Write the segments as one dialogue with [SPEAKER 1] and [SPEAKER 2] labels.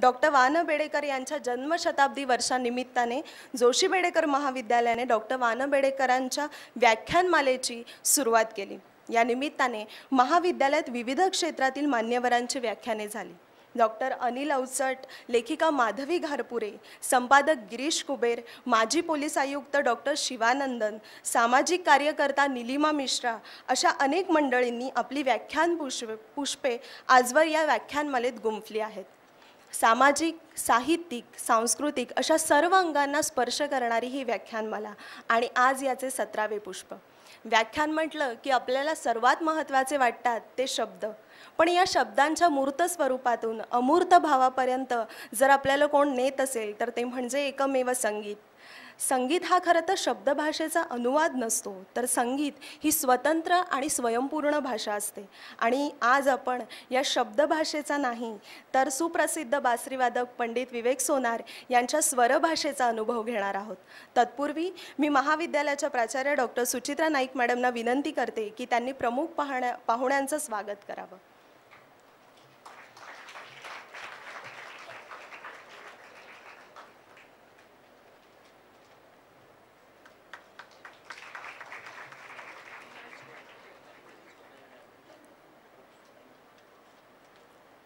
[SPEAKER 1] Doctor वा न बेडेकर यांच्या जन्मशताब्दी वर्षानिमित्ताने जोशी बेडेकर महाविद्यालयाने डॉक्टर वा न बेडेकरांच्या व्याख्यानमालेची सुरुवात केली. या निमित्ताने महाविद्यालयात विविध क्षेत्रातील मान्यवरांची व्याख्याने झाली. डॉक्टर अनिल अवचट लेखिका माधवी घारपुरे संपादक गिरीश कुबेर माजी पोलीस आयुक्त डॉक्टर शिवानंदन सामाजिक कार्यकर्ता निलिमा मिश्रा अशा अनेक मंडळींनी आपली व्याख्यान पुष्पे पुष्पे आजवर या व्याख्यानमालेत गुंफली आहेत. सामाजिक साहित्यिक सांस्कृतिक अशा सर्व अंगांना स्पर्श करणारी ही व्याख्यानमाला आणि आज याचे सतरावे पुष्प. व्याख्यान म्हटलं की आपल्याला सर्वात महत्त्वाचे वाटतात ते शब्द. पण या शब्दांच्या मूर्त स्वरूपातून अमूर्त भावापर्यंत जर आपल्याला कोण नेत असेल तर ते म्हणजे एकमेव संगीत. संगीत हा खरं तर शब्दभाषेचा अनुवाद नसतो तर संगीत ही स्वतंत्र आणि स्वयंपूर्ण भाषा असते. आणि आज आपण या शब्दभाषेचा नाही तर सुप्रसिद्ध बासरीवादक पंडित विवेक सोनार यांच्या स्वरभाषेचा अनुभव घेणार आहोत. तत्पूर्वी मी महाविद्यालयाच्या प्राचार्य डॉक्टर सुचित्रा नाईक मॅडमना विनंती करते की त्यांनी प्रमुख पाहण्या पाहुण्यांचं स्वागत करावं.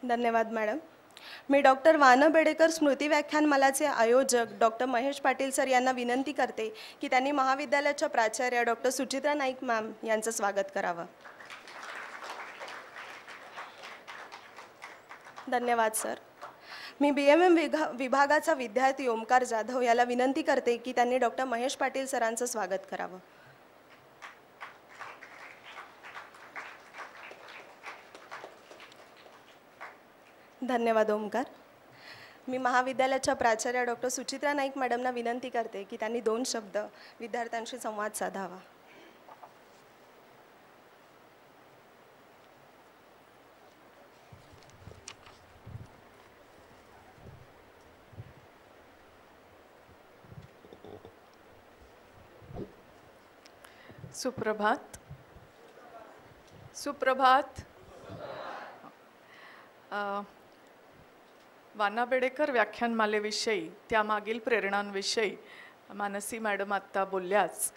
[SPEAKER 1] धन्यवाद मॅडम. मी डॉक्टर वान बेडेकर स्मृती व्याख्यानमालाचे आयोजक डॉक्टर महेश पाटील सर यांना विनंती करते की त्यांनी महाविद्यालयाच्या प्राचार्य डॉक्टर सुचित्रा नाईक मॅम यांचं स्वागत करावं. धन्यवाद सर. मी बी एम एम विभा विभागाचा विद्यार्थी ओमकार जाधव याला विनंती करते की त्यांनी डॉक्टर महेश पाटील सरांचं स्वागत करावं. धन्यवाद ओमकार. मी महाविद्यालयाच्या प्राचार्य डॉक्टर सुचित्रा नाईक मॅडमना विनंती करते की त्यांनी दोन शब्द विद्यार्थ्यांशी संवाद साधावा.
[SPEAKER 2] सुप्रभात. सुप्रभात. वाना बेडेकर व्याख्यानमालेविषयी त्यामागील प्रेरणांविषयी मानसी मॅडम आत्ता बोलल्याच.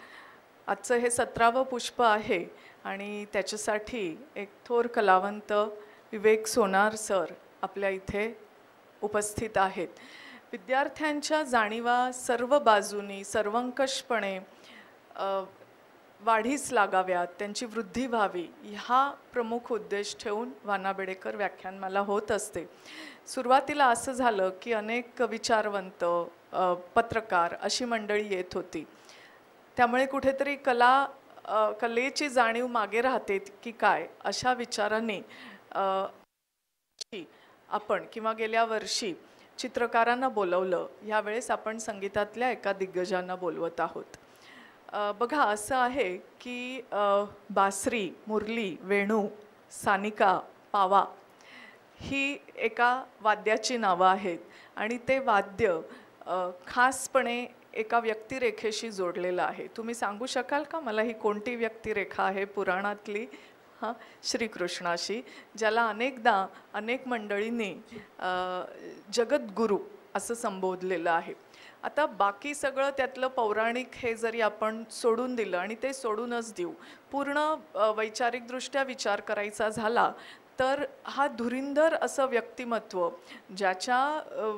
[SPEAKER 2] आजचं हे सतरावं पुष्प आहे आणि त्याच्यासाठी एक थोर कलावंत विवेक सोनार सर आपल्या इथे उपस्थित आहेत. विद्यार्थ्यांच्या जाणीवा सर्व बाजूनी सर्वंकषपणे वाढीस लागाव्यात त्यांची वृद्धी व्हावी हा प्रमुख उद्देश ठेवून वाना बेडेकर व्याख्यानमाला होत असते. सुरुवातीला असं झालं की अनेक विचारवंत पत्रकार अशी मंडळी येत होती. त्यामुळे कुठेतरी कला कलेची जाणीव मागे राहते की काय अशा विचाराने आपण किंवा गेल्या वर्षी चित्रकारांना बोलवलं. ह्यावेळेस आपण संगीतातल्या एका दिग्गजांना बोलवत आहोत. बघा असं आहे की बासरी मुरली वेणू सानिका पावा ही एका वाद्याची नावं आहेत. आणि ते वाद्य खासपणे एका व्यक्तिरेखेशी जोडलेलं आहे. तुम्ही सांगू शकाल का? मला ही कोणती व्यक्तिरेखा आहे पुराणातली? हां श्रीकृष्णाशी ज्याला अनेकदा अनेक मंडळींनी जगद्गुरू असं संबोधलेलं आहे. आता बाकी सगळं त्यातलं पौराणिक हे जरी आपण सोडून दिलं आणि ते सोडूनच देऊ पूर्ण वैचारिकदृष्ट्या विचार करायचा झाला तर हा धुरिंधर असं व्यक्तिमत्व ज्याच्या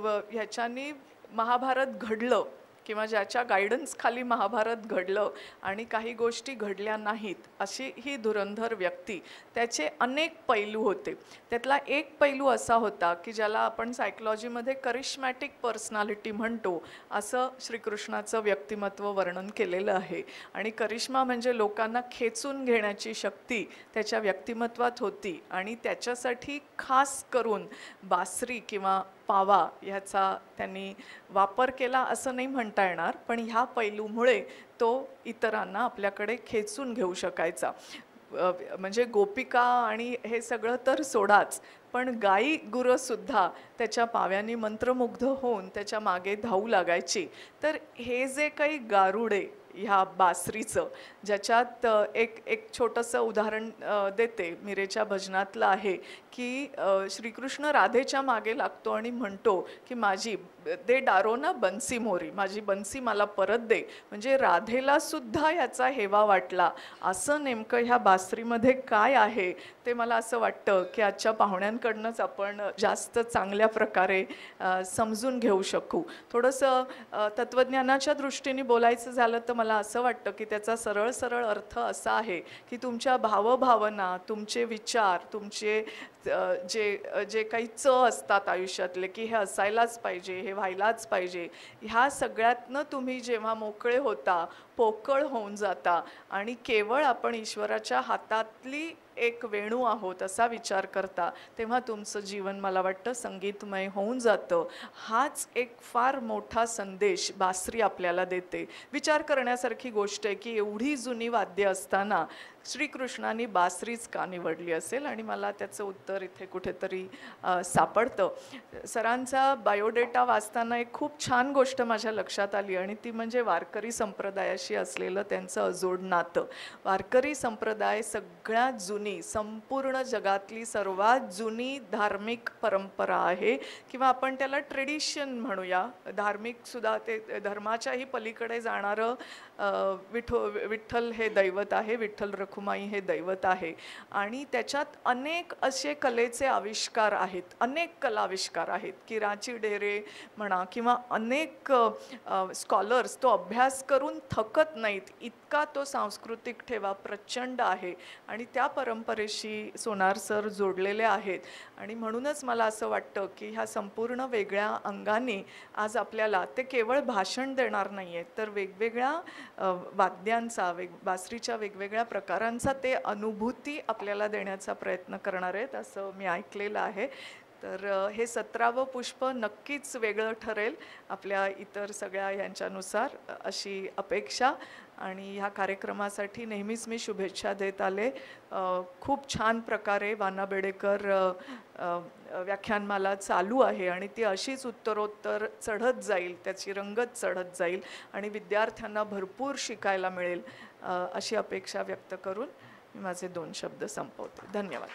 [SPEAKER 2] व- ह्याच्यानी महाभारत घडलं किंवा ज्याच्या गायडन्सखाली महाभारत घडलं आणि काही गोष्टी घडल्या नाहीत अशी ही धुरंधर व्यक्ती. त्याचे अनेक पैलू होते. त्यातला एक पैलू असा होता की ज्याला आपण सायकोलॉजीमध्ये करिश्मॅटिक पर्सनॅलिटी म्हणतो असं श्रीकृष्णाचं व्यक्तिमत्व वर्णन केलेलं आहे. आणि करिश्मा म्हणजे लोकांना खेचून घेण्याची शक्ती त्याच्या व्यक्तिमत्वात होती. आणि त्याच्यासाठी खास करून बासरी किंवा पावा ह्याचा त्यांनी वापर केला असं नाही म्हणता येणार पण ह्या पैलूमुळे तो इतरांना आपल्याकडे खेचून घेऊ शकायचा. म्हणजे गोपिका आणि हे सगळं तर सोडाच पण गाई गुरंसुद्धा त्याच्या पाव्यांनी मंत्रमुग्ध होऊन त्याच्यामागे धावू लागायची. तर हे जे काही गारुडे ह्या बासरीचं ज्याच्यात एक एक छोटंसं उदाहरण देते. मिरेच्या भजनातलं आहे की श्रीकृष्ण राधेच्या मागे लागतो आणि म्हणतो की माझी दे डारो ना बन्सी मोरी माझी बन्सी मला परत दे. म्हणजे राधेला सुद्धा याचा हेवा वाटला. असं नेमकं ह्या बासरीमध्ये काय आहे? ते मला असं वाटतं की आजच्या पाहुण्यांकडनंच आपण जास्त चांगल्या प्रकारे समजून घेऊ शकू. थोडंसं तत्त्वज्ञानाच्या दृष्टीने बोलायचं झालं तर मला असं वाटतं की त्याचा सरळ सरळ अर्थ असा आहे की तुमच्या भावभावना तुमचे विचार तुमचे जे जे काही च असतात आयुष्यातले की हे असायलाच पाहिजे हे व्हायलाच पाहिजे ह्या सगळ्यातनं तुम्ही जेव्हा मोकळे होता पोकळ होऊन जाता. आणि केवळ आपण ईश्वराच्या हातातली एक वेणू आहोत असा विचार करता तेव्हा तुमचं जीवन मला वाटतं संगीतमय होऊन जातं. हाच एक फार मोठा संदेश बासरी आपल्याला देते. विचार करण्यासारखी गोष्ट आहे की एवढी जुनी वाद्य असताना श्रीकृष्णाने बासरीच का निवडली असेल? आणि मला त्याचं उत्तर इथे कुठेतरी सापडतं. सरांचा बायोडेटा वाचताना एक खूप छान गोष्ट माझ्या लक्षात आली आणि ती म्हणजे वारकरी संप्रदायाशी असलेलं त्यांचं अजोड नातं. वारकरी संप्रदाय सगळ्यात जुनी संपूर्ण जगातली सर्वात जुनी धार्मिक परंपरा आहे. किंवा आपण त्याला ट्रेडिशन म्हणूया. धार्मिकसुद्धा ते धर्माच्याही पलीकडे जाणारं विठो विठ्ठल हे दैवत आहे विठ्ठल रखुमाई हे दैवत आहे. आणि त्याच्यात अनेक असे कलेचे आविष्कार आहेत अनेक कलाविष्कार आहेत. किराची डेरे म्हणा किंवा अनेक स्कॉलर्स तो अभ्यास करून थकत नाहीत. इतका तो सांस्कृतिक ठेवा प्रचंड आहे. आणि त्या परंपरेशी सोनार सर जोडलेले आहेत. आणि म्हणूनच मला असं वाटतं की ह्या संपूर्ण वेगळ्या अंगाने आज आपल्याला ते केवळ भाषण देणार नाही आहेत तर वेगवेगळ्या वाद्यांचा वेग बासरीच्या वेगवेगळ्या प्रकारांचा ते अनुभूती आपल्याला देण्याचा प्रयत्न करणार आहेत असं मी ऐकलेलं आहे. तर हे सतरावं पुष्प नक्कीच वेगळं ठरेल आपल्या इतर सगळ्या यांच्यानुसार अशी अपेक्षा. आणि ह्या कार्यक्रमासाठी नेहमीच मी शुभेच्छा देत आले. खूप छान प्रकारे वाना बेडेकर व्याख्यानमाला चालू आहे आणि ती अशीच उत्तरोत्तर चढत जाईल त्याची रंगत चढत जाईल आणि विद्यार्थ्यांना भरपूर शिकायला मिळेल अशी अपेक्षा व्यक्त करून मी माझे दोन शब्द संपवते. धन्यवाद.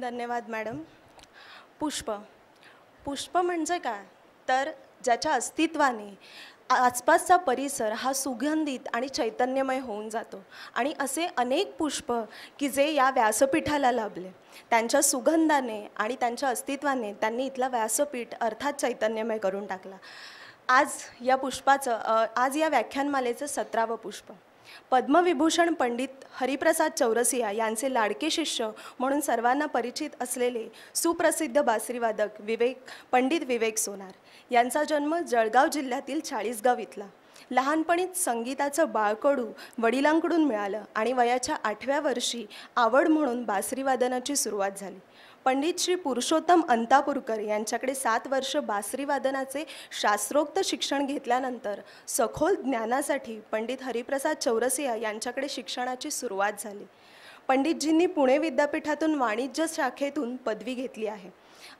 [SPEAKER 1] धन्यवाद मॅडम. पुष्प. पुष्प म्हणजे काय? तर ज्याच्या अस्तित्वाने आसपासचा परिसर हा सुगंधित आणि चैतन्यमय होऊन जातो. आणि असे अनेक पुष्प की जे या व्यासपीठाला लाभले. त्यांच्या सुगंधाने आणि त्यांच्या अस्तित्वाने त्यांनी इथला व्यासपीठ अर्थात चैतन्यमय करून टाकला. आज या पुष्पाचं आज या व्याख्यानमालेचं सतरावं पुष्प. पद्मविभूषण पंडित हरिप्रसाद चौरसिया यांचे लाडके शिष्य म्हणून सर्वांना परिचित असलेले सुप्रसिद्ध बासरीवादक विवेक पंडित विवेक सोनार यांचा जन्म जळगाव जिल्ह्यातील चाळीसगाव इथला. लहानपणीच संगीताचं बाळकडू वडिलांकडून मिळालं आणि वयाच्या आठव्या वर्षी आवड म्हणून बासरीवादनाची सुरुवात झाली. पंडित श्री पुरुषोत्तम अंतापूरकर यांच्याकडे सात वर्ष बासरीवादनाचे शास्त्रोक्त शिक्षण घेतल्यानंतर सखोल ज्ञानासाठी पंडित हरिप्रसाद चौरसिया यांच्याकडे शिक्षणाची सुरुवात झाली. पंडितजींनी पुणे विद्यापीठातून वाणिज्य शाखेतून पदवी घेतली आहे.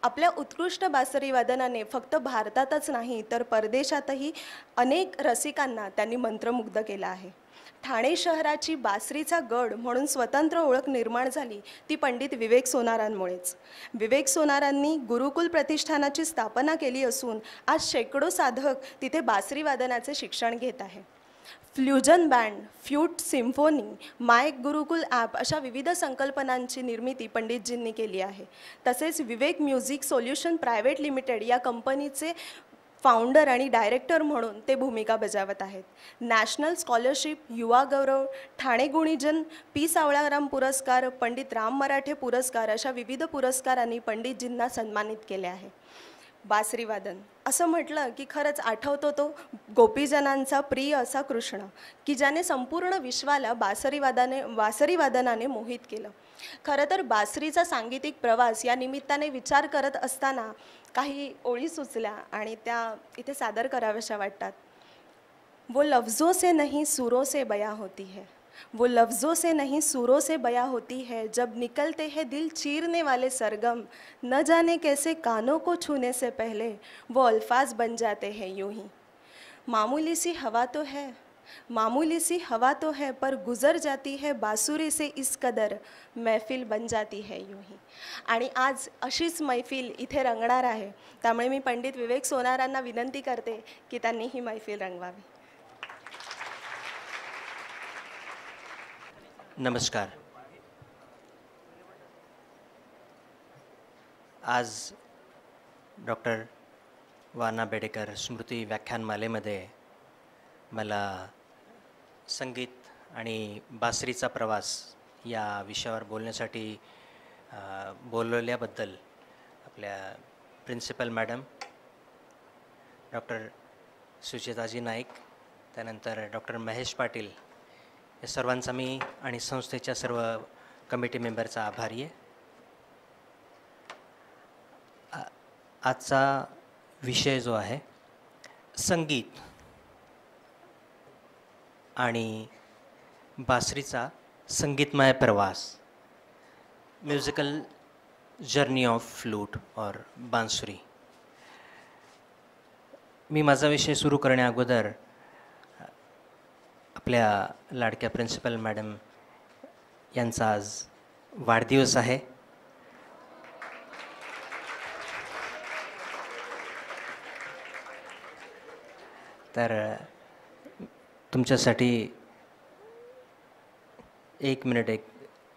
[SPEAKER 1] आपल्या उत्कृष्ट बासरीवादनाने फक्त भारतातच नाही तर परदेशातही अनेक रसिकांना त्यांनी मंत्रमुग्ध केला आहे. ठाणे शहराची बासरीचा गड म्हणून स्वतंत्र ओळख निर्माण झाली ती पंडित विवेक सोनारांमुळेच. विवेक सोनारांनी गुरुकुल प्रतिष्ठानाची स्थापना केली असून आज शेकडो साधक तिथे बासरी वादनाचे शिक्षण घेत आहे. फ्ल्युजन बँड फ्यूट सिम्फोनी मायक गुरुकुल ॲप अशा विविध संकल्पनांची निर्मिती पंडितजींनी केली आहे. तसेच Vivek music solution private limited या कंपनीचे फाउंडर आणि डायरेक्टर म्हणून ते भूमिका बजावत आहेत. नॅशनल स्कॉलरशिप युवा गौरव ठाणे गुणीजन पी सावळाराम पुरस्कार पंडित राम मराठे पुरस्कार अशा विविध पुरस्कारांनी पंडितजींना सन्मानित केले आहे. बासरीवादन. असं म्हटलं की खरंच आठवतो तो गोपीजनांचा प्रिय असा कृष्ण की ज्याने संपूर्ण विश्वाला बासरीवादाने बासरीवादनाने मोहित केलं. खरं तर बासरीचा सांगीतिक प्रवास या निमित्ताने विचार करत असताना काही ओळी सुचल्या आणि त्या सादर कराव्याशा वाटतात. वो लफ्ज़ों से नहीं सुरों से बयां होती है. वो लफ्ज़ों से नहीं सुरों से बया होती है, जब निकलते हैं दिल चीरने वाले सरगम, न जाने कैसे कानों को छूने से पहले वो अल्फाज बन जाते हैं यूँ ही। मामूली सी हवा तो है मामूली सी हवा तो है पर गुजर जाती है बासुरी से इस कदर। मैफिल बन जाती है यूं ही। आणि आज अशीच मैफिल इथे रंगणार आहे. त्यामुळे मी पंडित विवेक सोनारांना विनंती करते की त्यांनी ही मैफिल रंगवावी.
[SPEAKER 3] नमस्कार. आज डॉक्टर वाना बेडेकर स्मृती व्याख्यानमालेमध्ये मला संगीत आणि बासरीचा प्रवास या विषयावर बोलण्यासाठी बोलवल्याबद्दल आपल्या principal madam doctor Sucheta ji Naik त्यानंतर डॉक्टर महेश पाटील या सर्वांचा मी आणि संस्थेच्या सर्व कमिटी मेंबरचा आभारी आहे. आजचा विषय जो आहे संगीत. आणि बासरीचा संगीतमय प्रवास. म्युझिकल जर्नी ऑफ फ्लूट और बांसुरी. मी माझा विषय सुरू करण्या अगोदर आपल्या लाडक्या प्रिन्सिपल मॅडम यांचा आज वाढदिवस आहे. तर तुमच्यासाठी एक मिनिट एक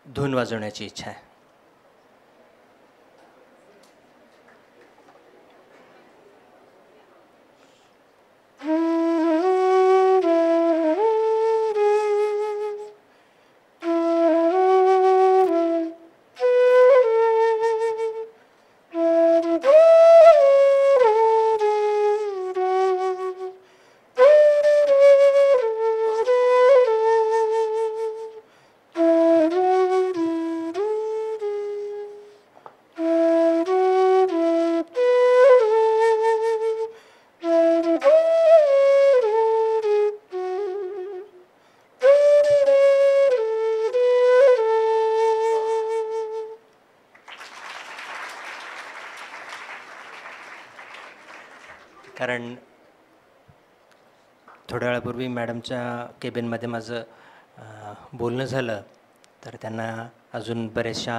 [SPEAKER 3] धून वाजवण्याची इच्छा आहे. थोड्या मॅडमच्या केबिनमध्ये माझं बोलणं झालं तर त्यांना अजून बऱ्याचशा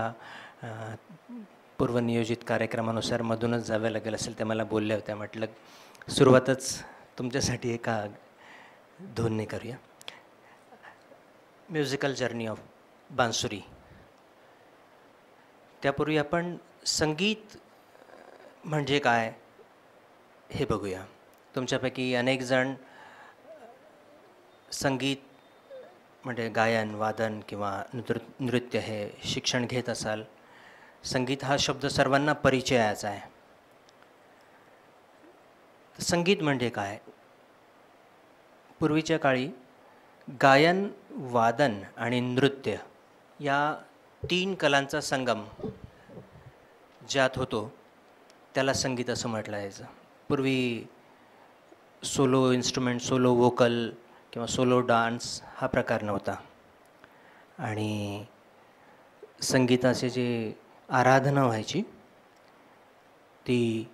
[SPEAKER 3] पूर्वनियोजित कार्यक्रमानुसार मधूनच जावं लागेल असेल ते मला बोलल्या होत्या. म्हटलं सुरुवातच तुमच्यासाठी एका धूनने करूया. म्युझिकल जर्नी ऑफ बांसुरी. त्यापूर्वी आपण संगीत म्हणजे काय हे बघूया. तुमच्यापैकी अनेक जण संगीत म्हणजे गायन वादन किंवा नृ नृत्य हे शिक्षण घेत असाल संगीत हा शब्द सर्वांना परिचयाचा आहे. संगीत म्हणजे काय? पूर्वीच्या काळी गायन वादन आणि नृत्य या तीन कलांचा संगम ज्यात होतो त्याला संगीत असं म्हटलं जायचं. पूर्वी सोलो इन्स्ट्रुमेंट सोलो वोकल किंवा सोलो डान्स हा प्रकार नव्हता. आणि संगीताचे जे आराधना व्हायची ती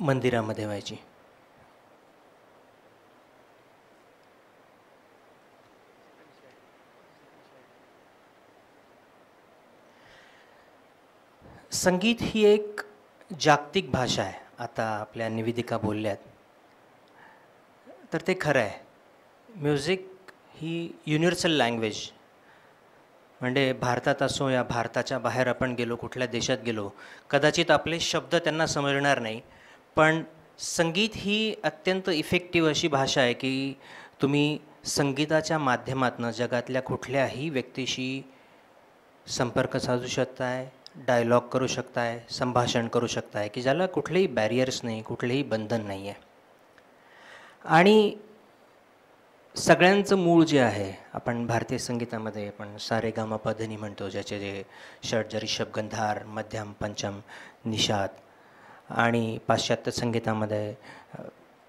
[SPEAKER 3] मंदिरामध्ये व्हायची. संगीत ही एक जागतिक भाषा आहे. आता आपल्या निवेदिका बोलल्यात. तर ते खरं आहे. म्युझिक ही युनिव्हर्सल लँग्वेज म्हणजे भारतात असो या भारताच्या बाहेर आपण गेलो कुठल्या देशात गेलो कदाचित आपले शब्द त्यांना समजणार नाही पण संगीत ही अत्यंत इफेक्टिव्ह अशी भाषा आहे की तुम्ही संगीताच्या माध्यमातून जगातल्या कुठल्याही व्यक्तीशी संपर्क साधू शकताय डायलॉग करू शकताय संभाषण करू शकताय की ज्याला कुठलेही बॅरियर्स नाही कुठलेही बंधन नाही आहे आणि सगळ्यांचं मूळ जे आहे आपण भारतीय संगीतामध्ये आपण सारे गामा पधनी म्हणतो ज्याचे जे षट ऋषभ गंधार मध्यम पंचम निषाद आणि पाश्चात्य संगीतामध्ये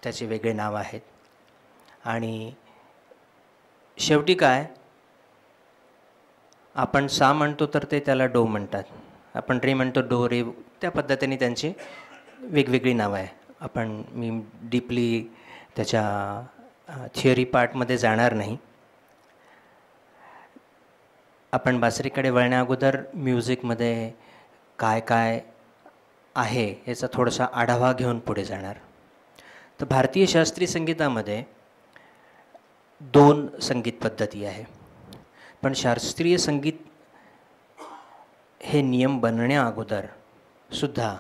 [SPEAKER 3] त्याचे वेगळे नाव आहेत. आणि शेवटी काय आपण सा म्हणतो तर ते त्याला डो म्हणतात. आपण रे म्हणतो डो रे त्या पद्धतीने त्यांची वेगवेगळी नावं आहे. आपण मी डीपली त्याच्या थिअरी पार्टमध्ये जाणार नाही. आपण बासरीकडे वळण्या अगोदर म्युझिकमध्ये काय काय आहे याचा थोडासा आढावा घेऊन पुढे जाणार. तर भारतीय शास्त्रीय संगीतामध्ये दोन संगीत पद्धती आहे. पण शास्त्रीय संगीत हे नियम बनण्या अगोदर सुद्धा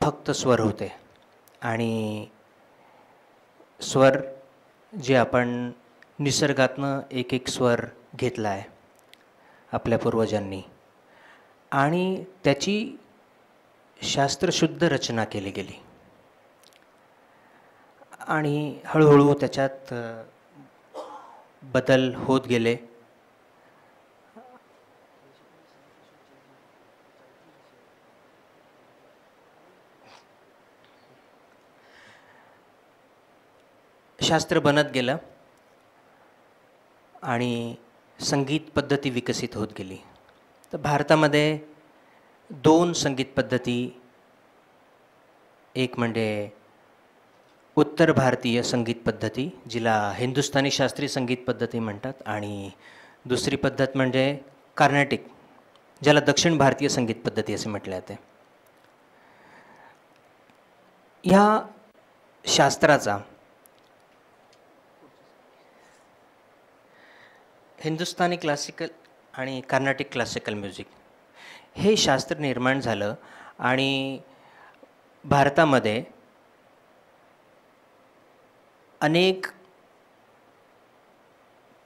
[SPEAKER 3] फक्त स्वर होते. आणि स्वर जे आपण निसर्गातनं एक एक स्वर घेतला आहे आपल्या पूर्वजांनी. आणि त्याची शास्त्रशुद्ध रचना केली गेली. आणि हळूहळू त्याच्यात बदल होत गेले. शास्त्र बनत गेलं आणि संगीत पद्धती विकसित होत गेली. तर भारतामध्ये दोन संगीत पद्धती एक म्हणजे उत्तर भारतीय संगीत पद्धती जिला हिंदुस्थानी शास्त्रीय संगीत पद्धती म्हणतात आणि दुसरी पद्धत म्हणजे कर्नाटिक ज्याला दक्षिण भारतीय संगीत पद्धती असे म्हटले जाते. ह्या शास्त्राचा हिंदुस्थानी क्लासिकल आणि कर्नाटिक क्लासिकल म्युझिक हे शास्त्र निर्माण झालं आणि भारतामध्ये अनेक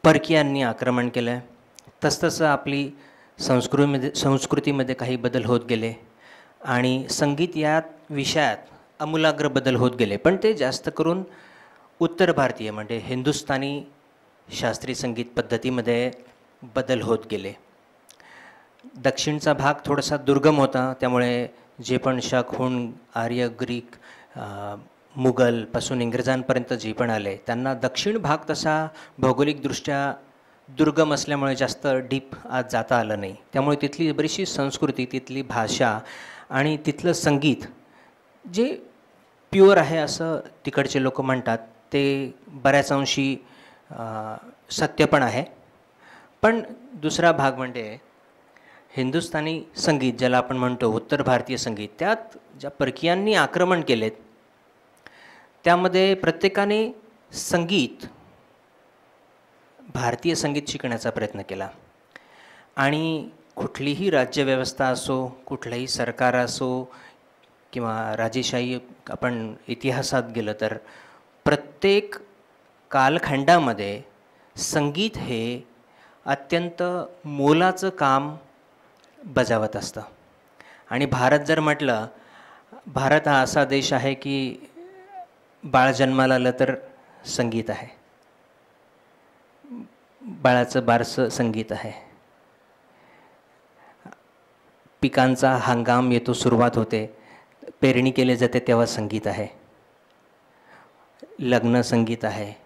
[SPEAKER 3] परकीयांनी आक्रमण केलं आहे तसतसं आपली संस्कृतीमध्ये संस्कृतीमध्ये काही बदल होत गेले आणि संगीत या विषयात आमूलाग्र बदल होत गेले. पण ते जास्त करून उत्तर भारतीय म्हणजे हिंदुस्थानी शास्त्रीय संगीत पद्धतीमध्ये बदल होत गेले. दक्षिणचा भाग थोडासा दुर्गम होता त्यामुळे जे पण शक हुण आर्य ग्रीक मुघलपासून इंग्रजांपर्यंत जे पण आले त्यांना दक्षिण भाग तसा भौगोलिकदृष्ट्या दुर्गम असल्यामुळे जास्त डीप आज जाता आलं नाही. त्यामुळे तिथली बरीचशी संस्कृती तिथली भाषा आणि तिथलं संगीत जे प्युअर आहे असं तिकडचे लोक म्हणतात ते बऱ्याच अंशी सत्य पण आहे. पण दुसरा भाग म्हणजे हिंदुस्थानी संगीत ज्याला आपण म्हणतो उत्तर भारतीय संगीत त्यात ज्या परकीयांनी आक्रमण केलेत त्यामध्ये प्रत्येकाने संगीत भारतीय संगीत शिकण्याचा प्रयत्न केला. आणि कुठलीही राज्यव्यवस्था असो कुठलंही सरकार असो किंवा राजेशाही आपण इतिहासात गेलं तर प्रत्येक कालखंडामध्ये संगीत हे अत्यंत मोलाचं काम बजावत असतं. आणि भारत जर म्हटलं भारत हा असा देश आहे की बाळ जन्माला आलं तर संगीत आहे. बाळाचं बारसं संगीत आहे. पिकांचा हंगाम येतो सुरुवात होते. पेरणी केली जाते तेव्हा संगीत आहे. लग्न संगीत आहे.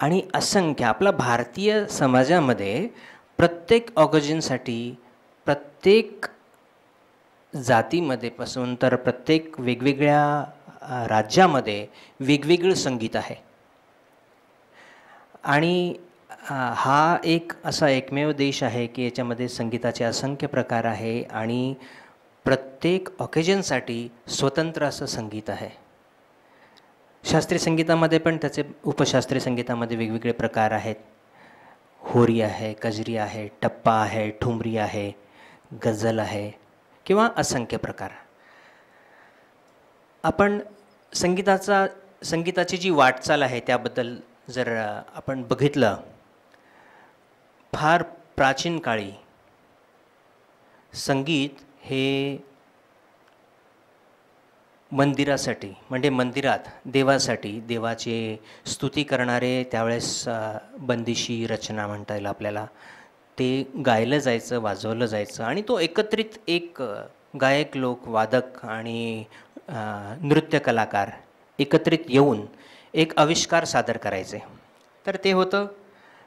[SPEAKER 3] आणि असंख्य आपला भारतीय समाजामध्ये प्रत्येक ऑगजिनसाठी प्रत्येक जातीमध्ये पासून तर प्रत्येक वेगवेगळ्या राज्यामध्ये वेगवेगळं संगीत आहे. आणि हा एक असा एकमेव देश आहे की याच्यामध्ये संगीताचे असंख्य प्रकार आहे आणि प्रत्येक ऑकेजनसाठी स्वतंत्र असं संगीत आहे. शास्त्रीय संगीतामध्ये पण त्याचे उपशास्त्रीय संगीतामध्ये वेगवेगळे प्रकार आहेत. होरी आहे कजरी आहे टप्पा आहे ठुमरी आहे गझल आहे किंवा असंख्य प्रकार. आपण संगीताचा संगीताची जी वाटचाल आहे त्याबद्दल जर आपण बघितलं फार प्राचीन काळी संगीत हे मंदिरासाठी म्हणजे मंदिरात देवासाठी देवाचे स्तुती करणारे त्यावेळेस बंदिशी रचना म्हणता येईल आपल्याला. ते गायलं जायचं वाजवलं जायचं आणि तो एकत्रित एक गायक लोक वादक आणि नृत्य कलाकार एकत्रित येऊन एक आविष्कार सादर करायचे. तर ते होतं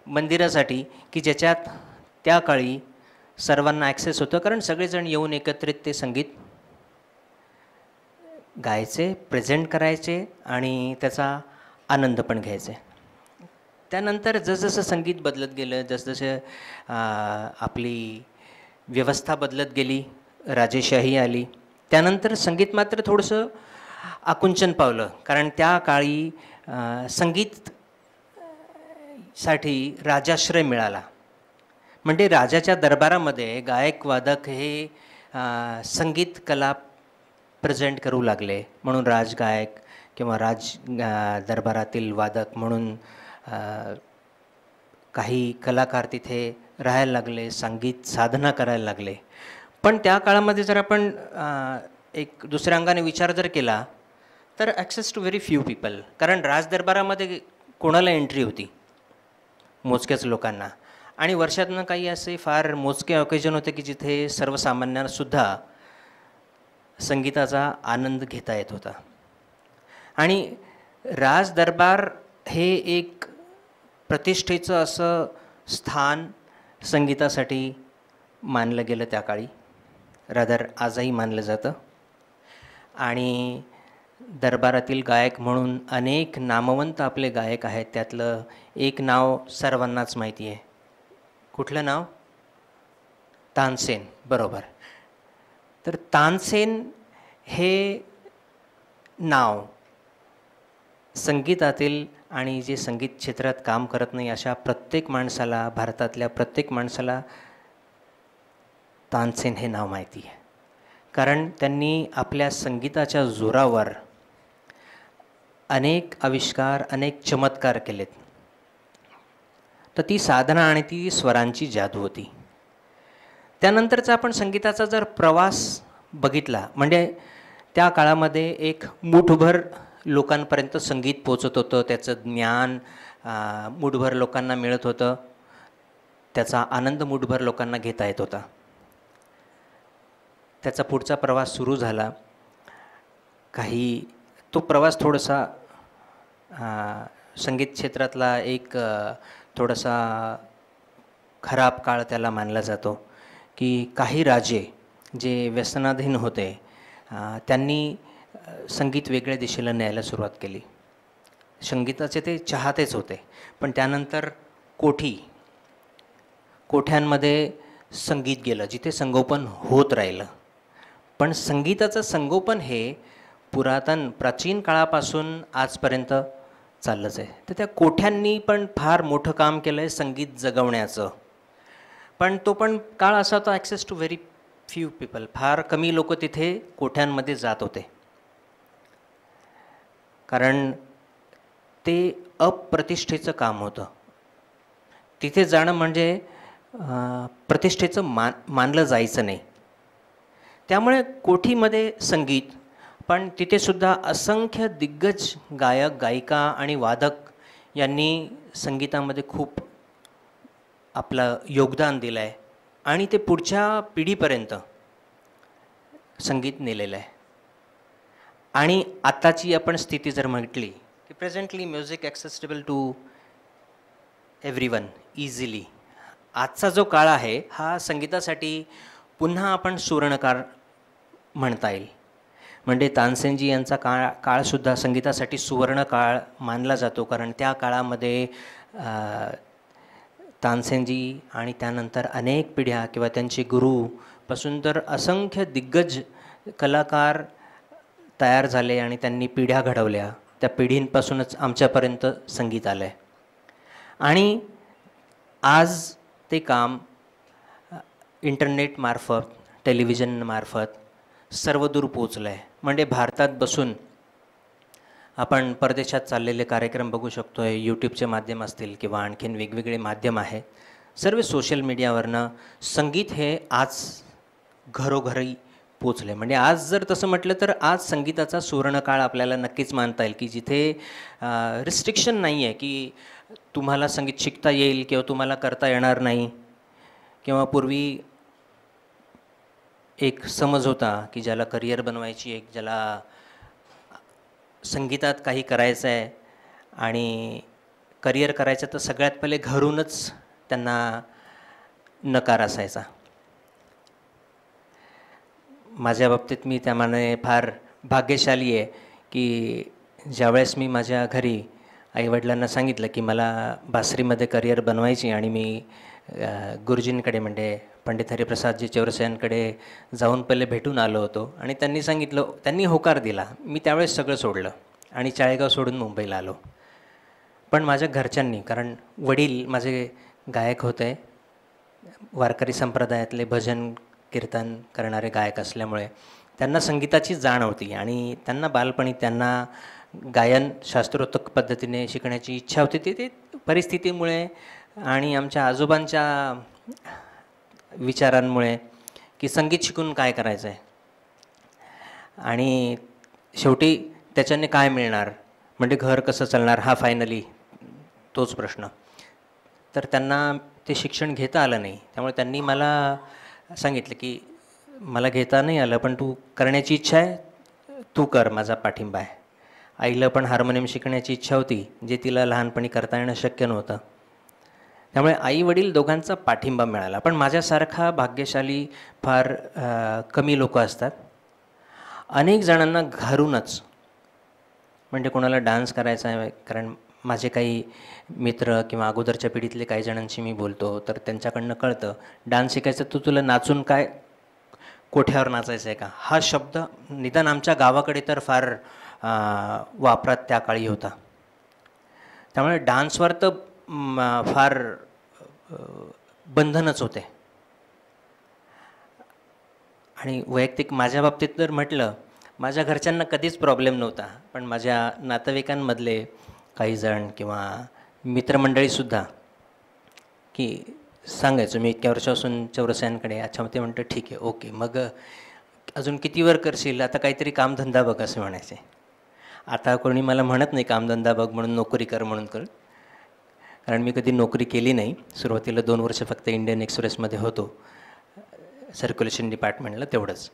[SPEAKER 3] मंदिरासाठी की ज्याच्यात त्या काळी सर्वांना ॲक्सेस होतं. कारण सगळेजण येऊन एकत्रित ते संगीत गायचे प्रेझेंट करायचे आणि त्याचा आनंद पण घ्यायचे. त्यानंतर जसजसं संगीत बदलत गेलं जसजसं आपली व्यवस्था बदलत गेली राजेशाही आली. त्यानंतर संगीत मात्र थोडंसं आकुंचन पावलं कारण त्या काळी संगीत साठी राजाश्रय मिळाला. म्हणजे राजाच्या दरबारामध्ये गायक वादक हे संगीत कला प्रेझेंट करू लागले. म्हणून राजगायक किंवा राज दरबारातील वादक म्हणून काही कलाकार तिथे राहायला लागले संगीत साधना करायला लागले. पण त्या काळामध्ये जर आपण एक दुसऱ्या अंगाने विचार जर केला तर access to very few people कारण राजदरबारामध्ये कोणाला एंट्री होती? मोजक्याच लोकांना. आणि वर्षातनं काही असे फार मोजके ऑकेजन होते की जिथे सर्वसामान्यांनासुद्धा संगीताचा आनंद घेता येत होता. आणि राज दरबार हे एक प्रतिष्ठेचं असं स्थान संगीतासाठी मानलं गेलं त्या काळी. रादर आजही मानलं जातं. आणि दरबारातील गायक म्हणून अनेक नामवंत आपले गायक आहेत. त्यातलं एक नाव सर्वांनाच माहिती आहे. कुठलं नाव? तानसेन. बरोबर. तर तानसेन हे नाव संगीतातील आणि जे संगीत क्षेत्रात काम करत नाही अशा प्रत्येक माणसाला भारतातल्या प्रत्येक माणसाला तानसेन हे नाव माहिती आहे. कारण त्यांनी आपल्या संगीताच्या जोरावर अनेक आविष्कार अनेक चमत्कार केलेत. तर ती साधना आणि ती स्वरांची जादू होती. त्यानंतरचा आपण संगीताचा जर प्रवास बघितला म्हणजे त्या काळामध्ये एक मुठभर लोकांपर्यंत संगीत पोचत होतं त्याचं ज्ञान मुठभर लोकांना मिळत होतं त्याचा आनंद मुठभर लोकांना घेता येत होता. त्याचा पुढचा प्रवास सुरू झाला. काही तो प्रवास थोडासा संगीत क्षेत्रातला एक थोडासा खराब काळ त्याला मानला जातो. की काही राजे जे व्यसनाधीन होते त्यांनी संगीत वेगळ्या दिशेला न्यायला सुरुवात केली. संगीताचे ते चाहतेच होते पण त्यानंतर कोठी कोठ्यांमध्ये संगीत गेलं जिथे संगोपन होत राहिलं. पण संगीताचं संगोपन हे पुरातन प्राचीन काळापासून आजपर्यंत चाललंच आहे. तर त्या कोठ्यांनी पण फार मोठं काम केलं आहे संगीत जगवण्याचं. पण तो पण काळ असा होता access to very few people फार कमी लोक तिथे कोठ्यांमध्ये जात होते. कारण ते अप्रतिष्ठेचं काम होतं. तिथे जाणं म्हणजे प्रतिष्ठेचं मान मानलं जायचं नाही. त्यामुळे कोठीमध्ये संगीत पण तिथेसुद्धा असंख्य दिग्गज गायक गायिका आणि वादक यांनी संगीतामध्ये खूप आपलं योगदान दिलं आहे आणि ते पुढच्या पिढीपर्यंत संगीत नेलेलं आहे. आणि आत्ताची आपण स्थिती जर म्हटली की presently music accessible to everyone easily आजचा जो काळ आहे हा संगीतासाठी पुन्हा आपण सुवर्णकाळ म्हणता येईल. म्हणजे तानसेनजी यांचा काळ काळसुद्धा संगीतासाठी सुवर्ण काळ मानला जातो कारण त्या काळामध्ये तानसेनजी आणि त्यानंतर अनेक पिढ्या किंवा त्यांचे गुरुपासून तर असंख्य दिग्गज कलाकार तयार झाले आणि त्यांनी पिढ्या घडवल्या. त्या पिढींपासूनच आमच्यापर्यंत संगीत आलं आहे आणि आज ते काम इंटरनेटमार्फत टेलिव्हिजनमार्फत सर्वदूर पोचलं आहे म्हणजे भारतात बसून आपण परदेशात चाललेले कार्यक्रम बघू शकतो आहे यूट्यूबचे माध्यम असतील किंवा आणखीन वेगवेगळे माध्यम आहे. सर्व सोशल मीडियावरनं संगीत हे आज घरोघरी पोचले म्हणजे आज जर तसं म्हटलं तर आज संगीताचा सुवर्णकाळ आपल्याला नक्कीच मानता येईल की जिथे रिस्ट्रिक्शन नाही आहे की तुम्हाला संगीत शिकता येईल किंवा तुम्हाला करता येणार नाही. किंवा पूर्वी एक समज होता की ज्याला करिअर बनवायची एक ज्याला संगीतात काही करायचं आहे आणि करिअर करायचं तर सगळ्यात पहिले घरूनच त्यांना नकार असायचा. माझ्या बाबतीत मी त्यामाने फार भाग्यशाली आहे की ज्यावेळेस मी माझ्या घरी आईवडिलांना सांगितलं की मला बासरीमध्ये करिअर बनवायची आणि मी गुरुजींकडे म्हणजे पंडित हरिप्रसादजी चौरसे जाऊन पहिले भेटून आलो होतो आणि त्यांनी सांगितलं त्यांनी होकार दिला. मी त्यावेळेस सगळं सोडलं आणि चाळेगाव सोडून मुंबईला आलो. पण माझ्या घरच्यांनी कारण वडील माझे गायक होते वारकरी संप्रदायातले भजन कीर्तन करणारे गायक असल्यामुळे त्यांना संगीताची जाण होती आणि त्यांना बालपणी त्यांना गायन शास्त्रोक्त पद्धतीने शिकण्याची इच्छा होती. ती ते परिस्थितीमुळे आणि आमच्या आजोबांच्या विचारांमुळे की संगीत शिकून काय करायचं आहे आणि शेवटी त्याच्याने काय मिळणार? म्हणजे घर कसं चालणार? हा फायनली तोच प्रश्न. तर त्यांना ते शिक्षण घेता आलं नाही. त्यामुळे त्यांनी मला सांगितलं की मला घेता नाही आलं पण तू करण्याची इच्छा आहे तू कर माझा पाठिंबा आहे. आईला पण हार्मोनियम शिकण्याची इच्छा होती जे तिला लहानपणी करता येणं शक्य नव्हतं. त्यामुळे आई वडील दोघांचा पाठिंबा मिळाला. पण माझ्यासारखा भाग्यशाली फार कमी लोक असतात. अनेक जणांना घरूनच म्हणजे कोणाला डान्स करायचा आहे कारण माझे काही मित्र किंवा अगोदरच्या पिढीतले काही जणांशी मी बोलतो तर त्यांच्याकडनं कळतं डान्स शिकायचं तू तुला नाचून काय कोठ्यावर नाचायचं आहे का? हा शब्द निदान आमच्या गावाकडे तर फार वापरात त्या काळी होता. त्यामुळे डान्सवर तर फार बंधनच होते. आणि वैयक्तिक माझ्या बाबतीत जर म्हटलं माझ्या घरच्यांना कधीच प्रॉब्लेम नव्हता. पण माझ्या नातेवाईकांमधले काही जण किंवा मित्रमंडळीसुद्धा की सांगायचो मी इतक्या वर्षापासून चौरस्यांकडे अच्छा मग ते म्हणतं ठीक आहे ओके मग अजून किती वर करशील? आता काहीतरी कामधंदा बघ असे म्हणायचे. आता कोणी मला म्हणत नाही कामधंदा बघ म्हणून नोकरी कर म्हणून कर. कारण मी कधी नोकरी केली नाही. सुरुवातीला दोन वर्ष फक्त इंडियन एक्सप्रेसमध्ये होतो. सर्क्युलेशन डिपार्टमेंटला तेवढंच.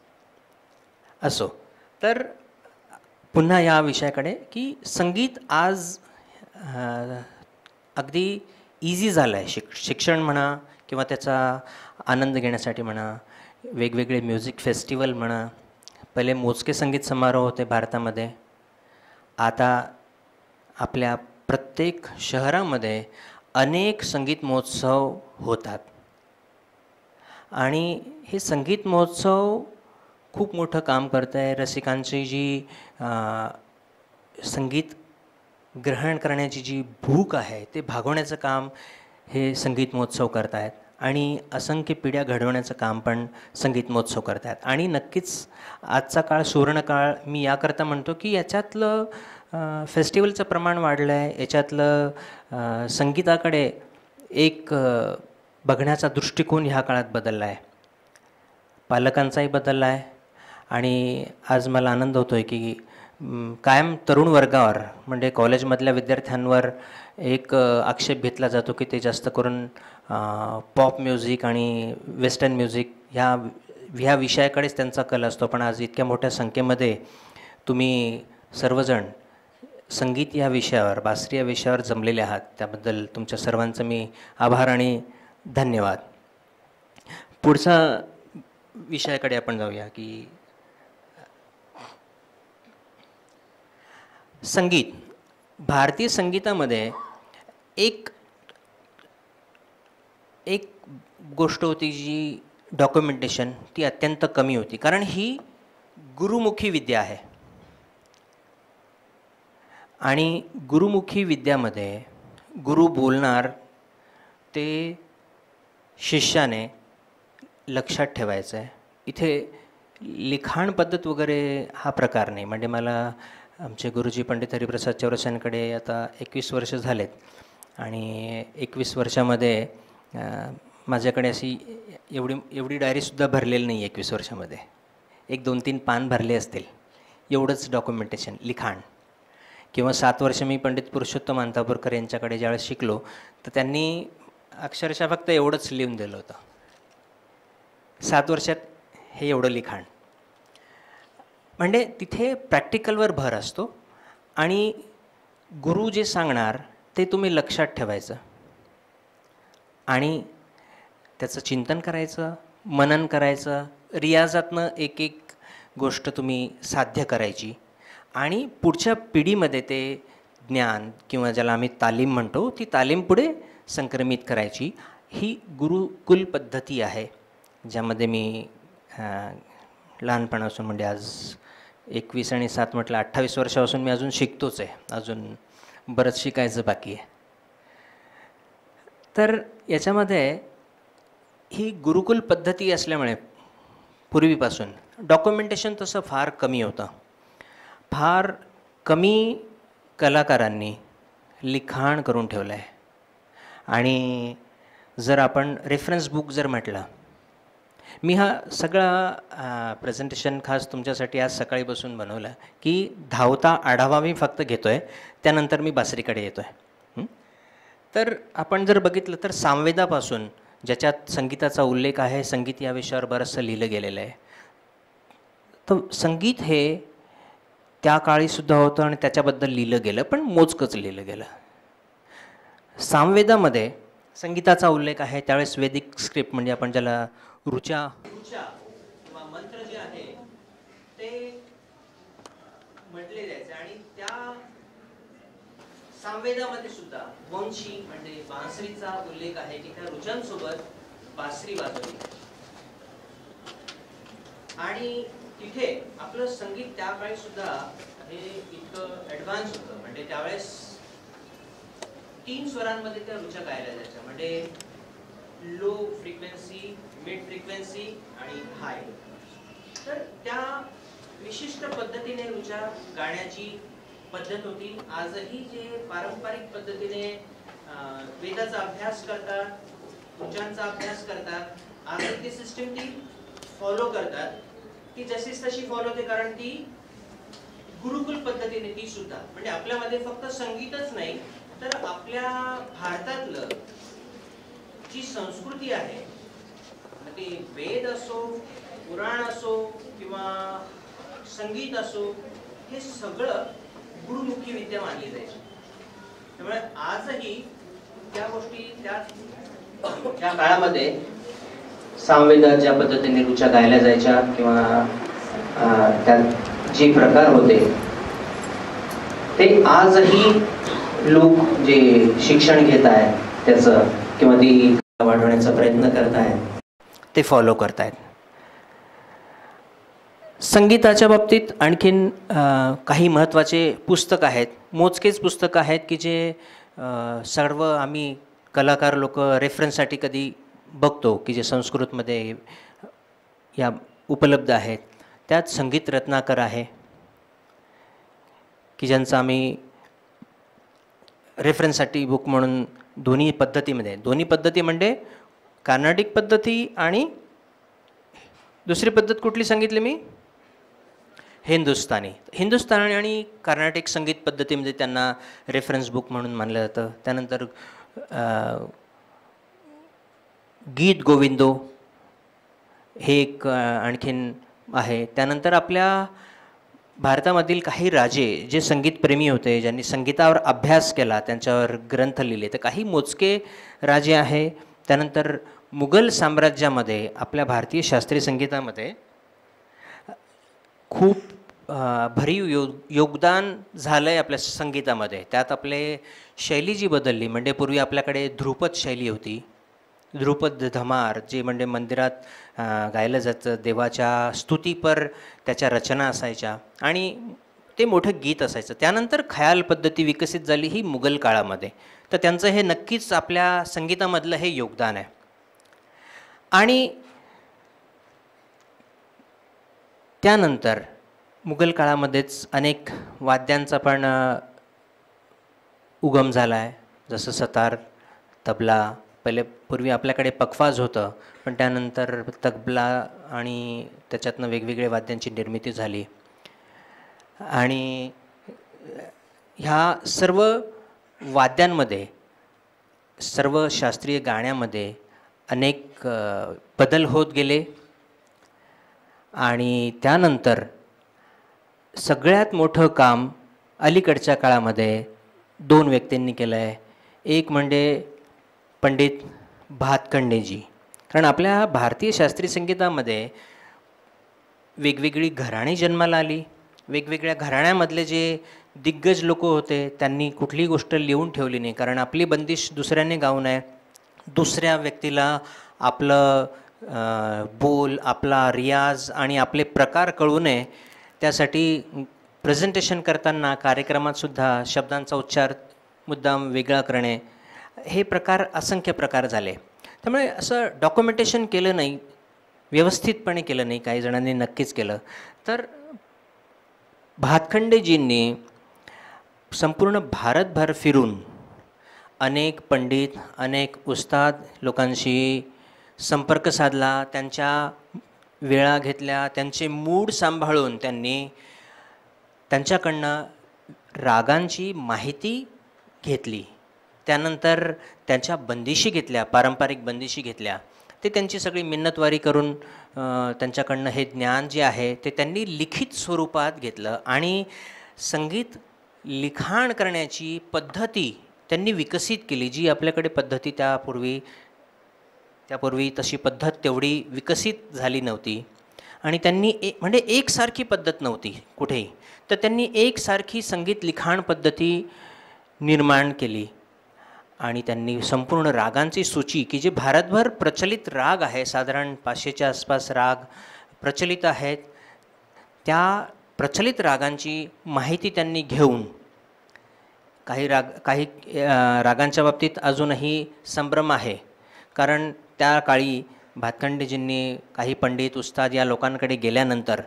[SPEAKER 3] असो. तर पुन्हा या विषयाकडे की संगीत आज अगदी इझी झालं आहे शिक शिक्षण म्हणा किंवा त्याचा आनंद घेण्यासाठी म्हणा वेगवेगळे म्युझिक फेस्टिवल म्हणा. पहिले मोजके संगीत समारोह होते भारतामध्ये. आता आपल्या प्रत्येक शहरामध्ये अनेक संगीत महोत्सव होतात. आणि हे संगीत महोत्सव खूप मोठं काम करत आहे रसिकांची जी संगीत ग्रहण करण्याची जी भूक आहे ते भागवण्याचं काम हे संगीत महोत्सव करत आहेत आणि असंख्य पिढ्या घडवण्याचं काम पण संगीत महोत्सव करत आहेत आणि नक्कीच आजचा काळ सुवर्णकाळ मी याकरता म्हणतो की याच्यातलं फेस्टिवलचं प्रमाण वाढलं आहे याच्यातलं संगीताकडे एक बघण्याचा दृष्टिकोन ह्या काळात बदलला आहे पालकांचाही बदलला आहे आणि आज मला आनंद होतो आहे की कायम तरुण वर्गावर म्हणजे कॉलेजमधल्या विद्यार्थ्यांवर एक आक्षेप घेतला जातो की ते जास्त करून पॉप म्युझिक आणि वेस्टर्न म्युझिक ह्या ह्या विषयाकडेच त्यांचा कल असतो. पण आज इतक्या मोठ्या संख्येमध्ये तुम्ही सर्वजण संगीत या विषयावर बासरी या विषयावर जमलेले आहात त्याबद्दल तुमच्या सर्वांचं मी आभार आणि धन्यवाद. पुढचा विषयाकडे आपण जाऊया की संगीत. भारतीय संगीतामध्ये एक एक गोष्ट होती जी डॉक्युमेंटेशन ती अत्यंत कमी होती. कारण ही गुरुमुखी विद्या आहे. आणि गुरुमुखी विद्यामध्ये गुरु बोलणार ते शिष्याने लक्षात ठेवायचं आहे इथे लिखाण पद्धत वगैरे हा प्रकार नाही. म्हणजे मला आमचे गुरुजी पंडित हरिप्रसाद चौरसांकडे आता एकवीस वर्ष झालेत. आणि एकवीस वर्षामध्ये माझ्याकडे अशी एवढी एवढी डायरीसुद्धा भरलेली नाही एकवीस वर्षामध्ये. एक दोन तीन पान भरले असतील. एवढंच डॉक्युमेंटेशन लिखाण. किंवा सात वर्ष मी पंडित पुरुषोत्तम अंतापूरकर यांच्याकडे ज्यावेळेस शिकलो तर त्यांनी अक्षरशः फक्त एवढंच लिहून दिलं होतं. सात वर्षात हे एवढं लिखाण. म्हणजे तिथे प्रॅक्टिकलवर भर असतो आणि गुरु जे सांगणार ते तुम्ही लक्षात ठेवायचं. आणि त्याचं चिंतन करायचं मनन करायचं रियाजातनं एक एक गोष्ट तुम्ही साध्य करायची. आणि पुढच्या पिढीमध्ये ते ज्ञान किंवा ज्याला आम्ही तालीम म्हणतो ती तालीम पुढे संक्रमित करायची. ही गुरुकुल पद्धती आहे ज्यामध्ये मी लहानपणापासून म्हणजे आज एकवीस आणि सात म्हटलं अठ्ठावीस वर्षापासून मी अजून शिकतोच आहे. अजून बरंच शिकायचं बाकी आहे. तर याच्यामध्ये ही गुरुकुल पद्धती असल्यामुळे पूर्वीपासून डॉक्युमेंटेशन तसं फार कमी होतं. फार कमी कलाकारांनी लिखाण करून ठेवलं आहे आणि जर आपण रेफरन्स बुक जर म्हटलं मी हा सगळा प्रेझेंटेशन खास तुमच्यासाठी आज सकाळी बसून बनवलं की धावता आढावा मी फक्त घेतो आहे त्यानंतर मी बासरीकडे येतो आहे तर आपण जर बघितलं तर सामवेदापासून ज्याच्यात संगीताचा उल्लेख आहे संगीत या विषयावर बरंचसं लिहिलं गेलेलं आहे तर संगीत हे त्या काळीसुद्धा होतं आणि त्याच्याबद्दल लिहिलं गेलं पण मोजकंच लिहिलं गेलं. सामवेदामध्ये संगीताचा उल्लेख आहे त्यावेळेस वेदिक स्क्रिप्ट म्हणजे आपण ज्याला रुचा मंत्र जे आहे ते म्हटले जायचे. आणि त्या सामवेदामध्ये सुद्धा वंशी म्हणजे बासरीचा उल्लेख आहे की त्या रुचांसोबत बासरी वाजवली. आणि तिथे आपलं संगीत त्या काळी सुद्धा हे इतकं ऍडव्हान्स होतं. म्हणजे त्यावेळेस तीन स्वरांमध्ये त्या रुचा गायला जायच्या. म्हणजे लो फ्रिक्वेन्सी मिड फ्रिक्वेन्सी आणि हाय तर त्या विशिष्ट पद्धतीने रुचा गाण्याची पद्धत होती. आजही जे पारंपरिक पद्धतीने वेदाचा अभ्यास करतात रुचांचा अभ्यास करतात आजही ती सिस्टीम ती फॉलो करतात. ती जशीच तशी फॉलो होते कारण ती गुरुकुल पद्धतीने ती सुद्धा. म्हणजे आपल्यामध्ये फक्त संगीतच नाही तर आपल्या भारतातलं जी संस्कृती आहे ती वेद असो पुराण असो किंवा संगीत असो हे सगळं गुरुमुखी विद्या मानली जायची. त्यामुळे आजही त्या गोष्टी त्या त्या काळामध्ये सामवेदात ज्या पद्धतीने ऋचा गायल्या जायच्या किंवा त्यात जे प्रकार होते ते आजही लोक जे शिक्षण घेत आहेत त्याचं किंवा ती वाढवण्याचा प्रयत्न करत आहेत ते फॉलो करतायत संगीताच्या बाबतीत आणखीन काही महत्त्वाचे पुस्तक आहेत. मोजकेच पुस्तकं आहेत की जे सर्व आम्ही कलाकार लोक रेफरन्ससाठी कधी बघतो की जे संस्कृतमध्ये या उपलब्ध आहेत त्यात संगीत रत्नाकर आहे की ज्यांचं आम्ही रेफरन्ससाठी बुक म्हणून दोन्ही पद्धतीमध्ये दोन्ही पद्धती म्हणजे कार्नाटिक पद्धती आणि दुसरी पद्धत कुठली सांगितली मी? हिंदुस्थानी. हिंदुस्थानी आणि कर्नाटिक संगीत पद्धतीमध्ये त्यांना रेफरन्स बुक म्हणून मानलं जातं. त्यानंतर गीत गोविंदो हे एक आणखीन आहे. त्यानंतर आपल्या भारतामधील काही राजे जे संगीतप्रेमी होते ज्यांनी संगीतावर अभ्यास केला त्यांच्यावर ग्रंथ लिहिले तर काही मोजके राजे आहे. त्यानंतर मुघल साम्राज्यामध्ये आपल्या भारतीय शास्त्रीय संगीतामध्ये खूप भरीव योग योगदान झालं आहे आपल्या संगीतामध्ये. त्यात आपले शैली जी बदलली. म्हणजे पूर्वी आपल्याकडे ध्रुपद शैली होती. ध्रुपद धमार जे म्हणजे मंदिरात गायलं जातं देवाच्या स्तुतीपर त्याच्या रचना असायच्या. आणि ते मोठं गीत असायचं. त्यानंतर खयाल पद्धती विकसित झाली ही मुघल काळामध्ये. तर त्यांचं हे नक्कीच आपल्या संगीतामधलं हे योगदान आहे. आणि त्यानंतर मुघल काळामध्येच अनेक वाद्यांचा पण उगम झाला आहे जसं सतार तबला पहिले पूर्वी आपल्याकडे पखवाज होतं पण त्यानंतर तबला आणि त्याच्यातनं वेगवेगळ्या वाद्यांची निर्मिती झाली. आणि ह्या सर्व वाद्यांमध्ये सर्व शास्त्रीय गाण्यामध्ये अनेक बदल होत गेले. आणि त्यानंतर सगळ्यात मोठं काम अलीकडच्या काळामध्ये दोन व्यक्तींनी केलं आहे एक म्हणजे पंडित भातखंडेजी. कारण आपल्या भारतीय शास्त्रीय संगीतामध्ये वेगवेगळी घराणी जन्माला आली. वेगवेगळ्या घराण्यामधले जे दिग्गज लोक होते त्यांनी कुठलीही गोष्ट लिहून ठेवली नाही. कारण आपली बंदिश दुसऱ्याने गाऊ नये. दुसऱ्या व्यक्तीला आपलं बोल आपला रियाज आणि आपले प्रकार कळू नये त्यासाठी प्रेझेंटेशन करताना कार्यक्रमातसुद्धा शब्दांचा उच्चार मुद्दाम वेगळा करणे हे प्रकार असंख्य प्रकार झाले. त्यामुळे असं डॉक्युमेंटेशन केलं नाही व्यवस्थितपणे केलं नाही काही जणांनी नक्कीच केलं. तर भातखंडेजींनी संपूर्ण भारतभर फिरून अनेक पंडित अनेक उस्ताद लोकांशी संपर्क साधला त्यांच्या वेळा घेतल्या त्यांचे मूड सांभाळून त्यांनी त्यांच्याकडनं रागांची माहिती घेतली. त्यानंतर त्यांच्या बंदिशी घेतल्या पारंपरिक बंदिशी घेतल्या. ते त्यांची सगळी मिन्नतवारी करून त्यांच्याकडनं हे ज्ञान जे आहे ते त्यांनी लिखित स्वरूपात घेतलं आणि संगीत लिखाण करण्याची पद्धती त्यांनी विकसित केली जी आपल्याकडे पद्धती त्यापूर्वी त्यापूर्वी तशी पद्धत तेवढी विकसित झाली नव्हती. आणि त्यांनी ए म्हणजे एकसारखी पद्धत नव्हती कुठेही. तर त्यांनी एकसारखी संगीत लिखाण पद्धती निर्माण केली. आणि त्यांनी संपूर्ण रागांची सूची की जे भारतभर प्रचलित राग आहे साधारण पाचशेच्या आसपास राग प्रचलित आहेत त्या प्रचलित रागांची माहिती त्यांनी घेऊन काही राग काही रागांच्या बाबतीत अजूनही संभ्रम आहे. कारण त्या काळी भातखंडेजींनी काही पंडित उस्ताद या लोकांकडे गेल्यानंतर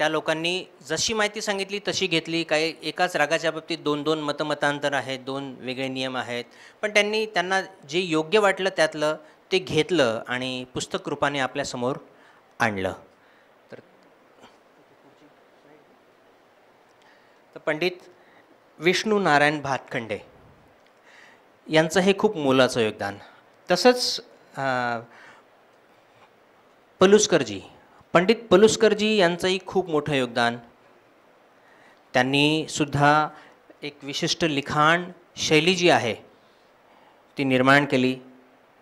[SPEAKER 3] त्या लोकांनी जशी माहिती सांगितली तशी घेतली. काही एकाच रागाच्या बाबतीत दोन दोन मतमतांतर आहेत दोन वेगळे नियम आहेत. पण त्यांनी त्यांना जे योग्य वाटलं त्यातलं ते घेतलं आणि पुस्तक रूपाने आपल्यासमोर आणलं. तर पंडित विष्णू नारायण भातखंडे यांचं हे खूप मोलाचं योगदान. तसंच पलुस्करजी पंडित पलुस्करजी यांचंही खूप मोठं योगदान. त्यांनी सुद्धा एक विशिष्ट लिखाण शैली जी आहे ती निर्माण केली.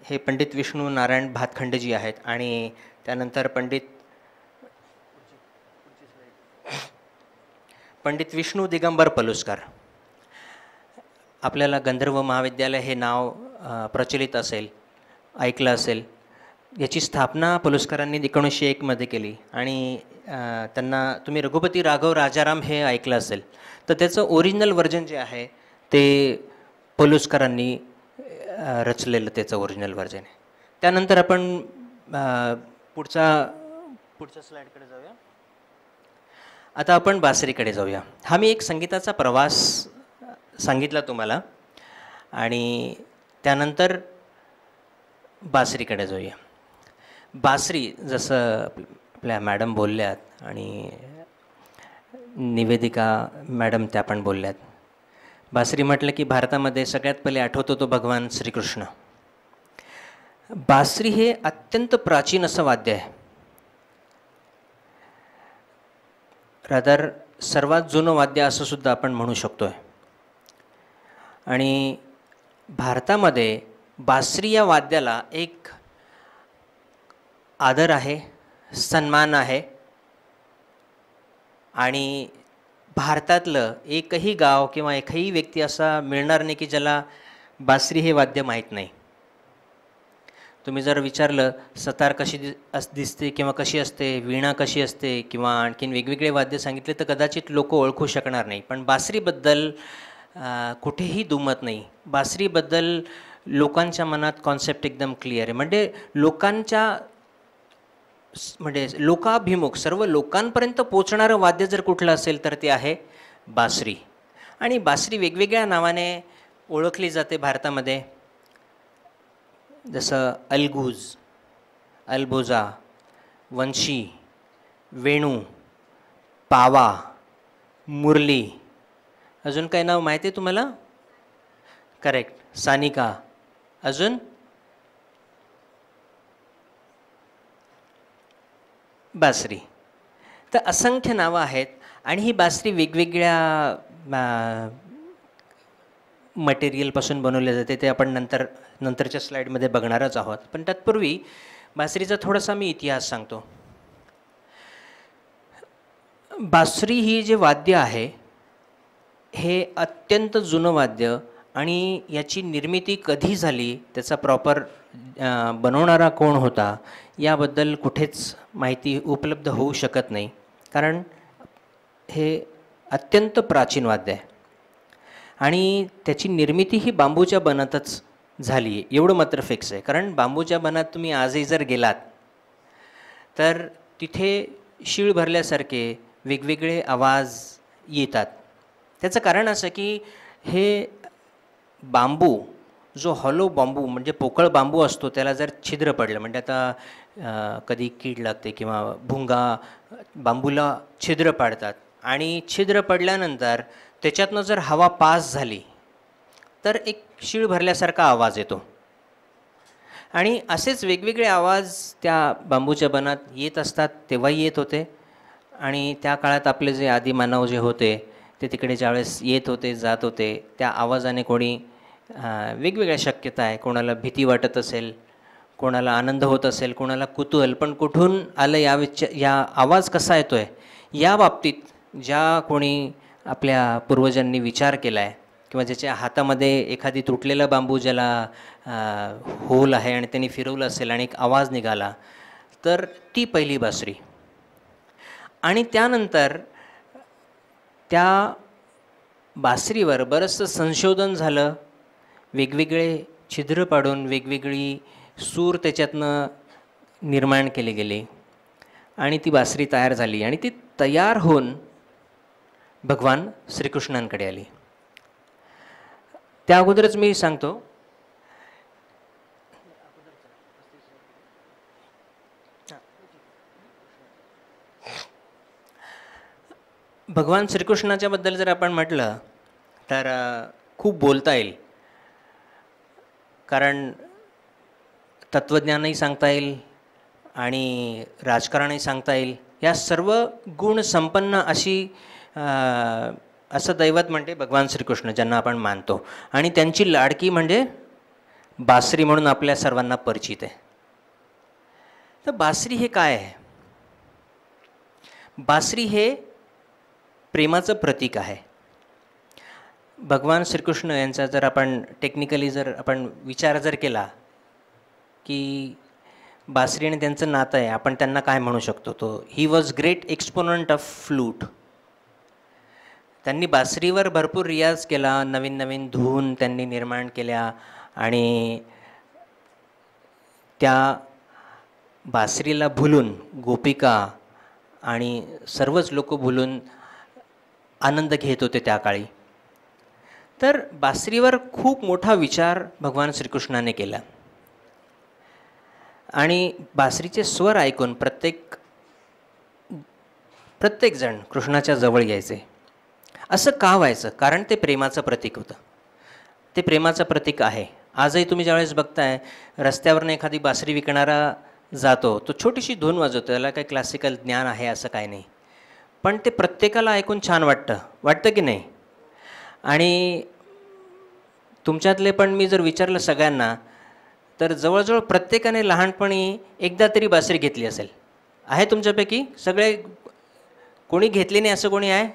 [SPEAKER 3] हे पंडित विष्णू नारायण भातखंडेजी आहेत आणि त्यानंतर पंडित पंडित विष्णू दिगंबर पलुस्कर. आपल्याला गंधर्व महाविद्यालय हे नाव प्रचलित असेल ऐकलं असेल. याची स्थापना पलुस्करांनी एकोणीसशे एकमध्ये केली. आणि त्यांना तुम्ही रघुपती राघव राजाराम हे ऐकलं असेल तर त्याचं ओरिजिनल व्हर्जन जे आहे ते पलुस्करांनी रचलेलं त्याचं ओरिजिनल व्हर्जन आहे. त्यानंतर आपण पुढचा पुढच्या स्लाईडकडे जाऊया. आता आपण बासरीकडे जाऊया. हा मी एक संगीताचा प्रवास सांगितला तुम्हाला. आणि त्यानंतर बासरीकडे जाऊया. बासरी जसं आपल्या मॅडम बोलल्यात आणि निवेदिका मॅडम त्या पण बोलल्यात. बासरी म्हटलं की भारतामध्ये सगळ्यात पहिले आठवतो तो भगवान श्रीकृष्ण. बासरी हे अत्यंत प्राचीन असं वाद्य आहे. रादर सर्वात जुनं वाद्य असं सुद्धा आपण म्हणू शकतो आहे आणि भारतामध्ये बासरी या वाद्याला एक आदर आहे सन्मान आहे आणि भारतातलं एकही गाव किंवा एकही व्यक्ती असा मिळणार नाही की ज्याला बासरी हे वाद्य माहीत नाही. तुम्ही जर विचारलं सतार कशी दि दिसते किंवा कशी असते वीणा कशी असते किंवा आणखीन वेगवेगळे वाद्य सांगितले तर कदाचित लोक ओळखू शकणार नाही. पण बासरीबद्दल कुठेही दुमत नाही. बासरीबद्दल लोकांच्या मनात कॉन्सेप्ट एकदम क्लिअर आहे. म्हणजे लोकांच्या म्हणजे लोकाभिमुख सर्व लोकांपर्यंत पोचणारं वाद्य जर कुठलं असेल तर ते आहे बासरी. आणि बासरी वेगवेगळ्या नावाने ओळखली जाते भारतामध्ये. जसं अलगूज अलबोजा वंशी वेणू पावा मुरली. अजून काही नाव माहिती आहे तुम्हाला? करेक्ट सानिका. अजून? बासरी. तर असंख्य नावं आहेत आणि ही बासरी वेगवेगळ्या मटेरियलपासून बनवले जाते. ते आपण नंतर नंतरच्या स्लाईडमध्ये बघणारच आहोत. पण तत्पूर्वी बासरीचा थोडासा मी इतिहास सांगतो. बासरी ही जे वाद्य आहे हे अत्यंत जुनं वाद्य आणि याची निर्मिती कधी झाली त्याचा प्रॉपर बनवणारा कोण होता याबद्दल कुठेच माहिती उपलब्ध होऊ शकत नाही. कारण हे अत्यंत प्राचीन वाद्य आहे. आणि त्याची निर्मिती ही बांबूच्या बनातच झाली आहे. एवढं मात्र फिक्स आहे. कारण बांबूच्या बनात तुम्ही आजही जर गेलात तर तिथे शीळ भरल्यासारखे वेगवेगळे आवाज येतात. त्याचं कारण असं की हे बांबू जो हॉलो बांबू म्हणजे पोकळ बांबू असतो त्याला जर छिद्र पडलं म्हणजे आता कधी कीड लागते किंवा भुंगा बांबूला छिद्र पाडतात आणि छिद्र पडल्यानंतर त्याच्यातनं जर हवा पास झाली तर एक शीळ भरल्यासारखा आवाज येतो. आणि असेच वेगवेगळे आवाज त्या बांबूच्या बनात येत असतात तेव्हाही येत होते. आणि त्या काळात आपले जे आदिमानव जे होते ते तिकडे ज्यावेळेस येत होते जात होते त्या आवाजाने कोणी वेगवेगळ्या शक्यता आहे. कोणाला भीती वाटत असेल कोणाला आनंद होत असेल कोणाला कुतूहल पण कुठून आलं या विच या आवाज कसा येतो आहे या बाबतीत ज्या कोणी आपल्या पूर्वजांनी विचार केला आहे किंवा ज्याच्या हातामध्ये एखादी तुटलेला बांबू ज्याला होल आहे आणि त्यांनी फिरवलं असेल आणि एक आवाज निघाला तर ती पहिली बासरी. आणि त्यानंतर त्या बासरीवर बरंचसं संशोधन झालं. वेगवेगळे छिद्र पाडून वेगवेगळी सूर त्याच्यातनं निर्माण केले गेले आणि ती बासरी तयार झाली आणि ती तयार होऊन भगवान श्रीकृष्णांकडे आली. त्या अगोदरच मी सांगतो भगवान श्रीकृष्णाच्याबद्दल जर आपण म्हटलं तर खूप बोलता येईल. कारण तत्त्वज्ञानही सांगता येईल आणि राजकारणही सांगता येईल. या सर्व गुण संपन्न अशी असं दैवत म्हणजे भगवान श्रीकृष्ण ज्यांना आपण मानतो. आणि त्यांची लाडकी म्हणजे बासरी म्हणून आपल्या सर्वांना परिचित आहे. तर बासरी हे काय आहे? बासरी हे प्रेमाचं प्रतीक आहे. भगवान श्रीकृष्ण यांचा जर आपण टेक्निकली जर आपण विचार जर केला की बासरी आणि त्यांचं नातं आहे आपण त्यांना काय म्हणू शकतो? तो he was great exponent of flute त्यांनी बासरीवर भरपूर रियाज केला नवीन नवीन धून त्यांनी निर्माण केल्या आणि त्या बासरीला भुलून गोपिका आणि सर्वच लोक भुलून आनंद घेत होते त्या काळी. तर बासरीवर खूप मोठा विचार भगवान श्रीकृष्णाने केला. आणि बासरीचे स्वर ऐकून प्रत्येक प्रत्येकजण कृष्णाच्या जवळ यायचे. असं का व्हायचं? कारण ते प्रेमाचं प्रतीक होतं. ते प्रेमाचं प्रतीक आहे. आजही तुम्ही ज्यावेळेस बघताय रस्त्यावरनं एखादी बासरी विकणारा जातो तो छोटीशी धून वाजवतो त्याला काही क्लासिकल ज्ञान आहे असं काय नाही. पण ते प्रत्येकाला ऐकून छान वाटतं. वाटतं की नाही? आणि तुमच्यातले पण मी जर विचारलं सगळ्यांना तर जवळजवळ प्रत्येकाने लहानपणी एकदा तरी बासरी घेतली असेल. आहे तुमच्यापैकी? सगळे कोणी घेतली नाही असं कोणी आहे?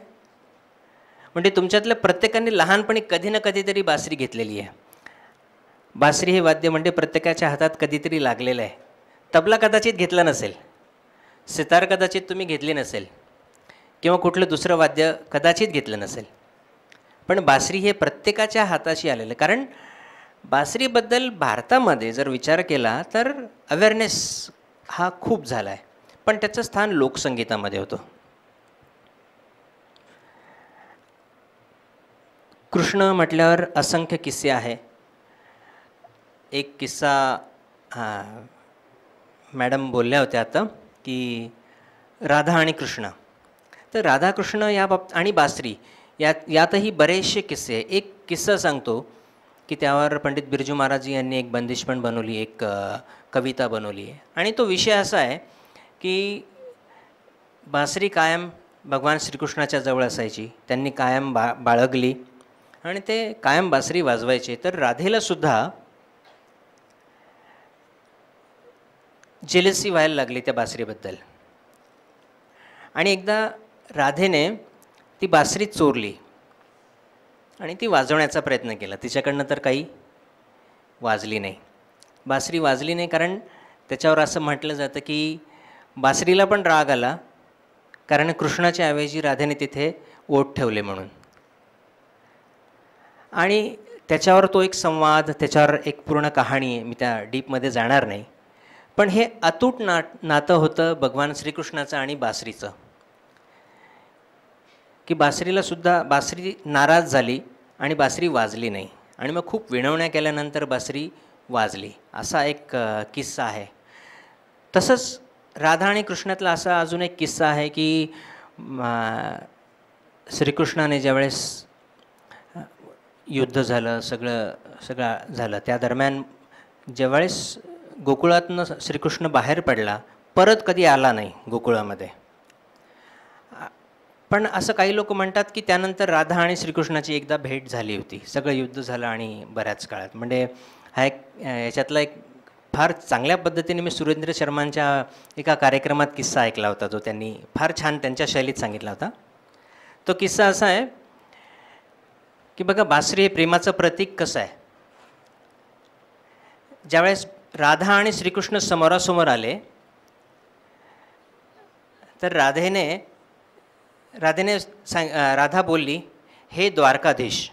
[SPEAKER 3] म्हणजे तुमच्यातल्या प्रत्येकाने लहानपणी कधी ना कधीतरी बासरी घेतलेली आहे. बासरी हे वाद्य म्हणजे प्रत्येकाच्या हातात कधीतरी लागलेलं आहे. तबला कदाचित घेतला नसेल. सितार कदाचित तुम्ही घेतली नसेल. किंवा कुठलं दुसरं वाद्य कदाचित घेतलं नसेल. पण बासरी हे प्रत्येकाच्या हाताशी आलेलं कारण बासरीबद्दल भारतामध्ये जर विचार केला तर अवेअरनेस हा खूप झाला आहे पण त्याचं स्थान लोकसंगीतामध्ये होतं. कृष्ण म्हटल्यावर असंख्य किस्से आहे. एक किस्सा मॅडम बोलल्या होत्या आता की राधा आणि कृष्ण. तर राधाकृष्ण या बाब आणि बासरी यात यातही बरेचसे किस्से. एक किस्सा सांगतो की त्यावर पंडित बिरजू महाराज यांनी एक बंदिश पण बनवली एक कविता बनवली आहे. आणि तो विषय असा आहे की बासरी कायम भगवान श्रीकृष्णाच्या जवळ असायची. त्यांनी कायम बा बाळगली आणि ते कायम बासरी वाजवायचे. तर राधेला सुद्धा जेलसी व्हायला लागली त्या बासरीबद्दल. आणि एकदा राधेने ती बासरी चोरली आणि ती वाजवण्याचा प्रयत्न केला. तिच्याकडनं तर काही वाजली नाही. बासरी वाजली नाही कारण त्याच्यावर असं म्हटलं जातं की बासरीला पण राग आला कारण कृष्णाच्या ऐवजी राधेने तिथे ओठ ठेवले म्हणून. आणि त्याच्यावर तो एक संवाद त्याच्यावर एक पूर्ण कहाणी आहे मी त्या डीपमध्ये जाणार नाही. पण हे अतूट ना नातं होतं भगवान श्रीकृष्णाचं आणि बासरीचं. की बासरीला सुद्धा बासरी नाराज झाली आणि बासरी वाजली नाही. आणि मग खूप विणवण्या केल्यानंतर बासरी वाजली. असा एक किस्सा आहे. तसंच राधा आणि कृष्णातला असा अजून एक किस्सा आहे की श्रीकृष्णाने ज्यावेळेस युद्ध झालं सगळं सगळं झालं त्या दरम्यान ज्यावेळेस गोकुळातनं श्रीकृष्ण बाहेर पडला परत कधी आला नाही गोकुळामध्ये. पण असं काही लोक म्हणतात की त्यानंतर राधा आणि श्रीकृष्णाची एकदा भेट झाली होती. सगळं युद्ध झालं आणि बऱ्याच काळात. म्हणजे हा एक याच्यातला एक फार चांगल्या पद्धतीने मी सुरेंद्र शर्मांच्या एका कार्यक्रमात किस्सा ऐकला होता जो त्यांनी फार छान त्यांच्या शैलीत सांगितला होता. तो किस्सा असा आहे की बघा बासरी हे प्रेमाचं प्रतीक कसं आहे? ज्यावेळेस राधा आणि श्रीकृष्ण समोरासमोर आले तर राधेने राधेने सांग राधा बोलली हे द्वारकाधीश.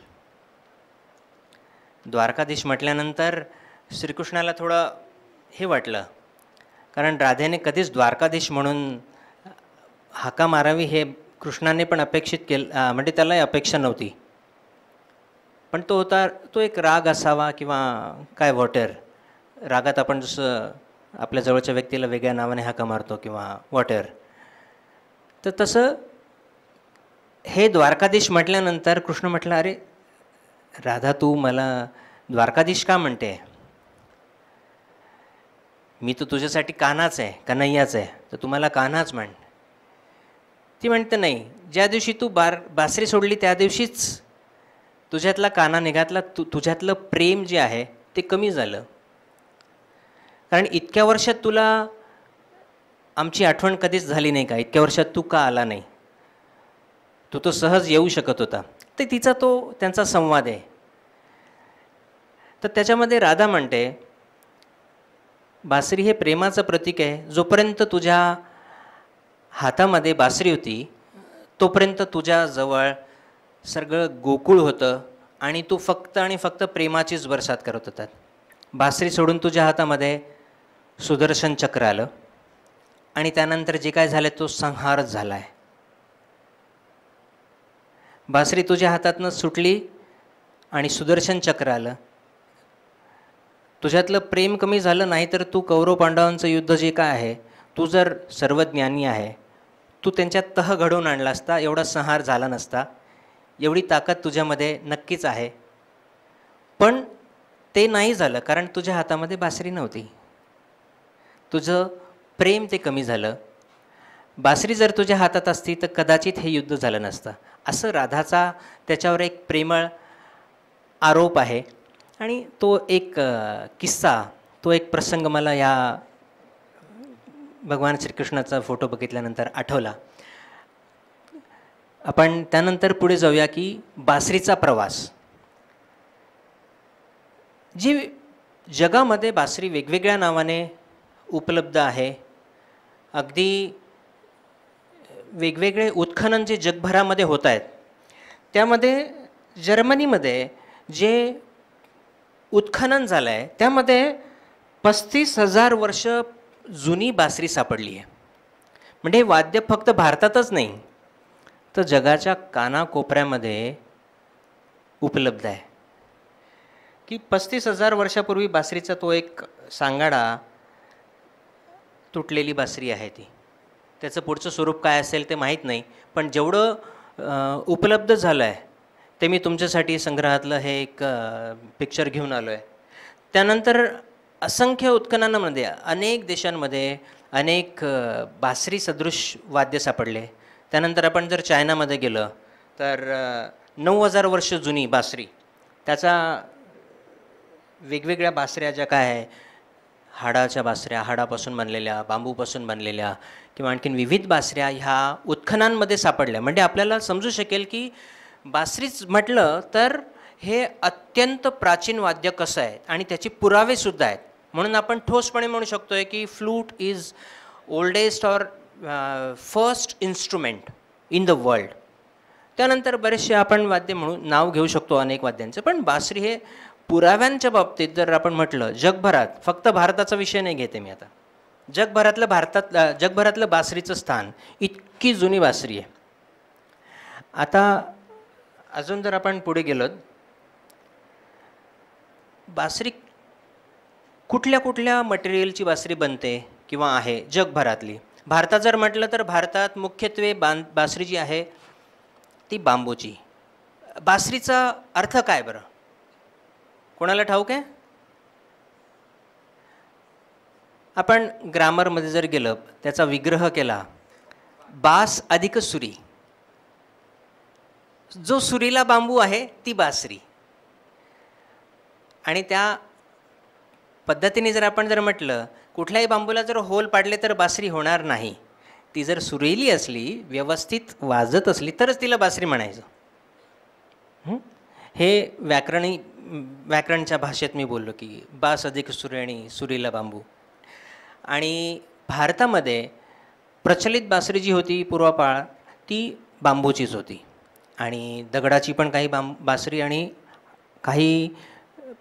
[SPEAKER 3] द्वारकाधीश म्हटल्यानंतर श्रीकृष्णाला थोडं हे वाटलं कारण राधेने कधीच द्वारकाधीश म्हणून हाका मारावी हे कृष्णाने पण अपेक्षित केलं म्हणजे त्यालाही अपेक्षा नव्हती. पण तो होता तो एक राग असावा किंवा काय वॉटर रागात आपण जसं आपल्या जवळच्या व्यक्तीला वेगळ्या नावाने हाका मारतो किंवा वॉटर तर तसं हे द्वारकाधीश म्हटल्यानंतर कृष्ण म्हटलं अरे राधा तू मला द्वारकाधीश का म्हणते? मी तर तुझ्यासाठी कान्हाच आहे कन्हैयाच आहे तर तू मला कान्हाच म्हण. ती म्हणते नाही ज्या दिवशी तू बार बासरी सोडली त्या दिवशीच तुझ्यातला काना निघातला तु तुझ्यातलं प्रेम जे आहे ते कमी झालं. कारण इतक्या वर्षात तुला आमची आठवण कधीच झाली नाही का? इतक्या वर्षात तू का आला नाही? तो तो सहज येऊ शकत होता. ते तिचा तो त्यांचा संवाद आहे. तर त्याच्यामध्ये राधा म्हणते बासरी हे प्रेमाचं प्रतीक आहे. जोपर्यंत तुझ्या हातामध्ये बासरी होती तोपर्यंत तुझ्याजवळ सगळं गोकुळ होतं आणि तू फक्त आणि फक्त प्रेमाचीच बरसात करत होतात बासरी सोडून तुझ्या हातामध्ये सुदर्शन चक्र आलं आणि त्यानंतर जे काय झालं तो संहारच झाला आहे बासरी तुझ्या हातातनं सुटली आणि सुदर्शन चक्र आलं. तुझ्यातलं प्रेम कमी झालं नाही तर तू कौरव पांडवांचं युद्ध जे काय आहे तू जर सर्वज्ञानी आहे तू त्यांच्यात तह घडवून आणला असता एवढा संहार झाला नसता एवढी ताकद तुझ्यामध्ये नक्कीच आहे. पण ते नाही झालं कारण तुझ्या हातामध्ये बासरी नव्हती. तुझं प्रेम ते कमी झालं. बासरी जर तुझ्या हातात असती तर कदाचित हे युद्ध झालं नसतं. असं राधाचा त्याच्यावर एक प्रेमळ आरोप आहे. आणि तो एक किस्सा तो एक प्रसंग मला या भगवान श्रीकृष्णाचा फोटो बघितल्यानंतर आठवला. आपण त्यानंतर पुढे जाऊया की बासरीचा प्रवास. जी जगामध्ये बासरी वेगवेगळ्या नावाने उपलब्ध आहे. अगदी वेगवेगळे उत्खनन जे जगभरामध्ये होत आहेत त्यामध्ये जर्मनीमध्ये जे उत्खनन झालं आहे त्यामध्ये पस्तीस हजार वर्ष जुनी बासरी सापडली आहे. म्हणजे हे वाद्य फक्त भारतातच नाही तर जगाच्या कानाकोपऱ्यामध्ये उपलब्ध आहे. की पस्तीस हजार वर्षापूर्वी बासरीचा तो एक सांगाडा तुटलेली बासरी आहे ती. त्याचं पुढचं स्वरूप काय असेल ते माहीत नाही. पण जेवढं उपलब्ध झालं आहे ते मी तुमच्यासाठी संग्रहातलं हे एक पिक्चर घेऊन आलो आहे त्यानंतर असंख्य उत्खननामध्ये अनेक देशांमध्ये अनेक बासरी सदृश वाद्य सापडले. त्यानंतर आपण जर चायनामध्ये गेलं तर नऊ हजार वर्ष जुनी बासरी. त्याचा वेगवेगळ्या बासऱ्या ज्या काय आहे हाडाच्या बासऱ्या हाडापासून बनलेल्या बांबूपासून बनलेल्या किंवा आणखीन विविध बासऱ्या ह्या उत्खनांमध्ये सापडल्या. म्हणजे आपल्याला समजू शकेल की बासरीच म्हटलं तर हे अत्यंत प्राचीन वाद्य कसं आहे आणि त्याचे पुरावेसुद्धा आहेत. म्हणून आपण ठोसपणे म्हणू शकतो आहे की flute is oldest or first instrument in the world त्यानंतर बरेचसे आपण वाद्य म्हणून नाव घेऊ शकतो अनेक वाद्यांचं. पण बासरी हे पुराव्यांच्या बाबतीत जर आपण म्हटलं जगभरात फक्त भारताचा विषय नाही घेते मी आता. जगभरातलं भारतात जगभरातलं बासरीचं स्थान इतकी जुनी बासरी आहे. आता अजून जर आपण पुढे गेलो बासरी कुठल्या कुठल्या मटेरियलची बासरी बनते किंवा आहे जगभरातली? भारतात जर म्हटलं तर भारतात मुख्यत्वे बां बासरी जी आहे ती बांबूची. बासरीचा अर्थ काय बरं? कोणाला ठाऊक आहे? आपण ग्रामरमध्ये जर गेलं त्याचा विग्रह केला बास अधिक सुरी. जो सुरीला बांबू आहे ती बासरी. आणि त्या पद्धतीने जर आपण जर म्हटलं कुठल्याही बांबूला जर होल पाडले तर बासरी होणार नाही. ती जर सुरेली असली व्यवस्थित वाजत असली तरच तिला बासरी म्हणायचं. हे? व्याकरणी व्याकरणच्या भाषेत मी बोललो की बास अधिक सुरेणी सुरीला बांबू. आणि भारतामध्ये प्रचलित बासरी जी होती पूर्वापाळ ती बांबूचीच होती. आणि दगडाची पण काही बांब बासरी आणि काही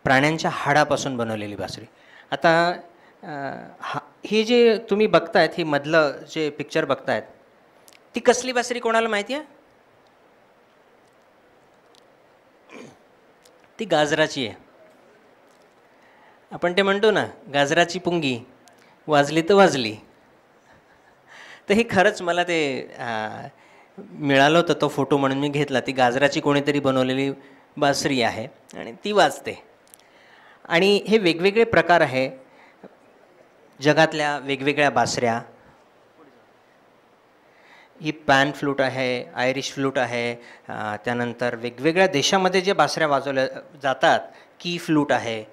[SPEAKER 3] प्राण्यांच्या हाडापासून बनवलेली बासरी. आता हा हे जे तुम्ही बघतायत हे मधलं जे पिक्चर बघतायत ती कसली बासरी कोणाला माहिती आहे? ती गाजराची आहे. आपण ते म्हणतो ना गाजराची पुंगी. वाजली तर वाजली. तर हे खरंच मला ते मिळालं होतं तो फोटो म्हणून मी घेतला. ती गाजराची कोणीतरी बनवलेली बासरी आहे आणि ती वाजते. आणि हे वेगवेगळे प्रकार आहे. जगातल्या वेगवेगळ्या बासऱ्या. ही पॅन फ्लूट आहे आयरिश फ्लूट आहे त्यानंतर वेगवेगळ्या देशामध्ये जे बासऱ्या वाजवल्या जातात की फ्लूट आहे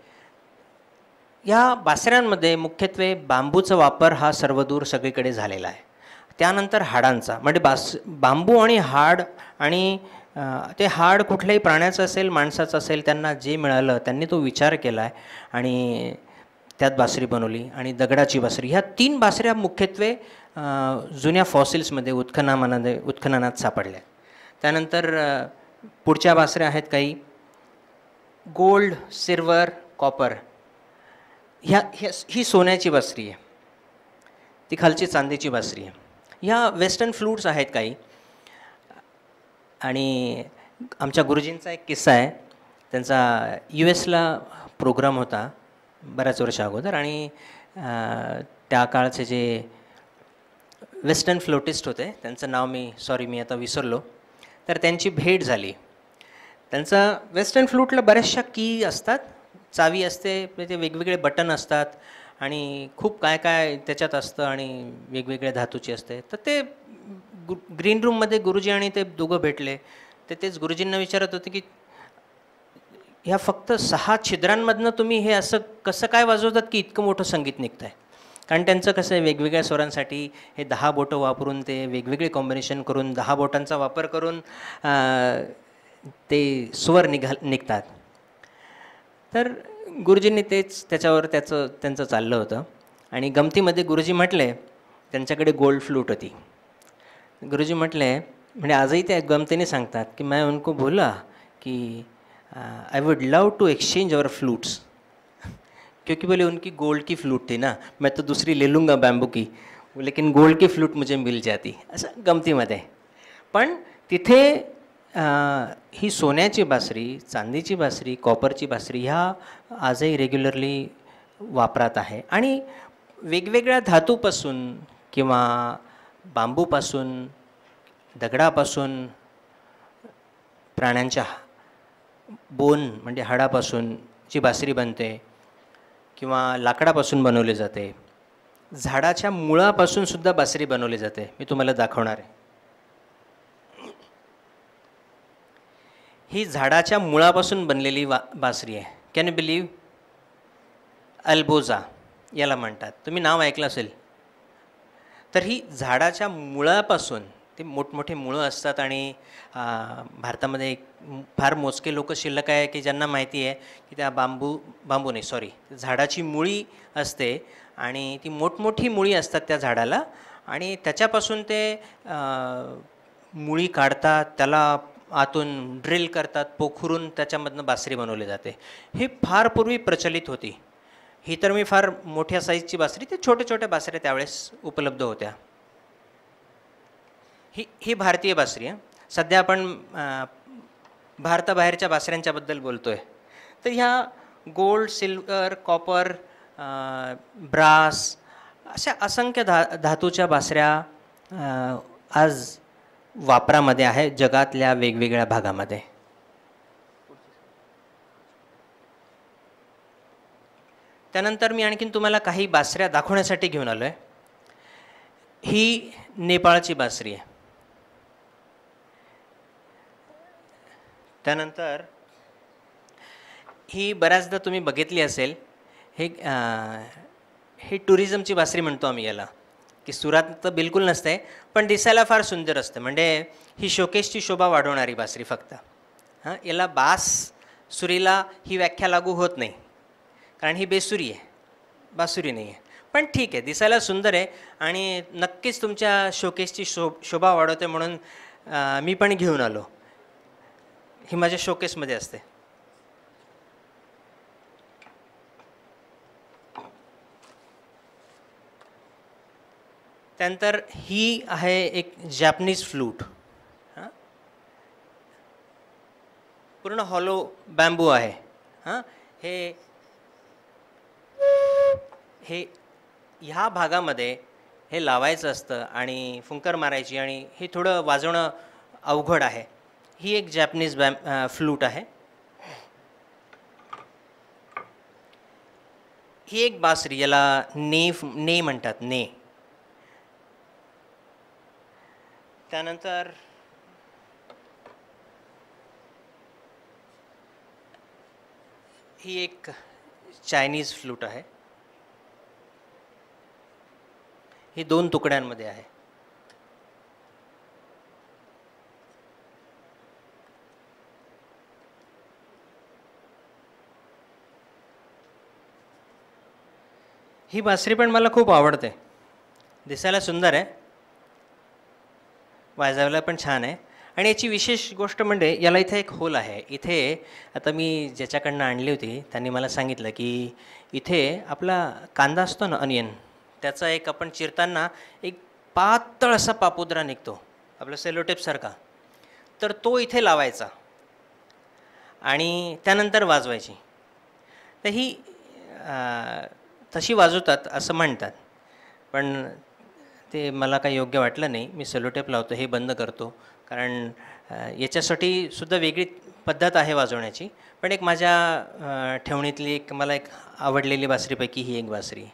[SPEAKER 3] या बासऱ्यांमध्ये मुख्यत्वे बांबूचा वापर हा सर्वदूर सगळीकडे झालेला आहे. त्यानंतर हाडांचा म्हणजे बास बांबू आणि हाड आणि ते हाड कुठल्याही प्राण्याचं असेल माणसाचं असेल त्यांना जे मिळालं त्यांनी तो विचार केला आहे. आणि त्यात बासरी बनवली आणि दगडाची बासरी. ह्या तीन बासऱ्या मुख्यत्वे जुन्या फॉसिल्समध्ये उत्खनामध्ये उत्खननात सापडल्या. त्यानंतर पुढच्या बासऱ्या आहेत काही. Gold silver copper. ह्या ह्या ही सोन्याची बासरी आहे. ती खालची चांदीची बासरी आहे. ह्या वेस्टर्न फ्लूट्स आहेत काही. आणि आमच्या गुरुजींचा एक किस्सा आहे. त्यांचा यू एसला प्रोग्राम होता बऱ्याच वर्षा अगोदर. आणि त्या काळचे जे वेस्टर्न फ्लोटिस्ट होते त्यांचं नाव मी सॉरी मी आता विसरलो. तर त्यांची भेट झाली. त्यांचा वेस्टर्न फ्लूटला बऱ्याचशा की असतात. चावी असते म्हणजे ते वेगवेगळे बटन असतात आणि खूप काय काय त्याच्यात असतं आणि वेगवेगळ्या धातूची असते. तर ते गु ग्रीन रूममध्ये गुरुजी आणि ते दोघं भेटले. ते तेच गुरुजींना विचारत होते की ह्या फक्त सहा छिद्रांमधनं तुम्ही हे असं कसं काय वाजवतात की इतकं मोठं संगीत निघतं आहे कारण त्यांचं कसं आहे वेगवेगळ्या स्वरांसाठी हे दहा बोटं वापरून ते वेगवेगळे कॉम्बिनेशन करून दहा बोटांचा वापर करून ते स्वर निघाल निघतात. तर गुरुजींनी तेच त्याच्यावर त्याचं त्यांचं चाललं होतं. आणि गमतीमध्ये गुरुजी म्हटले त्यांच्याकडे गोल्ड फ्लूट होती. गुरुजी म्हटले म्हणजे आजही त्या गमतीने सांगतात की मैं उनको बोला की I would love to exchange our flutes क्योंकि बोले उनकी गोल्ड की फ्लूट थी ना मैं तो दूसरी ले लूँगा बॅम्बू की लेकिन गोल्ड की फ्लूट मुझे मिल जाती. असं गमतीमध्ये. पण तिथे ही सोन्याची बासरी चांदीची बासरी कॉपरची बासरी ह्या आजही रेग्युलरली वापरात आहे. आणि वेगवेगळ्या धातूपासून किंवा बांबूपासून दगडापासून प्राण्यांच्या बोन म्हणजे हाडापासून जी बासरी बनते किंवा लाकडापासून बनवली जाते झाडाच्या मुळापासून सुद्धा बासरी बनवली जाते. मी तुम्हाला दाखवणार आहे. ही झाडाच्या मुळापासून बनलेली वा बासरी आहे. कॅन यू बिलीव्ह अल्बोजा याला म्हणतात. तुम्ही नाव ऐकलं असेल. तर ही झाडाच्या मुळापासून ते मोठमोठे मुळं असतात आणि भारतामध्ये एक फार मोजके लोक शिल्लक आहे की ज्यांना माहिती आहे की त्या बांबू बांबू नाही सॉरी झाडाची मुळी असते आणि ती मोठमोठी मुळी असतात त्या झाडाला आणि त्याच्यापासून ते मुळी काढतात त्याला आतून ड्रिल करतात पोखरून त्याच्यामधनं बासरी बनवली जाते. ही फार पूर्वी प्रचलित होती. ही तर मी फार मोठ्या साईजची बासरी ते छोट्या छोट्या बासऱ्या त्यावेळेस उपलब्ध होत्या. ही ही भारतीय बासरी आहे सध्या आपण भारताबाहेरच्या बासऱ्यांच्याबद्दल बोलतो आहे तर ह्या गोल्ड सिल्वर कॉपर ब्रास अशा असंख्य धा धातूच्या बासऱ्या आज वापरामध्ये आहे जगातल्या वेगवेगळ्या भागामध्ये. त्यानंतर मी आणखीन तुम्हाला काही बासऱ्या दाखवण्यासाठी घेऊन आलो आहे ही नेपाळची बासरी आहे. त्यानंतर ही बऱ्याचदा तुम्ही बघितली असेल हे ही टुरिझमची बासरी म्हणतो आम्ही याला. की सुरात तर बिलकुल नसते पण दिसायला फार सुंदर असते. म्हणजे ही शोकेसची शोभा वाढवणारी बासरी फक्त. हां याला बास सुरीला ही व्याख्या लागू होत नाही. कारण ही बेसुरी आहे. बासुरी नाही आहे. पण ठीक आहे दिसायला सुंदर आहे आणि नक्कीच तुमच्या शोकेसची शो शोभा वाढवते म्हणून मी पण घेऊन आलो. ही माझ्या शोकेसमध्ये असते. त्यानंतर ही आहे एक जॅपनीज फ्लूट हां? पूर्ण हॉलो बॅम्बू आहे. हां? हे हे ह्या भागामध्ये हे लावायचं असतं आणि फुंकर मारायची आणि हे थोडं वाजवणं अवघड आहे. ही एक जॅपनीज बॅम फ्लूट आहे. ही एक बासरी याला ने ने म्हणतात ने. त्यानंतर ही एक चायनीज फ्लूट आहे. ही दोन तुकड्यांमध्ये आहे. ही बासरी पण मला खूप आवडते. दिसायला सुंदर आहे. वाजवायला पण छान आहे. आणि याची विशेष गोष्ट म्हणजे याला इथे एक होल आहे. इथे आता मी ज्याच्याकडनं आणली होती त्यांनी मला सांगितलं की इथे आपला कांदा असतो ना अनियन त्याचा एक आपण चिरताना एक पातळ असा पापुद्रा निघतो आपला सेलोटेपसारखा तर तो इथे लावायचा आणि त्यानंतर वाजवायची. तर ही तशी वाजवतात असं म्हणतात. पण ते मला काही योग्य वाटलं नाही. मी सेलोटेप लावतो हे बंद करतो. कारण याच्यासाठी सुद्धा वेगळी पद्धत आहे वाजवण्याची. पण एक माझ्या ठेवणीतली एक मला एक आवडलेली बासरीपैकी ही एक बासरी.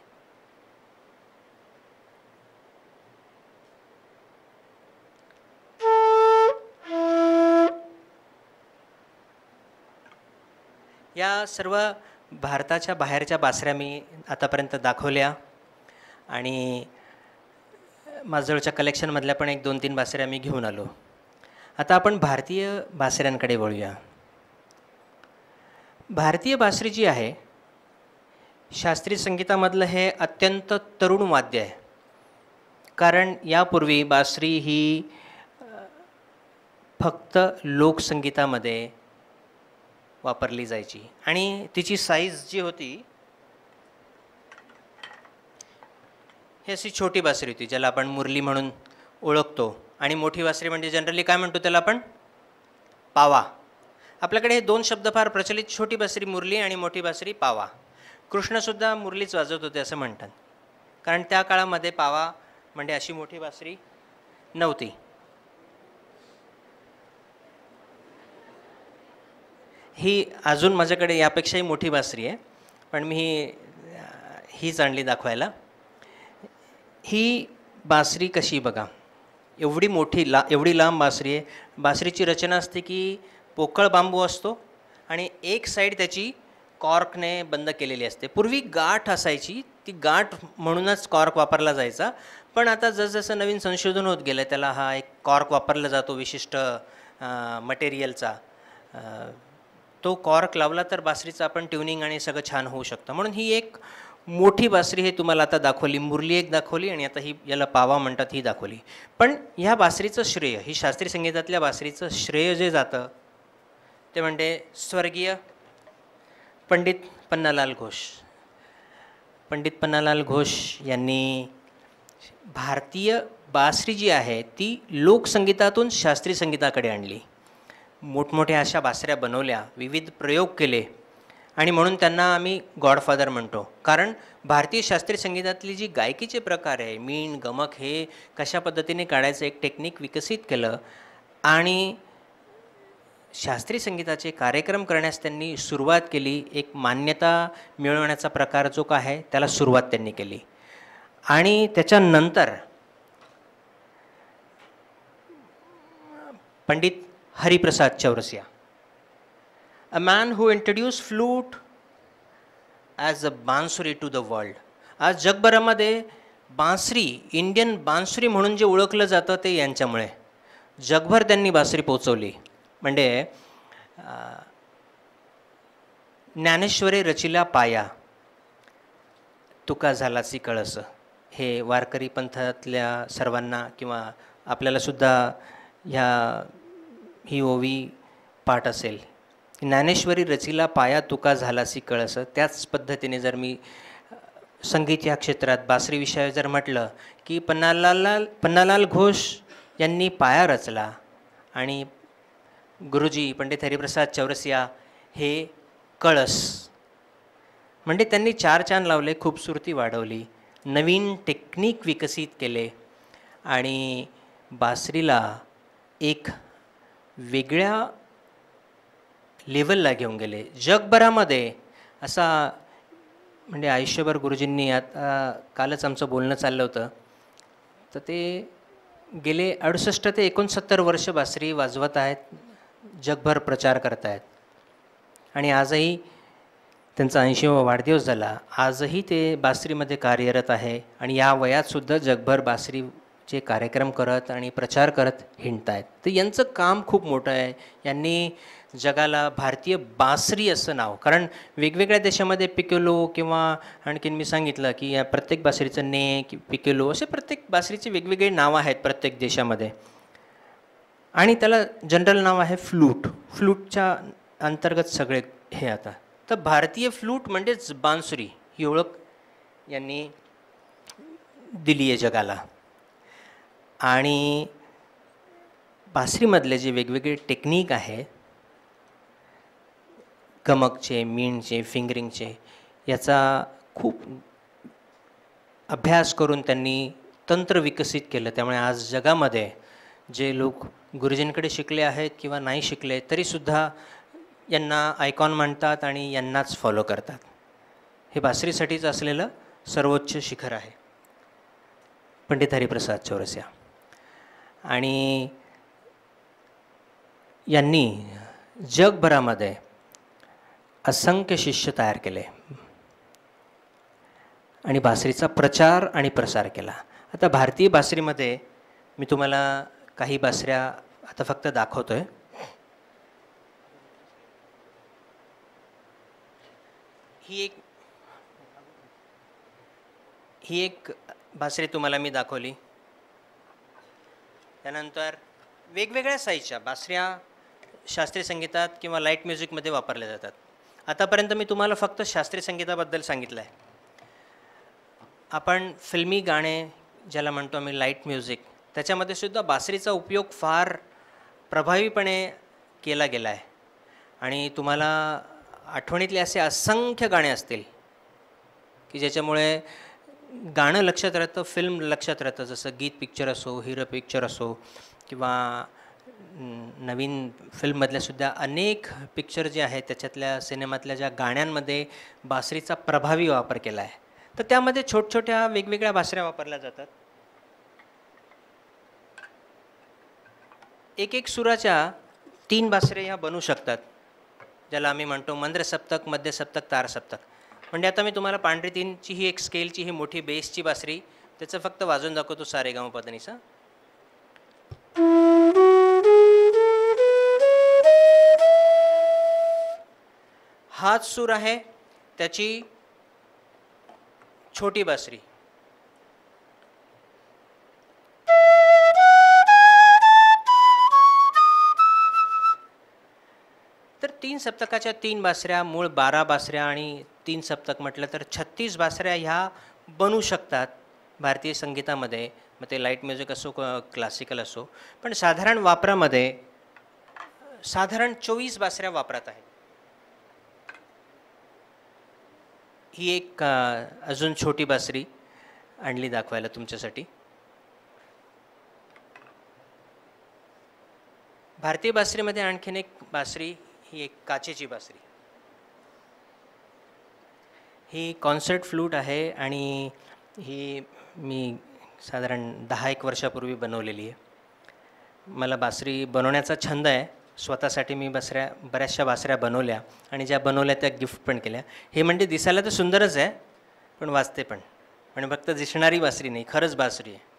[SPEAKER 3] या सर्व भारताच्या बाहेरच्या बासऱ्या मी आतापर्यंत दाखवल्या. आणि माझजवळच्या कलेक्शनमधल्या पण एक दोन तीन बासऱ्या मी घेऊन आलो. आता आपण भारतीय बासऱ्यांकडे वळूया. भारतीय बासरी जी आहे शास्त्रीय संगीतामधलं हे अत्यंत तरुण वाद्य आहे. कारण यापूर्वी बासरी ही फक्त लोकसंगीतामध्ये वापरली जायची. आणि तिची साईज जी होती ही अशी छोटी बासरी होती ज्याला आपण मुरली म्हणून ओळखतो. आणि मोठी बासरी म्हणजे जनरली काय म्हणतो त्याला आपण? पावा. आपल्याकडे हे दोन शब्द फार प्रचलित छोटी बासरी मुरली आणि मोठी बासरी पावा. कृष्णसुद्धा मुरलीच वाजवत होते असं म्हणतात. कारण त्या काळामध्ये पावा म्हणजे अशी मोठी बासरी नव्हती. ही अजून माझ्याकडे यापेक्षाही मोठी बासरी आहे. पण मी ही हीच आणली दाखवायला. ही बासरी कशी बघा? एवढी मोठी ला एवढी लांब बासरी आहे. बासरीची रचना असते की पोकळ बांबू असतो आणि एक साईड त्याची कॉर्कने बंद केलेली असते. पूर्वी गाठ असायची ती गाठ म्हणूनच कॉर्क वापरला जायचा. पण आता जसजसं नवीन संशोधन होत गेलं त्याला हा एक कॉर्क वापरला जातो विशिष्ट मटेरियलचा तो कॉर्क लावला तर बासरीचं आपण ट्युनिंग आणि सगळं छान होऊ शकतं. म्हणून ही एक मोठी बासरी हे तुम्हाला आता दाखवली मुरली एक दाखवली आणि आता ही याला पावा म्हणतात ही दाखवली. पण ह्या बासरीचं श्रेय ही शास्त्रीय संगीतातल्या बासरीचं श्रेय जे जातं ते म्हणजे स्वर्गीय पंडित पन्नालाल घोष. पंडित पन्नालाल घोष यांनी भारतीय बासरी जी आहे ती लोकसंगीतातून शास्त्रीय संगीताकडे आणली. मोठमोठ्या अशा बासऱ्या बनवल्या विविध प्रयोग केले. आणि म्हणून त्यांना आम्ही गॉडफादर म्हणतो. कारण भारतीय शास्त्रीय संगीतातली जी गायकीचे प्रकार आहे मीण गमक हे कशा पद्धतीने काढायचं एक टेक्निक विकसित केलं आणि शास्त्रीय संगीताचे कार्यक्रम करण्यास त्यांनी सुरुवात केली. एक मान्यता मिळवण्याचा प्रकार जो का आहे त्याला सुरुवात त्यांनी केली. आणि त्याच्यानंतर Pandit Hariprasad Chaurasia a man who introduce flute as a bansuri to the world आज जगभरामध्ये बांसरी इंडियन बांसुरी म्हणून जे ओळखलं जातं ते यांच्यामुळे. जगभर त्यांनी बासरी पोचवली म्हणजे ज्ञानेश्वरी रचिला पाया तुका झालाची कळस. हे वारकरी पंथातल्या सर्वांना किंवा आपल्यालासुद्धा ह्या ही ओवी पाठ असेल. ज्ञानेश्वरी रचिला पाया तुका झालासी कळस. त्याच पद्धतीने जर मी संगीत या क्षेत्रात बासरी विषय जर म्हटलं की पन्नालाल पन्नालाल घोष यांनी पाया रचला आणि गुरुजी पंडित हरिप्रसाद चौरसिया हे कळस. म्हणजे त्यांनी चार चांद लावले खूपसुरती वाढवली नवीन टेक्निक विकसित केले आणि बासरीला एक वेगळ्या लेवलला घेऊन गेले. जगभरामध्ये असा म्हणजे आयुष्यभर गुरुजींनी आता कालच आमचं बोलणं चाललं होतं. तर ते गेले अडुसष्ट ते एकोणसत्तर वर्ष बासरी वाजवत आहेत जगभर प्रचार करत आहेत आणि आजही त्यांचा ऐंशीवा वाढदिवस झाला. आजही ते बासरीमध्ये कार्यरत आहे आणि या वयातसुद्धा जगभर बासरीचे कार्यक्रम करत आणि प्रचार करत हिंडत आहेत तर यांचं काम खूप मोठं आहे. यांनी जगाला भारतीय बासरी असं नाव. कारण वेगवेगळ्या देशामध्ये पिकेलो किंवा आणखीन मी सांगितलं की या प्रत्येक बासरीचं ने कि पिकेलो असे प्रत्येक बासरीचे वेगवेगळे नावं आहेत प्रत्येक देशामध्ये. आणि त्याला जनरल नाव आहे फ्लूट. फ्लूटच्या अंतर्गत सगळे हे आता. तर भारतीय फ्लूट म्हणजेच बांसुरी ही ओळख यांनी दिली आहे जगाला. आणि बासरीमधले जे वेगवेगळे टेक्निक आहे गमकचे मीणचे फिंगरिंगचे याचा खूप अभ्यास करून त्यांनी तंत्र विकसित केलं. त्यामुळे आज जगामध्ये जे लोक गुरुजींकडे शिकले आहेत किंवा नाही शिकले तरीसुद्धा यांना आयकॉन म्हणतात आणि यांनाच फॉलो करतात. हे बासरीसाठीच असलेलं सर्वोच्च शिखर आहे. पंडित हरिप्रसाद चौरसिया. आणि यांनी जगभरामध्ये असंख्य शिष्य तयार केले. आणि बासरीचा प्रचार आणि प्रसार केला. आता भारतीय बासरीमध्ये मी तुम्हाला काही बासऱ्या आता फक्त दाखवतो आहे ही एक ही एक बासरी तुम्हाला मी दाखवली. त्यानंतर वेगवेगळ्या साईजच्या बासऱ्या शास्त्रीय संगीतात किंवा लाइट म्युझिकमध्ये वापरल्या जातात. आतापर्यंत मी तुम्हाला फक्त शास्त्रीय संगीताबद्दल सांगितलं आहे आपण फिल्मी गाणे ज्याला म्हणतो आम्ही लाइट म्युझिक त्याच्यामध्ये सुद्धा बासरीचा उपयोग फार प्रभावीपणे केला गेला आहे आणि तुम्हाला आठवणीतले असे असंख्य गाणे असतील की ज्याच्यामुळे गाणं लक्षात राहतं फिल्म लक्षात राहतं जसं गीत पिक्चर असो हिरो पिक्चर असो किंवा नवीन फिल्ममधल्यासुद्धा अनेक पिक्चर जे आहेत त्याच्यातल्या सिनेमातल्या ज्या गाण्यांमध्ये बासरीचा प्रभावी वापर केला आहे तर त्यामध्ये छोटछोट्या वेगवेगळ्या बासऱ्या वापरल्या जातात. एक एक सुराच्या तीन बासऱ्या ह्या बनू शकतात ज्याला आम्ही म्हणतो मंद्र सप्तक मध्य सप्तक तार सप्तक म्हणजे आता मी तुम्हाला पांढरी तीनची ही एक स्केलची ही मोठी बेसची बासरी त्याचं फक्त वाजून दाखवतो सारेगाव पदनीचा. हाच सूर आहे त्याची छोटी बासरी. तर तीन सप्तकाच्या तीन बासऱ्या मूळ बारा बासऱ्या आणि तीन सप्तक म्हटलं तर छत्तीस बासऱ्या ह्या बनू शकतात भारतीय संगीतामध्ये. मग ते लाइट म्युझिक असो क्लासिकल असो. पण साधारण वापरामध्ये साधारण चोवीस बासऱ्या वापरात आहेत. ही एक अजून छोटी बासरी आणली दाखवायला तुमच्यासाठी. भारतीय बासरीमध्ये आणखीन एक बासरी ही एक काचेची बासरी. ही कॉन्सर्ट फ्लूट आहे आणि ही मी साधारण दहा एक वर्षापूर्वी बनवलेली आहे. मला बासरी बनवण्याचा छंद आहे. स्वतःसाठी मी बसऱ्या बऱ्याचशा बासऱ्या बनवल्या आणि ज्या बनवल्या त्या गिफ्ट पण केल्या. हे म्हणजे दिसायला तर सुंदरच आहे पण वाजते पण. आणि फक्त दिसणारी बासरी नाही खरंच बासरी आहे.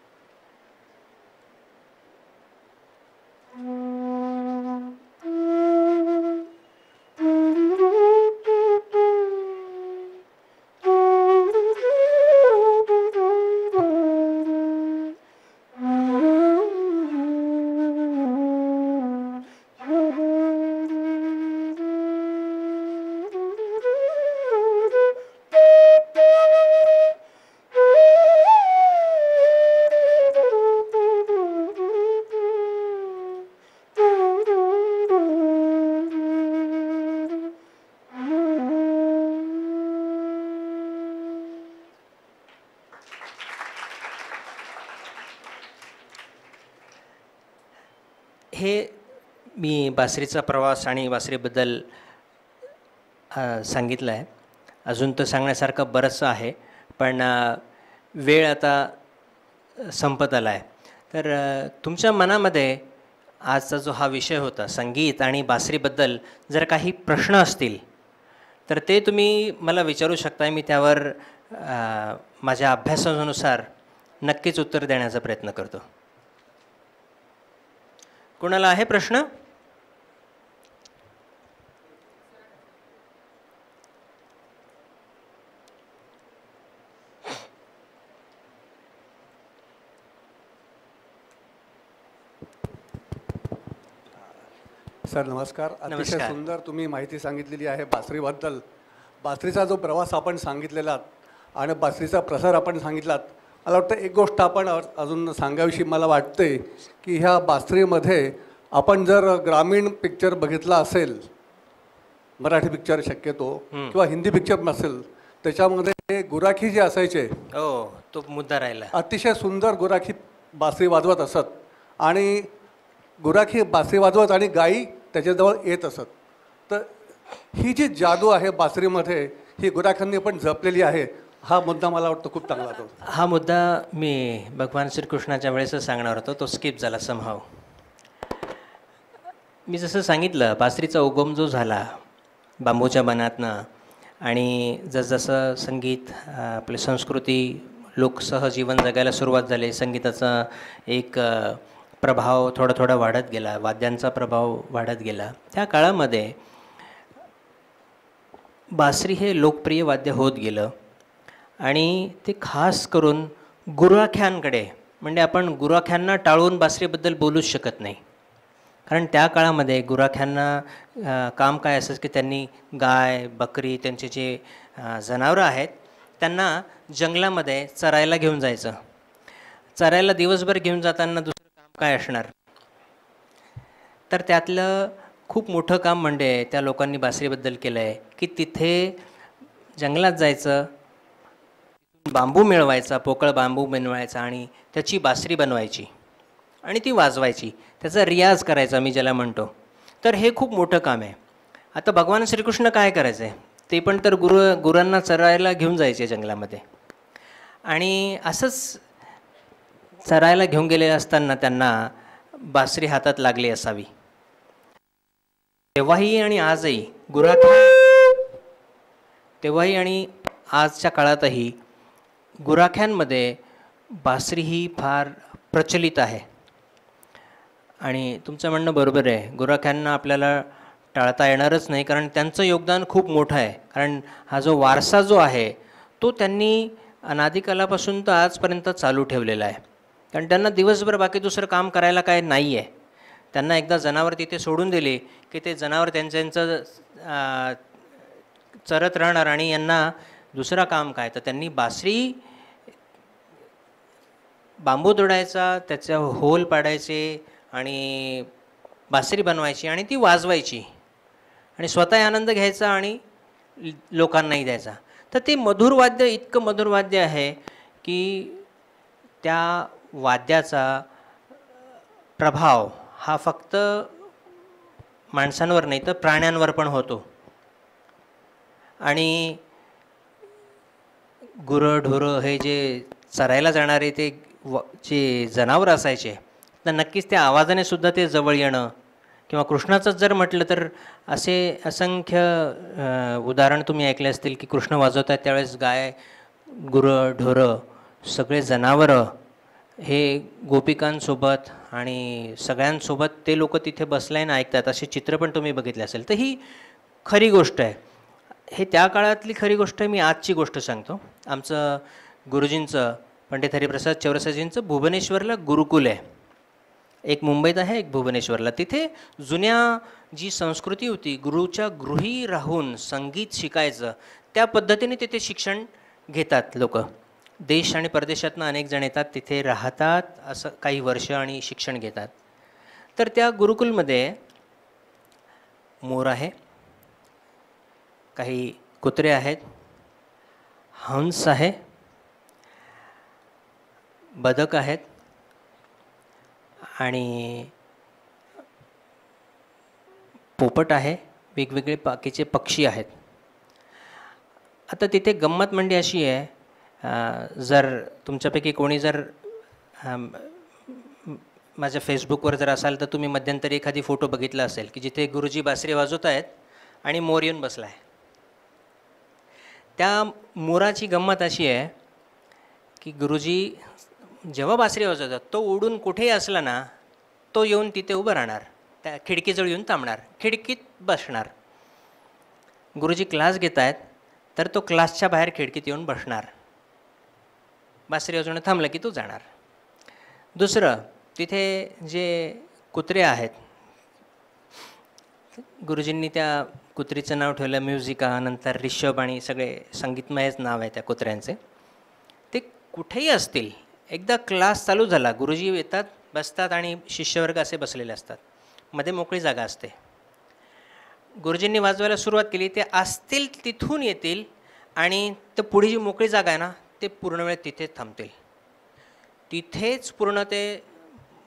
[SPEAKER 3] बासरीचा प्रवास आणि बासरीबद्दल सांगितलं आहे अजून तर सांगण्यासारखं बरंचसं आहे पण वेळ आता संपत आला आहे तर तुमच्या मनामध्ये आजचा जो हा विषय होता संगीत आणि बासरीबद्दल जर काही प्रश्न असतील तर ते तुम्ही मला विचारू शकता मी त्यावर माझ्या अभ्यासानुसार नक्कीच उत्तर देण्याचा प्रयत्न करतो. कोणाला आहे प्रश्न?
[SPEAKER 4] सर नमस्कार. अतिशय
[SPEAKER 3] नमस्कार.
[SPEAKER 4] सुंदर तुम्ही माहिती सांगितलेली आहे बासरीबद्दल. बासरीचा जो प्रवास आपण सांगितलेला आणि बासरीचा प्रसार आपण सांगितलात मला वाटतं एक गोष्ट आपण अ- अजून सांगावीशी मला वाटते की ह्या बासरीमध्ये आपण जर ग्रामीण पिक्चर बघितला असेल मराठी पिक्चर शक्यतो किंवा हिंदी पिक्चर नसेल त्याच्यामध्ये गुराखी जे असायचे
[SPEAKER 3] हो तो मुद्दा राहिला.
[SPEAKER 4] अतिशय सुंदर गुराखी बासरी वाजवत असत. आणि गुराखी बासरी वाजवत आणि गायी त्याच्याजवळ येत असत. तर ही जी जादू आहे बासरीमध्ये ही गुराखांनी पण जपलेली आहे हा मुद्दा मला वाटतं खूप चांगला होतो.
[SPEAKER 3] हा मुद्दा मी भगवान श्रीकृष्णाच्या वेळेसच सांगणार होतो तो स्किप झाला समहाव मी जसं सांगितलं बासरीचा उगम जो झाला बांबूच्या बनातनं आणि जसजसं संगीत आपली संस्कृती लोकसह जीवन जगायला सुरुवात झाली संगीताचा एक प्रभाव थोडा थोडा वाढत गेला वाद्यांचा प्रभाव वाढत गेला. त्या काळामध्ये बासरी हे लोकप्रिय वाद्य होत गेलं आणि ते खास करून गुराख्यांकडे म्हणजे आपण गुराख्यांना टाळून बासरीबद्दल बोलूच शकत नाही. कारण त्या काळामध्ये गुराख्यांना काम काय असंच की त्यांनी गाय बकरी त्यांचे जे जनावरं आहेत त्यांना जंगलामध्ये चरायला घेऊन जायचं. चरायला दिवसभर घेऊन जाताना काय असणार? तर त्यातलं खूप मोठं काम म्हणजे त्या लोकांनी बासरीबद्दल केलं आहे की तिथे जंगलात जायचं बांबू मिळवायचा पोकळ बांबू बनवायचा आणि त्याची बासरी बनवायची आणि ती वाजवायची. त्याचा रियाज करायचा मी ज्याला म्हणतो. तर हे खूप मोठं काम आहे. आता भगवान श्रीकृष्ण काय करायचं आहे ते पण तर गुरु गुरांना चरायला घेऊन जायचे जंगलामध्ये. आणि असंच चरायला घेऊन गेलेले असताना त्यांना बासरी हातात लागली असावी. तेव्हाही आणि आजही गुराख्या तेव्हाही आणि आजच्या काळातही गुराख्यांमध्ये बासरी ही फार प्रचलित आहे. आणि तुमचं म्हणणं बरोबर आहे. गुराख्यांना आपल्याला टाळता येणारच नाही कारण त्यांचं योगदान खूप मोठं आहे. कारण हा जो वारसा जो आहे तो त्यांनी अनादिकालापासून तर आजपर्यंत चालू ठेवलेला आहे. कारण त्यांना दिवसभर बाकी दुसरं काम करायला काय नाही आहे त्यांना एकदा जनावर तिथे सोडून दिले की ते जनावर त्यांचं चरत राहणार आणि यांना दुसरं काम काय? तर त्यांनी बासरी बांबू तोडायचा त्याचा होल पाडायचे आणि बासरी बनवायची आणि ती वाजवायची. आणि स्वतः आनंद घ्यायचा आणि लोकांनाही द्यायचा. तर ते मधुर वाद्य इतकं मधुर वाद्य आहे की त्या वाद्याचा प्रभाव हा फक्त माणसांवर नाही तर प्राण्यांवर पण होतो. आणि गुरं ढोरं हे जे चरायला जाणारे ते व जे जनावर असायचे तर नक्कीच त्या आवाजाने सुद्धा ते जवळ येणं किंवा कृष्णाचंच जर म्हटलं तर असे असंख्य उदाहरण तुम्ही ऐकले असतील की कृष्ण वाजवतात त्यावेळेस गाय गुरं ढोरं सगळे जनावरं हे गोपिकांसोबत आणि सगळ्यांसोबत ते लोक तिथे बसल्याने ऐकतात असे चित्र पण तुम्ही बघितले असेल. तर ही खरी गोष्ट आहे. हे त्या काळातली खरी गोष्ट आहे मी आजची गोष्ट सांगतो. आमचं गुरुजींचं पंडित हरिप्रसाद चौरसाजींचं भुवनेश्वरला गुरुकुल आहे. एक मुंबईत आहे एक भुवनेश्वरला. तिथे जुन्या जी संस्कृती होती गुरुच्या गृही राहून संगीत शिकायचं त्या पद्धतीने तिथे शिक्षण घेतात लोक. देश आणि परदेशातनं अनेक जण येतात तिथे राहतात असं काही वर्ष आणि शिक्षण घेतात. तर त्या गुरुकुलमध्ये मोर आहे काही कुत्रे आहेत हंस आहे बदक आहेत आणि पोपट आहे वेगवेगळे बाकीचे पक्षी आहेत. आता तिथे गंमत म्हणजे अशी आहे जर तुमच्यापैकी कोणी जर माझ्या फेसबुकवर जर असाल तर तुम्ही मध्यंतरी एखादी फोटो बघितला असेल की जिथे गुरुजी बासरी वाजवत आहेत आणि मोर येऊन बसला आहे. त्या मोराची गंमत अशी आहे की गुरुजी जेव्हा बासरी वाजवतात तो उडून कुठेही असला ना तो येऊन तिथे उभं राहणार. त्या खिडकीजवळ येऊन थांबणार खिडकीत बसणार. गुरुजी क्लास घेत आहेत तर तो क्लासच्या बाहेर खिडकीत येऊन बसणार. बासरी वाजवणं थांबलं की तो जाणार. दुसरं तिथे जे कुत्रे आहेत गुरुजींनी त्या कुत्रीचं नाव ठेवलं म्युझिका नंतर रिषभ आणि सगळे संगीतमयच नाव आहे त्या कुत्र्यांचे. ते कुठेही असतील एकदा क्लास चालू झाला गुरुजी येतात बसतात आणि शिष्यवर्ग असे बसलेले असतात. मध्ये मोकळी जागा असते. गुरुजींनी वाजवायला सुरुवात केली ते असतील तिथून येतील आणि तर पुढे जी मोकळी जागा आहे ना ते पूर्ण वेळ तिथेच थांबतील. तिथेच पूर्ण ते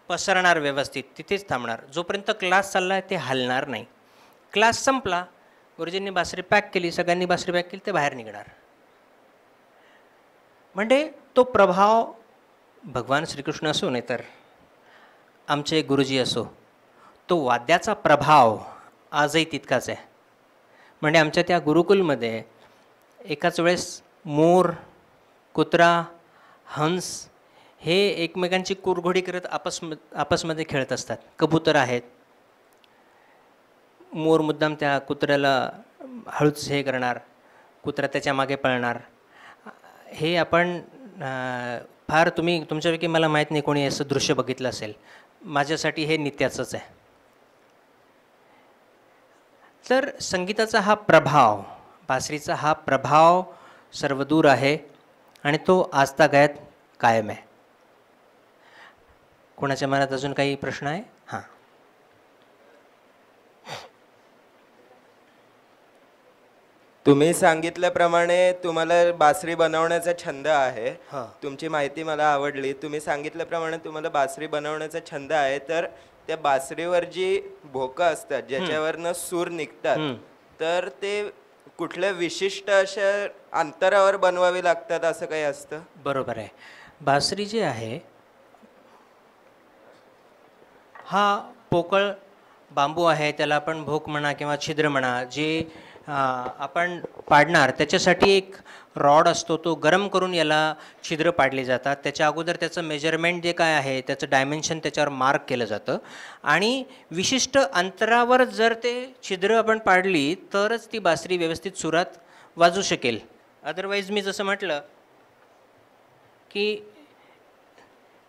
[SPEAKER 3] पसरणार व्यवस्थित तिथेच थांबणार. जोपर्यंत क्लास चालला आहे ते हलणार नाही. क्लास संपला गुरुजींनी बासरी पॅक केली सगळ्यांनी बासरी पॅक केली ते बाहेर निघणार. म्हणजे तो प्रभाव भगवान श्रीकृष्ण असो नाही तर आमचे गुरुजी असो तो वाद्याचा प्रभाव आजही तितकाच आहे. म्हणजे आमच्या त्या गुरुकुलमध्ये एकाच वेळेस मोर कुत्रा हंस हे एकमेकांची कुरघोडी करत आपस आपसमध्ये खेळत असतात. कबूतर आहेत. मोर मुद्दाम त्या कुत्र्याला हळूच हे करणार कुत्रा त्याच्यामागे पळणार. हे आपण फार तुम्ही तुमच्यापैकी मला माहीत नाही कोणी असं दृश्य बघितलं असेल. माझ्यासाठी हे नित्याचंच आहे. तर संगीताचा हा प्रभाव बासरीचा हा प्रभाव सर्वदूर आहे. आणि तो आजतागायत कायम आहे. कोणाच्या मनात अजून काही प्रश्न आहे? हां.
[SPEAKER 5] तुम्ही सांगितल्याप्रमाणे तुम्हाला बासरी बनवण्याचा छंद आहे.
[SPEAKER 3] हां.
[SPEAKER 5] तुमची माहिती मला आवडली. तुम्ही सांगितल्याप्रमाणे तुम्हाला बासरी बनवण्याचा छंद आहे तर त्या बासरीवर जी भोकं असतात ज्याच्यावरनं सूर निघतात. तर ते कुठल्या विशिष्ट अशा अंतरावर बनवावी लागतात असं काही असतं?
[SPEAKER 3] बरोबर आहे. बासरी जी आहे हा पोकळ बांबू आहे त्याला आपण भोक म्हणा किंवा छिद्र म्हणा जे आपण पाडणार त्याच्यासाठी एक रॉड असतो तो गरम करून याला छिद्र पाडले जातात. त्याच्या अगोदर त्याचं मेजरमेंट जे काय आहे त्याचं डायमेन्शन त्याच्यावर मार्क केलं जातं. आणि विशिष्ट अंतरावर जर ते छिद्र आपण पाडली तरच ती बासरी व्यवस्थित सुरात वाजू शकेल. अदरवाईज मी जसं म्हटलं की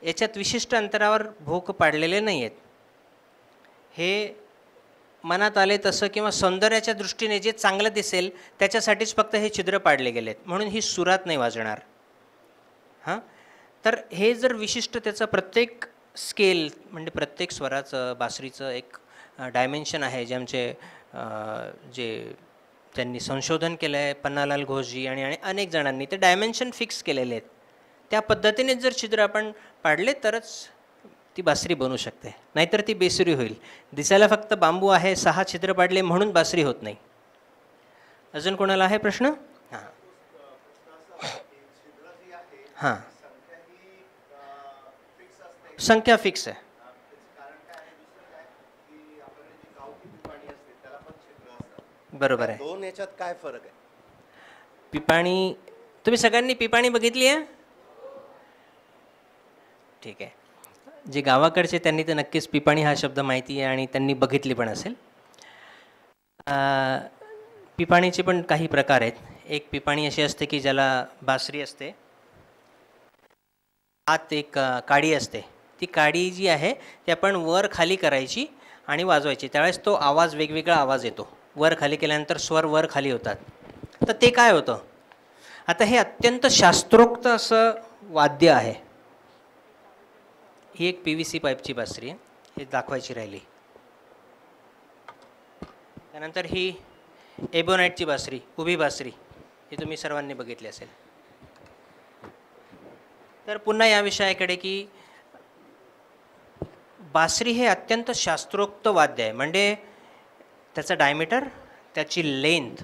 [SPEAKER 3] याच्यात विशिष्ट अंतरावर भोक पाडलेले नाही आहेत हे मनात आले तसं किंवा सौंदर्याच्या दृष्टीने जे चांगलं दिसेल त्याच्यासाठीच फक्त हे छिद्र पाडले गेलेत. म्हणून ही सुरात नाही वाजणार. हां? तर हे जर विशिष्ट त्याचं प्रत्येक स्केल म्हणजे प्रत्येक स्वराचं बासरीचं एक डायमेन्शन आहे जे आमचे जे त्यांनी संशोधन केलं आहे पन्नालाल घोषजी आणि आणि अनेक जणांनी ते डायमेन्शन फिक्स केलेले आहेत. त्या पद्धतीने जर छिद्र आपण पाडले तरच ती बासरी बनू शकते. नाहीतर ती बेसुरी होईल. दिसायला फक्त बांबू आहे सहा छिद्र पाडले म्हणून बासरी होत नाही. अजून कोणाला आहे प्रश्न? हां. हां. संख्या फिक्स आहे. बरोबर आहे.
[SPEAKER 6] दोन याच्यात काय फरक आहे?
[SPEAKER 3] पिपाणी तुम्ही सगळ्यांनी पिपाणी बघितली आहे? ठीक आहे. जे गावाकडचे त्यांनी तर नक्कीच पिपाणी हा शब्द माहिती आहे आणि त्यांनी बघितली पण असेल. पिपाणीचे पण काही प्रकार आहेत. एक पिपाणी अशी असते की ज्याला बासरी असते. आत एक काडी असते. ती काडी जी आहे ती आपण वर खाली करायची आणि वाजवायची. त्यावेळेस तो आवाज वेगवेगळा आवाज येतो. वर खाली केल्यानंतर स्वर वर खाली होतात. तर ते काय होतं? आता हे अत्यंत शास्त्रोक्त असं वाद्य आहे. ही एक पी व्ही सी पाईपची बासरी आहे. हे दाखवायची राहिली. त्यानंतर ही एबोनाईटची बासरी उभी बासरी ही तुम्ही सर्वांनी बघितली असेल. तर पुन्हा या विषयाकडे की बासरी हे अत्यंत शास्त्रोक्त वाद्य आहे. म्हणजे त्याचं डायमीटर त्याची लेंथ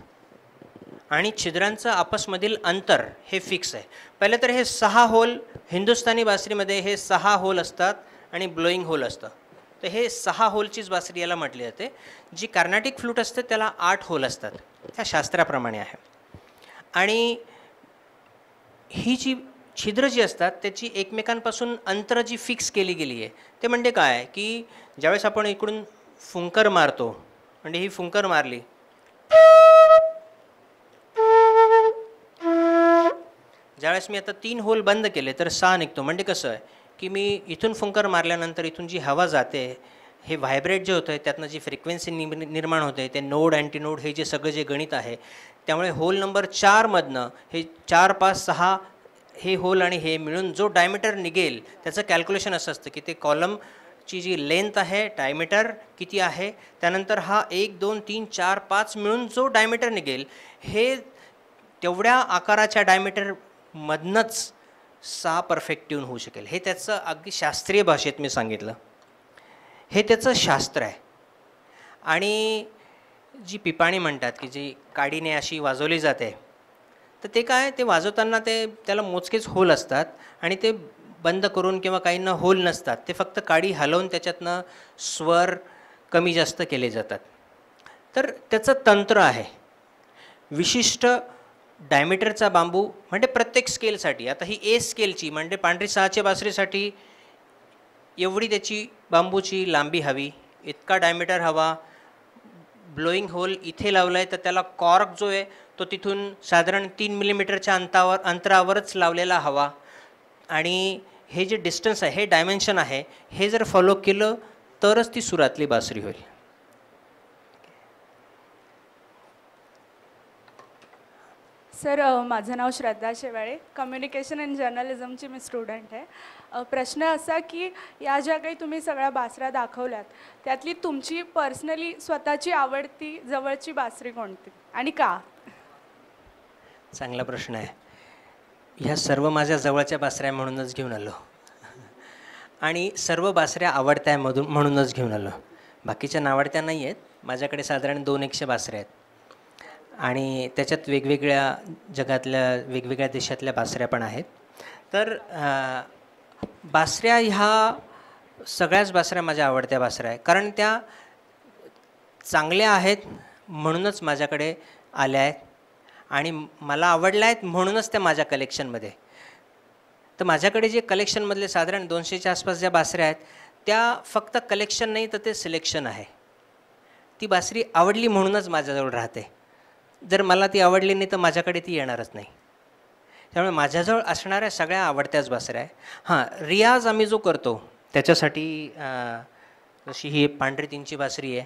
[SPEAKER 3] आणि छिद्रांचं आपसमधील अंतर हे फिक्स आहे. पहिले तर हे सहा होल हिंदुस्थानी बासरीमध्ये हे सहा होल असतात आणि ब्लोईंग होल असतं. तर हे सहा होलचीच बासरी याला म्हटली जाते. जी कार्नाटिक फ्लूट असते त्याला आठ होल असतात. ह्या शास्त्राप्रमाणे आहे. आणि ही जी छिद्र जी असतात त्याची एकमेकांपासून अंतर जी फिक्स केली गेली आहे ते म्हणजे काय? की ज्यावेळेस आपण इकडून फुंकर मारतो म्हणजे ही फुंकर मारली ज्यावेळेस मी आता तीन होल बंद केले तर सहा निघतो. म्हणजे कसं आहे की मी इथून फुंकर मारल्यानंतर इथून जी हवा जाते हे व्हायब्रेट जे होतं आहे त्यातनं जी फ्रिक्वेन्सी नि निर्माण होते ते नोड अँटीनोड हे जे सगळं जे गणित आहे त्यामुळे होल नंबर चारमधनं हे चार पाच सहा हे होल आणि हे मिळून जो डायमीटर निघेल त्याचं कॅल्क्युलेशन असं असतं की ते कॉलमची जी लेंथ आहे डायमीटर किती आहे त्यानंतर हा एक दोन तीन चार पाच मिळून जो डायमीटर निघेल हे तेवढ्या आकाराच्या डायमीटर मधनंच सहा परफेक्ट ट्यून होऊ शकेल. हे त्याचं अगदी शास्त्रीय भाषेत मी सांगितलं. हे त्याचं शास्त्र आहे. आणि जी पिपाणी म्हणतात की जी काडीने अशी वाजवली जाते तर ते काय ते वाजवताना ते त्याला मोजकेच होल असतात आणि ते बंद करून किंवा काहींना होल नसतात. ते फक्त काडी हलवून त्याच्यातनं स्वर कमी जास्त केले जातात. तर त्याचं तंत्र आहे. विशिष्ट डायमीटरचा बांबू म्हणजे प्रत्येक स्केलसाठी. आता ही ए स्केलची म्हणजे पांढरी सहाच्या बासरीसाठी एवढी त्याची बांबूची लांबी हवी. इतका डायमीटर हवा. ब्लोईंग होल इथे लावला आहे तर त्याला कॉर्क जो आहे तो तिथून साधारण तीन मिलीमीटरच्या अंतावर अंतरावरच लावलेला हवा. आणि हे जे डिस्टन्स आहे हे डायमेन्शन आहे हे जर फॉलो केलं तरच ती सुरातली बासरी होईल.
[SPEAKER 7] सर माझं नाव श्रद्धा शेवाळे. कम्युनिकेशन अँड जर्नलिझमची मी स्टुडंट आहे. प्रश्न असा की या ज्या काही तुम्ही सगळ्या बासऱ्या दाखवल्यात त्यातली तुमची पर्सनली स्वतःची आवडती जवळची बासरी कोणती आणि का?
[SPEAKER 3] चांगला प्रश्न आहे. ह्या सर्व माझ्या जवळच्या बासऱ्या म्हणूनच घेऊन आलो. आणि सर्व बासऱ्या आवडत्या मधून म्हणूनच घेऊन आलो. बाकीच्या नावडत्या नाही आहेत माझ्याकडे साधारण दोन एकशे बासऱ्या आहेत. आणि त्याच्यात वेगवेगळ्या जगातल्या वेगवेगळ्या देशातल्या बासऱ्या पण आहेत. तर बासऱ्या ह्या सगळ्याच बासऱ्या माझ्या आवडत्या बासऱ्या आहे कारण त्या चांगल्या आहेत म्हणूनच माझ्याकडे आल्या आहेत. आणि मला आवडल्या आहेत म्हणूनच त्या माझ्या कलेक्शनमध्ये. तर माझ्याकडे जे कलेक्शनमधले साधारण दोनशेच्या आसपास ज्या बासऱ्या आहेत त्या फक्त कलेक्शन नाही तर ते सिलेक्शन आहे. ती बासरी आवडली म्हणूनच माझ्याजवळ राहते. जर मला ती आवडली नाही तर माझ्याकडे ती येणारच नाही. त्यामुळे माझ्याजवळ असणाऱ्या सगळ्या आवडत्याच बासऱ्या आहे हां रियाज आम्ही जो करतो त्याच्यासाठी जशी ही पांढरी तीनची बासरी आहे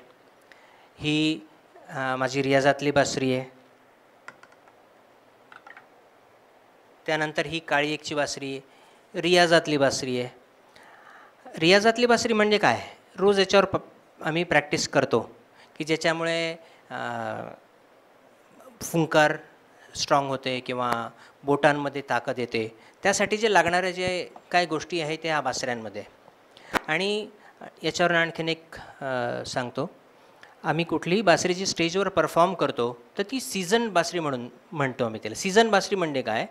[SPEAKER 3] ही माझी रियाजातली बासरी आहे. त्यानंतर ही काळी एकची बासरी आहे रियाजातली बासरी आहे. रियाजातली बासरी म्हणजे काय? रोज याच्यावर प आम्ही प्रॅक्टिस करतो की ज्याच्यामुळे फुंकार स्ट्रॉंग होते किंवा बोटांमध्ये ताकद येते. त्यासाठी जे लागणाऱ्या जे काय गोष्टी आहे त्या बासऱ्यांमध्ये. आणि याच्यावर आणखीन एक सांगतो. आम्ही कुठलीही बासरी जी स्टेजवर परफॉर्म करतो तर ती सीझन बासरी म्हणून म्हणतो आम्ही त्याला. सीझन बासरी म्हणजे काय?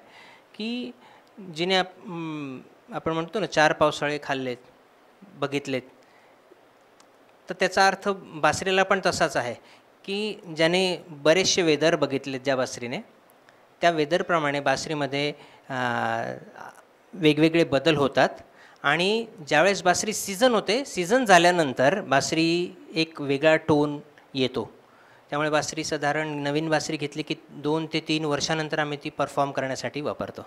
[SPEAKER 3] की जिने आप- आपण म्हणतो ना चार पावसाळे खाल्लेत बघितलेत. तर त्याचा अर्थ बासरीला पण तसाच आहे. की ज्याने बरेचसे वेदर बघितलेत ज्या बासरीने त्या वेदरप्रमाणे बासरीमध्ये वेगवेगळे बदल होतात. आणि ज्यावेळेस बासरी सीझन होते सीझन झाल्यानंतर बासरी एक वेगळा टोन येतो. त्यामुळे बासरी साधारण नवीन बासरी घेतली की दोन ते तीन वर्षानंतर आम्ही ती परफॉर्म करण्यासाठी वापरतो.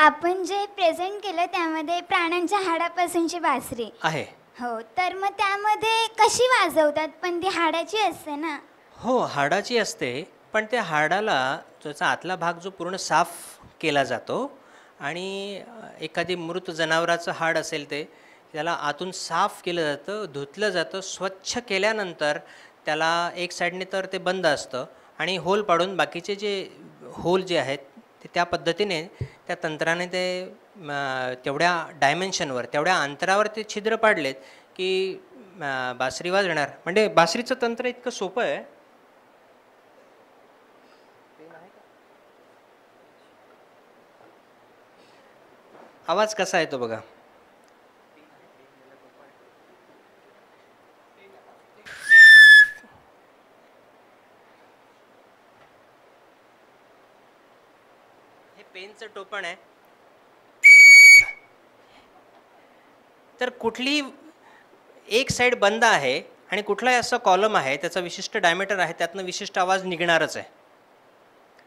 [SPEAKER 6] आपण जे प्रेझेंट केलं त्यामध्ये प्राण्यांच्या हाडापासूनची बासरी.
[SPEAKER 3] आहे.
[SPEAKER 6] हो तर मग त्यामध्ये कशी वाजवतात? पण ती हाडाची असते ना.
[SPEAKER 3] हो हाडाची असते. पण त्या हाडाला त्याचा आतला भाग जो पूर्ण साफ केला जातो आणि एखादी मृत जनावराचं हाड असेल ते त्याला आतून साफ केलं जातं धुतलं जातं स्वच्छ केल्यानंतर त्याला एक साईडने तर ते बंद असतं आणि होल पाडून बाकीचे जे होल जे आहेत ते त्या पद्धतीने त्या तंत्राने ते तेवढ्या डायमेन्शनवर तेवढ्या अंतरावर ते छिद्र पाडलेत की बासरी वाजणार. म्हणजे बासरीचं तंत्र इतकं सोपं आहे. आवाज कसा येतो बघा हे पेनचं टोपण आहे. तर कुठली एक साईड बंद आहे आणि कुठलाही असं कॉलम आहे त्याचा विशिष्ट डायमीटर आहे त्यातनं विशिष्ट आवाज निघणारच आहे.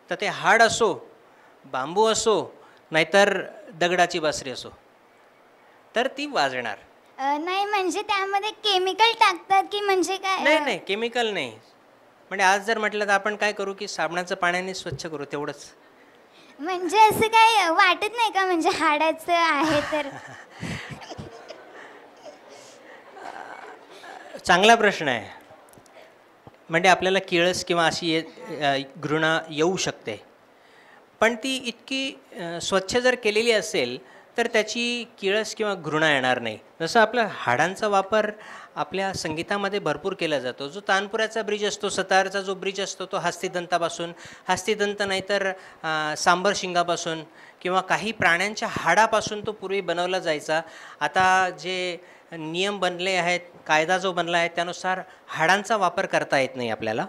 [SPEAKER 3] तर ते हाड असो बांबू असो नाहीतर दगडाची बासरी असो तर ती वाजणार.
[SPEAKER 6] नाही म्हणजे त्यामध्ये केमिकल टाकतात की म्हणजे काय?
[SPEAKER 3] नाही नाही केमिकल नाही. म्हणजे आज जर म्हटलं तर आपण काय करू की साबणाचं पाण्याने स्वच्छ करू तेवढंच.
[SPEAKER 6] म्हणजे असं काही वाटत नाही का? म्हणजे हाडाचं आहे तर.
[SPEAKER 3] चांगला प्रश्न आहे. म्हणजे आपल्याला किळस किंवा अशी ये घृणा येऊ शकते. पण ती इतकी स्वच्छ जर केलेली असेल तर त्याची किळस किंवा घृणा येणार नाही. जसं आपल्या हाडांचा वापर आपल्या संगीतामध्ये भरपूर केला जातो. जो तानपुराचा ब्रिज असतो सतारचा जो ब्रिज असतो तो हस्तिदंतापासून हस्तिदंत नाहीतर सांबर शिंगापासून किंवा काही प्राण्यांच्या हाडापासून तो पूर्वी बनवला जायचा. आता जे नियम बनले आहेत कायदा जो बनला आहे त्यानुसार हाडांचा वापर करता येत नाही आपल्याला.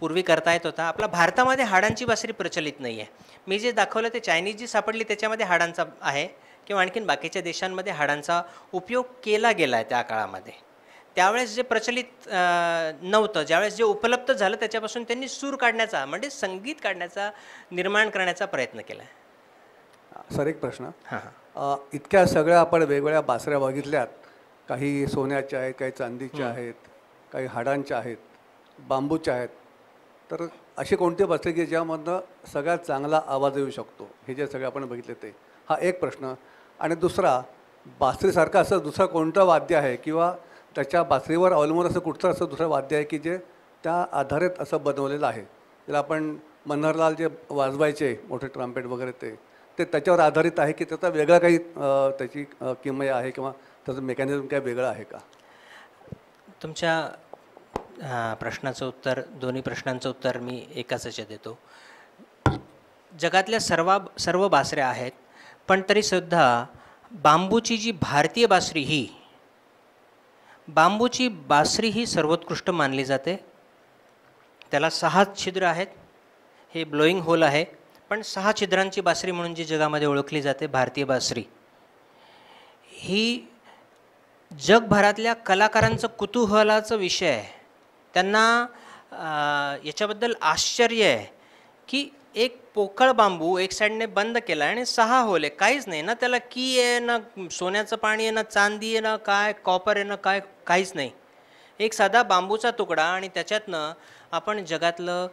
[SPEAKER 3] पूर्वी करता येत होता. आपला भारतामध्ये हाडांची बासरी प्रचलित नाही आहे मी जे दाखवलं ते चायनीज जी सापडली त्याच्यामध्ये हाडांचा आहे किंवा आणखीन बाकीच्या देशांमध्ये हाडांचा उपयोग केला गेला आहे त्या काळामध्ये. त्यावेळेस जे प्रचलित नव्हतं ज्यावेळेस जे उपलब्ध झालं त्याच्यापासून त्यांनी सूर काढण्याचा म्हणजे संगीत काढण्याचा निर्माण करण्याचा प्रयत्न केला. आहे
[SPEAKER 4] सर एक प्रश्न.
[SPEAKER 3] हां
[SPEAKER 4] इतक्या सगळ्या आपण वेगवेगळ्या बासऱ्या बघितल्यात. काही सोन्याच्या आहेत काही चांदीच्या आहेत काही हाडांच्या आहेत बांबूच्या आहेत. तर अशी कोणती बासरी की ज्यामधनं सगळ्यात चांगला आवाज येऊ शकतो? हे जे सगळे आपण बघितले ते. हा एक प्रश्न. आणि दुसरा बासरीसारखं असं दुसरं कोणतं वाद्य आहे? किंवा त्याच्या बासरीवर अवलंबून असं कुठचं असं दुसरं वाद्य आहे की जे त्या आधारित असं बनवलेलं आहे? त्याला आपण मनोहरलाल जे वाजवायचे मोठे ट्रम्पेट वगैरे ते ते त्याच्यावर आधारित आहे की त्याचा वेगळा काही त्याची किंमत किमया आहे किंवा त्याचं मेकॅनिझम काय वेगळं आहे का?
[SPEAKER 3] तुमच्या प्रश्नाचं उत्तर दोन्ही प्रश्नांचं उत्तर मी एकाच ह्याच्यात देतो. जगातल्या सर्वा सर्व बासऱ्या आहेत पण तरीसुद्धा बांबूची जी भारतीय बासरी ही बांबूची बासरी ही सर्वोत्कृष्ट मानली जाते. त्याला सहा छिद्र आहेत. हे ब्लोईंग होल आहे. पण सहा छिद्रांची बासरी म्हणून जी जगामध्ये ओळखली जाते भारतीय बासरी. ही जगभरातल्या कलाकारांचं कुतूहलाचं विषय आहे. त्यांना याच्याबद्दल आश्चर्य आहे की एक पोकळ बांबू एक साईडने बंद केला आणि सहा होले. आहे काहीच नाही. ना त्याला की आहे ना सोन्याचं पाणी आहे ना चांदी आहे ना काय कॉपर आहे ना काय काहीच नाही. एक साधा बांबूचा तुकडा आणि त्याच्यातनं आपण जगातलं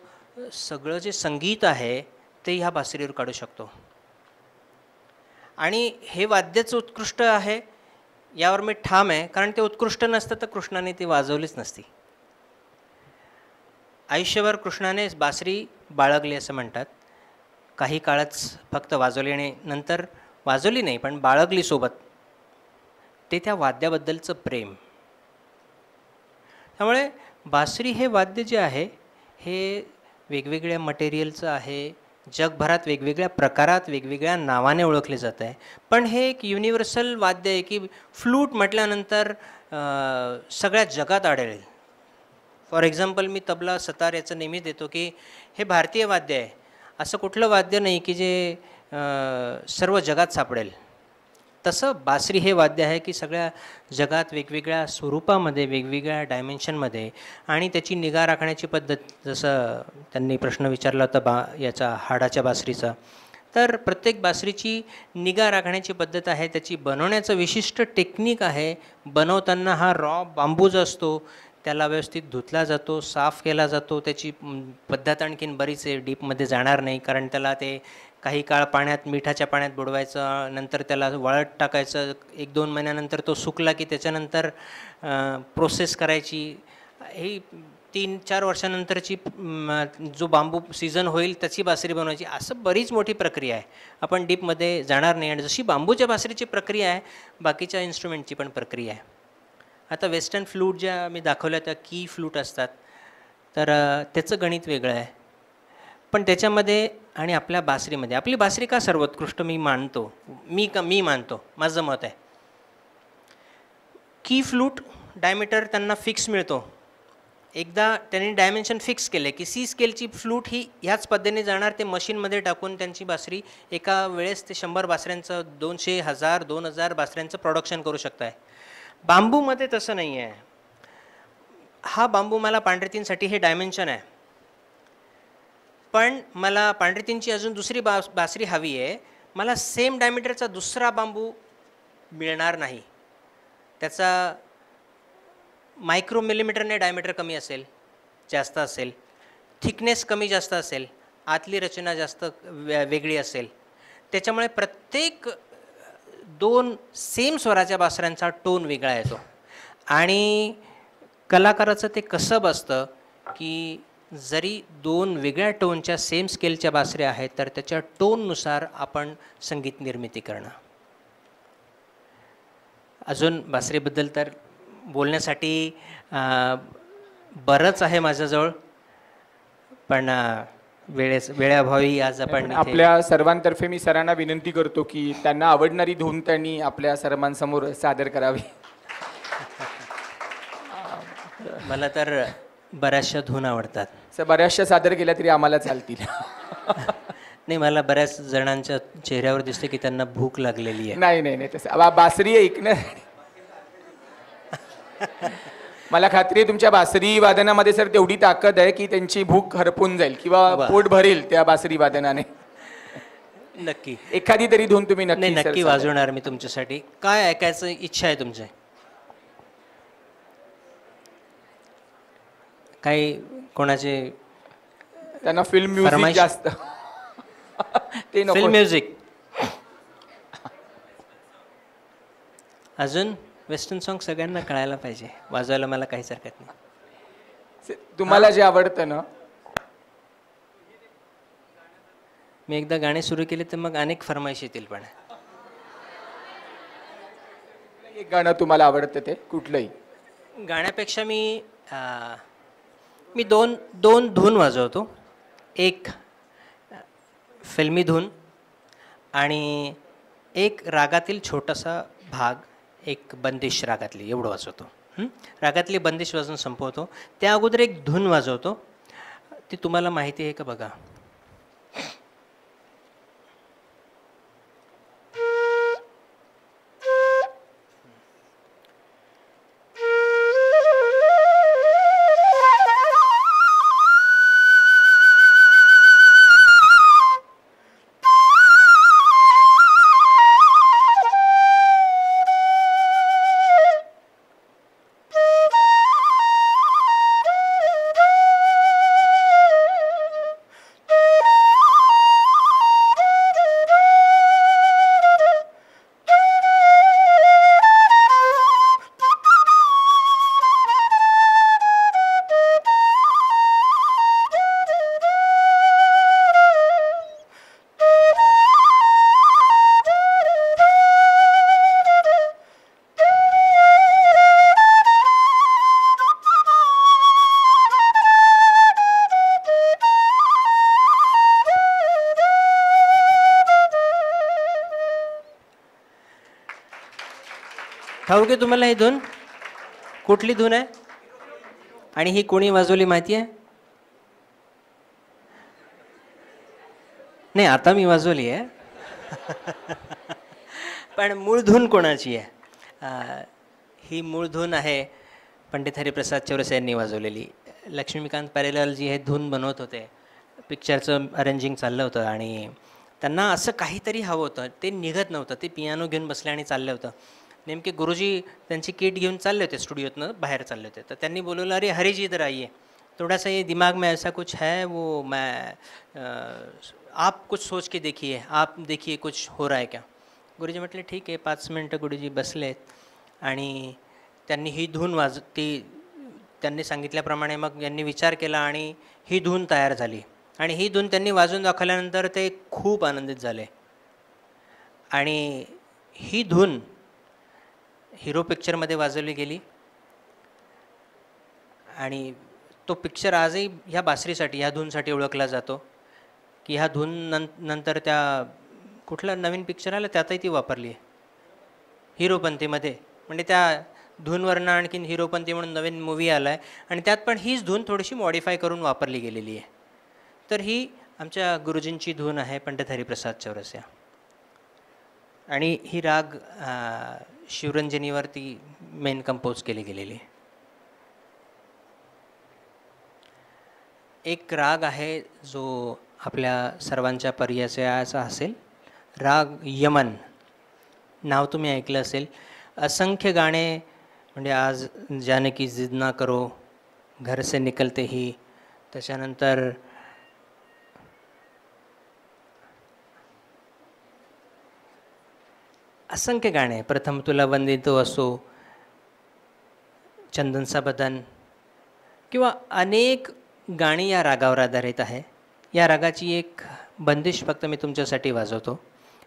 [SPEAKER 3] सगळं जे संगीत आहे ते ह्या बासरीवर काढू शकतो. आणि हे वाद्यच उत्कृष्ट आहे. यावर मी ठाम आहे. कारण ते उत्कृष्ट नसतं तर कृष्णाने ती वाजवलीच नसती. आयुष्यभर कृष्णाने बासरी बाळगली असं म्हणतात. काही काळच फक्त वाजवली आणि नंतर वाजवली नाही पण बाळगली सोबत ते त्या वाद्याबद्दलचं प्रेम. त्यामुळे बासरी हे वाद्य जे आहे हे वेगवेगळ्या मटेरियलचं आहे. जगभरात वेगवेगळ्या प्रकारात वेगवेगळ्या नावाने ओळखले जात आहे. पण हे एक युनिव्हर्सल वाद्य आहे की फ्लूट म्हटल्यानंतर सगळ्या जगात आढळेल. फॉर एक्झाम्पल मी तबला सतार याचं नेहमीच देतो की हे भारतीय वाद्य आहे. असं कुठलं वाद्य नाही की जे सर्व जगात सापडेल. तसं बासरी हे वाद्य आहे की सगळ्या जगात वेगवेगळ्या स्वरूपामध्ये वेगवेगळ्या डायमेन्शनमध्ये आणि त्याची निगा राखण्याची पद्धत जसं त्यांनी प्रश्न विचारला होता बा याचा हाडाच्या बासरीचा. तर प्रत्येक बासरीची निगा राखण्याची पद्धत आहे त्याची बनवण्याचं विशिष्ट टेक्निक आहे. बनवताना हा रॉ बांबू जो असतो त्याला व्यवस्थित धुतला जातो साफ केला जातो. त्याची पद्धत आणखीन बरीच आहे डीपमध्ये जाणार नाही. कारण त्याला ते काही काळ पाण्यात मिठाच्या पाण्यात बुडवायचं नंतर त्याला वाळत टाकायचं. एक दोन महिन्यानंतर तो सुकला की त्याच्यानंतर प्रोसेस करायची. ही तीन चार वर्षानंतरची जो बांबू सीझन होईल त्याची बासरी बनवायची. असं बरीच मोठी प्रक्रिया आहे. आपण डीपमध्ये जाणार नाही. आणि जशी बांबूच्या बासरीची प्रक्रिया आहे बाकीच्या इन्स्ट्रुमेंटची पण प्रक्रिया आहे. आता वेस्टर्न फ्लूट ज्या मी दाखवल्या त्या की फ्लूट असतात तर त्याचं गणित वेगळं आहे. पण त्याच्यामध्ये आणि आपल्या बासरीमध्ये आपली बासरी का सर्वोत्कृष्ट मी मानतो? मी का मी मानतो. माझं मत आहे. की फ्लूट डायमीटर त्यांना फिक्स मिळतो. एकदा त्यांनी डायमेन्शन फिक्स केले की सी स्केलची फ्लूट ही ह्याच पद्धतीने जाणार ते मशीनमध्ये टाकून त्यांची बासरी एका वेळेस ते शंभर बासऱ्यांचं दोनशे हजार दोन हजार बासऱ्यांचं प्रोडक्शन करू शकताय. बांबूमध्ये तसं नाही आहे. हा बांबू मला पांढरेतींसाठी हे डायमेन्शन आहे. पण मला पांढरेतींची अजून दुसरी बा बासरी हवी आहे. मला सेम डायमीटरचा दुसरा बांबू मिळणार नाही. त्याचा मायक्रो मिलीमीटरने डायमीटर कमी असेल जास्त असेल थिकनेस कमी जास्त असेल आतली रचना जास्त वे वेगळी असेल. त्याच्यामुळे प्रत्येक दोन सेम स्वराच्या बासऱ्यांचा टोन वेगळा येतो. आणि कलाकाराचं ते कसं असतं की जरी दोन वेगळ्या टोनच्या सेम स्केलच्या बासऱ्या आहेत तर त्याच्या टोननुसार आपण संगीत निर्मिती करणं अजून बासरीबद्दल तर बोलण्यासाठी बरंच आहे माझ्याजवळ पण वेळेस वेळेअभावी आज आपण
[SPEAKER 8] आपल्या सर्वांतर्फे मी सरांना विनंती करतो की त्यांना आवडणारी धून त्यांनी आपल्या सर्वांसमोर सादर करावी.
[SPEAKER 3] मला तर बऱ्याचशा धून आवडतात.
[SPEAKER 8] सर बऱ्याचशा सादर केल्या तरी आम्हाला चालतील.
[SPEAKER 3] नाही मला बऱ्याच जणांच्या चेहऱ्यावर दिसते की त्यांना भूक लागलेली आहे.
[SPEAKER 8] नाही नाही नाही तसं. बासरी ऐकणं मला खात्री आहे तुमच्या बासरी वादनामध्ये सर तेवढी ताकद आहे की त्यांची भूक हरपून जाईल किंवा. पोट भरेल त्या बासरी वादनाने.
[SPEAKER 3] नक्की.
[SPEAKER 8] एखादी तरी धून तुम्ही नक्की
[SPEAKER 3] नक्की वाजवणार मी तुमच्यासाठी. काय ऐकायचं इच्छा आहे तुमची? काही कोणाचे
[SPEAKER 8] त्यांना फिल्म म्युझिक? जास्त. ते
[SPEAKER 3] फिल्म म्युझिक अजून? वेस्टर्न सॉन्ग सगळ्यांना कळायला पाहिजे. वाजवायला मला काहीच हरकत नाही.
[SPEAKER 8] तुम्हाला जे आवडतं ना?
[SPEAKER 3] मी एकदा गाणे सुरू केले तर मग अनेक फरमाईश येतील पण.
[SPEAKER 8] एक गाणं तुम्हाला आवडतं ते? कुठलंही?
[SPEAKER 3] गाण्यापेक्षा मी अं, मी दोन दोन धून वाजवतो. एक फिल्मी धून आणि एक रागातील छोटासा भाग. एक बंदिश रागातली एवढं वाजवतो. रागातली बंदिश वाजवून संपवतो. त्या अगोदर एक धून वाजवतो. ती तुम्हाला माहिती आहे का बघा? ठाऊक आहे तुम्हाला ही धून कुठली धून आहे? आणि ही कोणी वाजवली माहिती आहे? नाही आता मी वाजवली आहे. पण मूळ धून कोणाची आहे? ही मूळ धून आहे पंडित हरिप्रसाद चौरसे यांनी वाजवलेली. लक्ष्मीकांत पॅरेलाल जी हे धून बनवत होते. पिक्चरचं अरेंजिंग चाललं होतं आणि त्यांना असं काहीतरी हवं होतं. ते निघत नव्हतं. ते पियानो घेऊन बसले आणि चाललं होतं. नेमके गुरुजी त्यांची किट घेऊन चालले होते स्टुडिओतनं बाहेर चालले होते. तर त्यांनी बोलवलं अरे हरिजी तर इधर आइए. थोड़ा सा ये दिमाग में ऐसा कुछ है वो मैं आप कुछ सोच के देखिए आप देखिए कुछ हो रहा है क्या? गुरुजी म्हटले ठीक आहे पाच मिनटं गुरुजी बसलेत आणि त्यांनी ही धून वाज ती त्यांनी सांगितल्याप्रमाणे मग यांनी विचार केला आणि ही धून तयार झाली. आणि ही धून त्यांनी वाजून दाखवल्यानंतर ते खूप आनंदित झाले. आणि ही धून हिरो पिक्चरमध्ये वाजवली गेली. आणि तो पिक्चर आजही ह्या बासरीसाठी ह्या धूनसाठी ओळखला जातो. की ह्या धून नं नंतर त्या कुठला नवीन पिक्चर आला त्यातही ती वापरली आहे. हिरोपंथीमध्ये म्हणजे त्या धूनवरनं आणखीन हिरोपंथी म्हणून नवीन मूवी आला आहे आणि त्यात पण हीच धून थोडीशी मॉडिफाय करून वापरली गेलेली आहे. तर ही आमच्या गुरुजींची धून आहे पंडित हरिप्रसाद चौरसिया. आणि ही राग आ, शिवरंजनीवरती मेन कंपोज केली गेलेली. आहे एक राग आहे जो आपल्या सर्वांच्या परिचयाचा असेल. राग यमन नाव तुम्ही ऐकलं असेल. असंख्य गाणे म्हणजे आज जाने की जिद ना करो घर से निकलते ही त्याच्यानंतर असंख्य गाणे. प्रथम तुला वंदितो असो चंदनचा बदन किंवा अनेक गाणी या रागावर आधारित आहे. या रागाची एक बंदिश फक्त मी तुमच्यासाठी वाजवतो.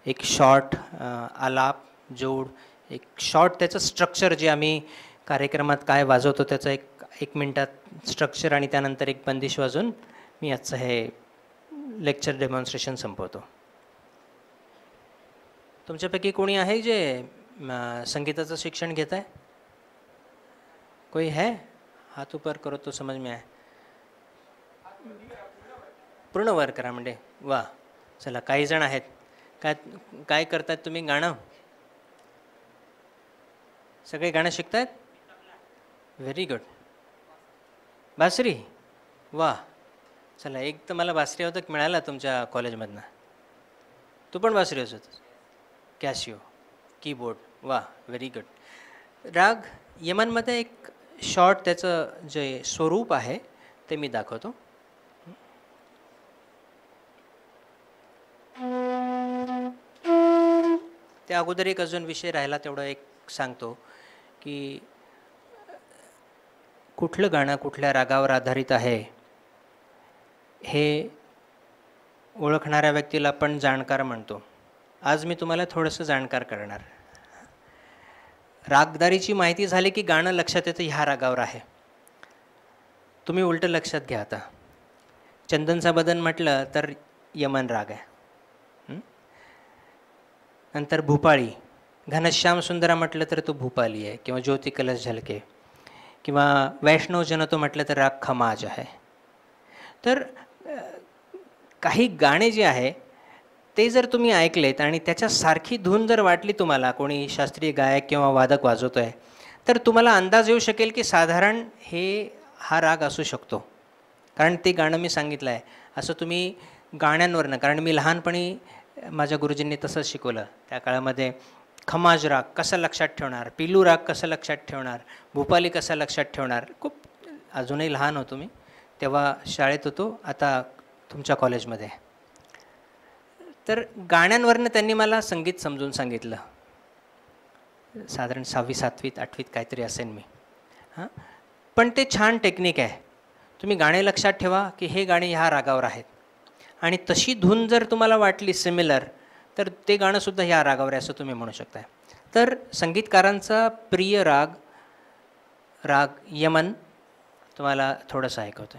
[SPEAKER 3] एक शॉर्ट आलाप जोड एक शॉर्ट त्याचं स्ट्रक्चर जे आम्ही कार्यक्रमात काय वाजवतो त्याचं एक एक मिनटात स्ट्रक्चर आणि त्यानंतर एक बंदिश वाजून मी आजचं हे लेक्चर डेमॉन्स्ट्रेशन संपवतो. तुमच्यापैकी कोणी आहे जे संगीताचं शिक्षण घेत आहे? कोई है हात उपर करो तो समज में आहे पूर्ण वर करा म्हणजे. वा चला काही जण आहेत. काय काय करतात तुम्ही? गाणं? सगळे गाणं शिकतायत? व्हेरी गुड बासरी? वा चला एक तर मला बासरी होतं मिळाला तुमच्या कॉलेजमधनं तू पण बासरी होतोस कॅशिओ कीबोर्ड वा व्हेरी गुड राग यमनमध्ये एक शॉर्ट त्याचं जे स्वरूप आहे ते मी दाखवतो. त्या अगोदर एक अजून विषय राहिला तेवढं एक सांगतो की कुठलं गाणं कुठल्या रागावर आधारित आहे हे ओळखणाऱ्या व्यक्तीला आपण जाणकार म्हणतो. आज मी तुम्हाला थोडंसं जाणकार करणार. रागदारीची माहिती झाली की गाणं लक्षात येतं ह्या रागावर आहे. तुम्ही उलटं लक्षात घ्या आता. चंदनचा बदन म्हटलं तर यमन राग आहे. नंतर भूपाळी. घनश्याम सुंदरा म्हटलं तर तो भूपाली आहे किंवा ज्योती कलश झलके. किंवा वैष्णव जनतो म्हटलं तर राग खमाज आहे. तर काही गाणे जे आहे ते जर तुम्ही ऐकलेत आणि त्याच्यासारखी धून जर वाटली तुम्हाला कोणी शास्त्रीय गायक किंवा वादक वाजवतो आहे तर तुम्हाला अंदाज येऊ शकेल की साधारण हे हा राग असू शकतो. कारण ते गाणं मी सांगितलं आहे असं तुम्ही गाण्यांवरनं कारण मी लहानपणी माझ्या गुरुजींनी तसंच शिकवलं. त्या काळामध्ये खमाज राग कसं लक्षात ठेवणार पिलू राग कसं लक्षात ठेवणार भूपाली कसं लक्षात ठेवणार खूप अजूनही लहान होतो मी तेव्हा शाळेत होतो आता तुमच्या कॉलेजमध्ये. तर गाण्यांवरनं त्यांनी मला संगीत समजून सांगितलं. साधारण सहावी सातवीत आठवीत काहीतरी असेल मी. हां? पण ते छान टेक्निक आहे. तुम्ही गाणे लक्षात ठेवा की हे गाणे ह्या रागावर आहेत. आणि तशी धून जर तुम्हाला वाटली सिमिलर तर ते गाणंसुद्धा ह्या रागावर आहे असं तुम्ही म्हणू शकताय. तर संगीतकारांचा प्रिय राग राग यमन तुम्हाला थोडंसं ऐकवतं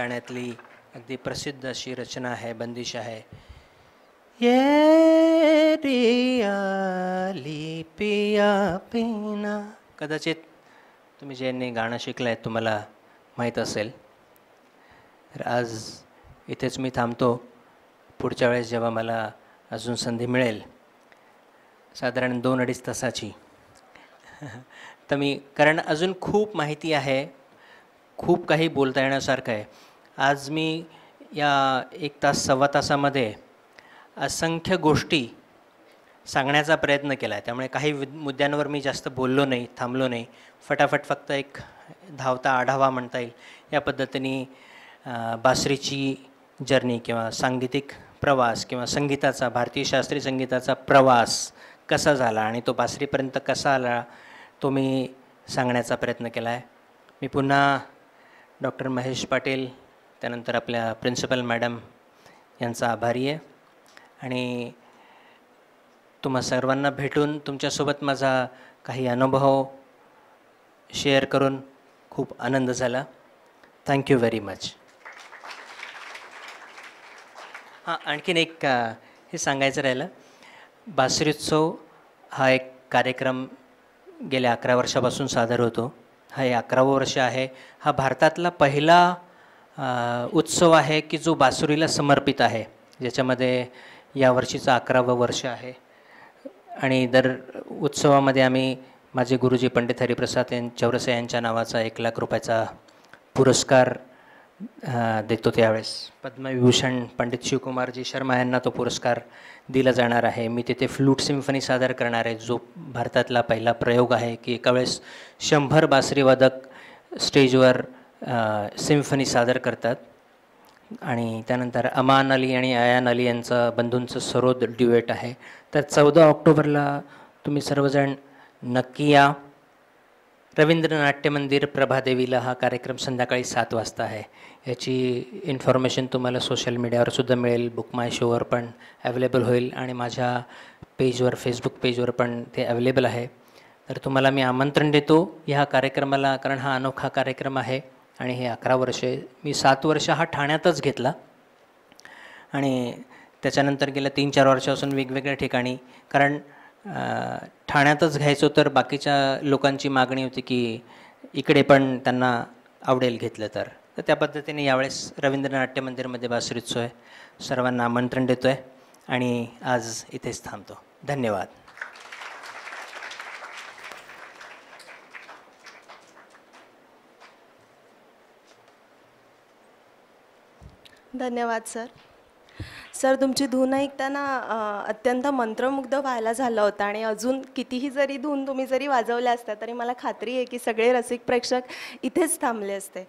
[SPEAKER 3] गाण्यातली अगदी प्रसिद्ध अशी रचना आहे बंदिश आहे. ये रियाली पिया पिना. कदाचित तुम्ही ज्यांनी गाणं शिकलं आहे तुम्हाला माहीत असेल. तर आज इथेच मी थांबतो. पुढच्या वेळेस जेव्हा मला अजून संधी मिळेल. साधारण दोन अडीच तासाची. तर मी कारण अजून खूप माहिती आहे खूप काही बोलता येण्यासारखं आहे. आज मी या एक तास सव्वा तासामध्ये असंख्य गोष्टी सांगण्याचा प्रयत्न केला आहे. त्यामुळे काही विद- मुद्द्यांवर मी जास्त बोललो नाही थांबलो नाही. फटाफट फक्त एक धावता आढावा म्हणता येईल. या पद्धतीने बासरीची जर्नी किंवा सांगीतिक प्रवास किंवा संगीताचा भारतीय शास्त्रीय संगीताचा प्रवास कसा झाला आणि तो बासरीपर्यंत कसा आला तो मी सांगण्याचा प्रयत्न केला आहे. मी पुन्हा डॉक्टर महेश पाटील त्यानंतर आपल्या प्रिन्सिपल मॅडम यांचा आभारी आहे. आणि तुम्हा सर्वांना भेटून तुमच्यासोबत माझा काही अनुभव शेअर करून खूप आनंद झाला. थँक्यू व्हेरी मच हां आणखीन एक हे सांगायचं राहिलं. बासरीोत्सव हा एक कार्यक्रम गेल्या अकरा वर्षापासून सादर होतो. हा हे अकरावं वर्ष आहे. हा भारतातला पहिला उत्सव आहे की जो बासुरीला समर्पित आहे ज्याच्यामध्ये यावर्षीचं अकरावं वर्ष आहे. आणि दर उत्सवामध्ये आम्ही माझे गुरुजी पंडित हरिप्रसाद यां चौरसे यांच्या नावाचा एक लाख रुपयाचा पुरस्कार देतो त्यावेळेस. पद्मविभूषण पंडित शिवकुमारजी शर्मा यांना तो पुरस्कार दिला जाणार आहे. मी तिथे फ्लूट सिम्फनी सादर करणार आहे जो भारतातला पहिला प्रयोग आहे की एका वेळेस शंभर बासरीवादक स्टेजवर सिम्फनी सादर करतात. आणि त्यानंतर अमान अली आणि अयान अली यांचं बंधूंचं सरोद ड्युएट आहे. तर चौदा ऑक्टोबरला तुम्ही सर्वजण नक्की या. रवींद्र नाट्य मंदिर प्रभादेवीला हा कार्यक्रम संध्याकाळी सात वाजता आहे. याची इन्फॉर्मेशन तुम्हाला सोशल मीडियावरसुद्धा मिळेल. बुक माय शोवर पण अवेलेबल होईल. आणि माझ्या पेजवर फेसबुक पेजवर पण ते अवेलेबल आहे. तर तुम्हाला मी आमंत्रण देतो ह्या कार्यक्रमाला कारण हा अनोखा कार्यक्रम आहे. आणि हे अकरा वर्षे मी सात वर्ष हा ठाण्यातच घेतला. आणि त्याच्यानंतर गेल्या तीन चार वर्षापासून वेगवेगळ्या ठिकाणी कारण ठाण्यातच घ्यायचो तर बाकीच्या लोकांची मागणी होती की इकडे पण त्यांना आवडेल घेतलं तर. तर त्या पद्धतीने यावेळेस रवींद्र नाट्य मंदिरमध्ये बासरीत्सव आहे सर्वांना आमंत्रण देतो आहे आणि आज इथेच थांबतो. धन्यवाद.
[SPEAKER 1] धन्यवाद सर. सर तुमची धून ऐकताना अत्यंत मंत्रमुग्ध व्हायला झालं होतं आणि अजून कितीही जरी धून तुम्ही जरी वाजवल्या असत्या तरी मला खात्री आहे की सगळे रसिक प्रेक्षक इथेच थांबले असते.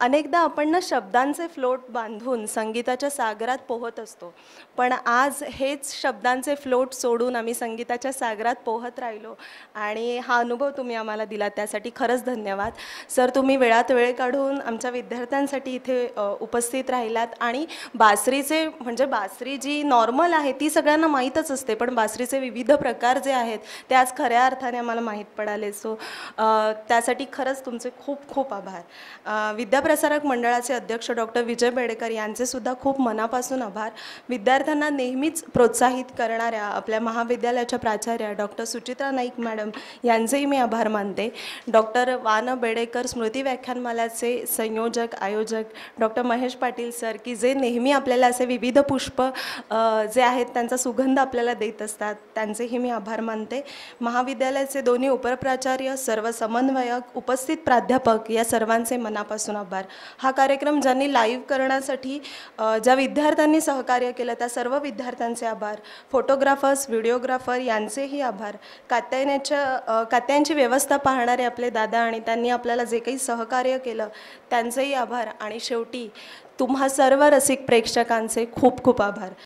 [SPEAKER 1] अनेकदा आपण ना शब्दांचे फ्लोट बांधून संगीताच्या सागरात पोहत असतो. पण आज हेच शब्दांचे फ्लोट सोडून आम्ही संगीताच्या सागरात पोहत राहिलो आणि हा अनुभव तुम्ही आम्हाला दिला त्यासाठी खरंच धन्यवाद. सर तुम्ही वेळात वेळ काढून आमच्या विद्यार्थ्यांसाठी इथे उपस्थित राहिलात आणि बासरीचे म्हणजे बासरी जी नॉर्मल आहे ती सगळ्यांना माहीतच असते पण बासरीचे विविध प्रकार जे आहेत ते आज खऱ्या अर्थाने आम्हाला माहीत पडाले. सो त्यासाठी खरंच तुमचे खूप खूप आभार. विद्याप्रसारक मंडळाचे अध्यक्ष डॉक्टर विजय बेडेकर यांचेसुद्धा खूप मनापासून आभार. विद्यार्थ्यांना नेहमीच प्रोत्साहित करणाऱ्या आपल्या महाविद्यालयाच्या प्राचार्या डॉक्टर सुचित्रा नाईक मॅडम यांचेही मी आभार मानते. डॉक्टर वान बेडेकर स्मृती व्याख्यानमालाचे संयोजक आयोजक डॉक्टर महेश पाटील सर की जे नेहमी आपल्याला असे विविध पुष्प जे आहेत त्यांचा सुगंध आपल्याला देत असतात त्यांचेही मी आभार मानते. महाविद्यालयाचे दोन्ही उपप्राचार्य सर्व समन्वयक उपस्थित प्राध्यापक या सर्वांचे मनापासून आभार. हा कार्यक्रम ज्यांनी लाईव्ह करण्यासाठी ज्या विद्यार्थ्यांनी सहकार्य केलं त्या सर्व विद्यार्थ्यांचे आभार. फोटोग्राफर्स व्हिडिओग्राफर यांचेही आभार. कात्यायनाच्या कात्यांची व्यवस्था पाहणारे आपले दादा आणि त्यांनी आपल्याला जे काही सहकार्य केलं त्यांचेही आभार. आणि शेवटी तुम्हा सर्व रसिक प्रेक्षकांचे खूप खूप आभार.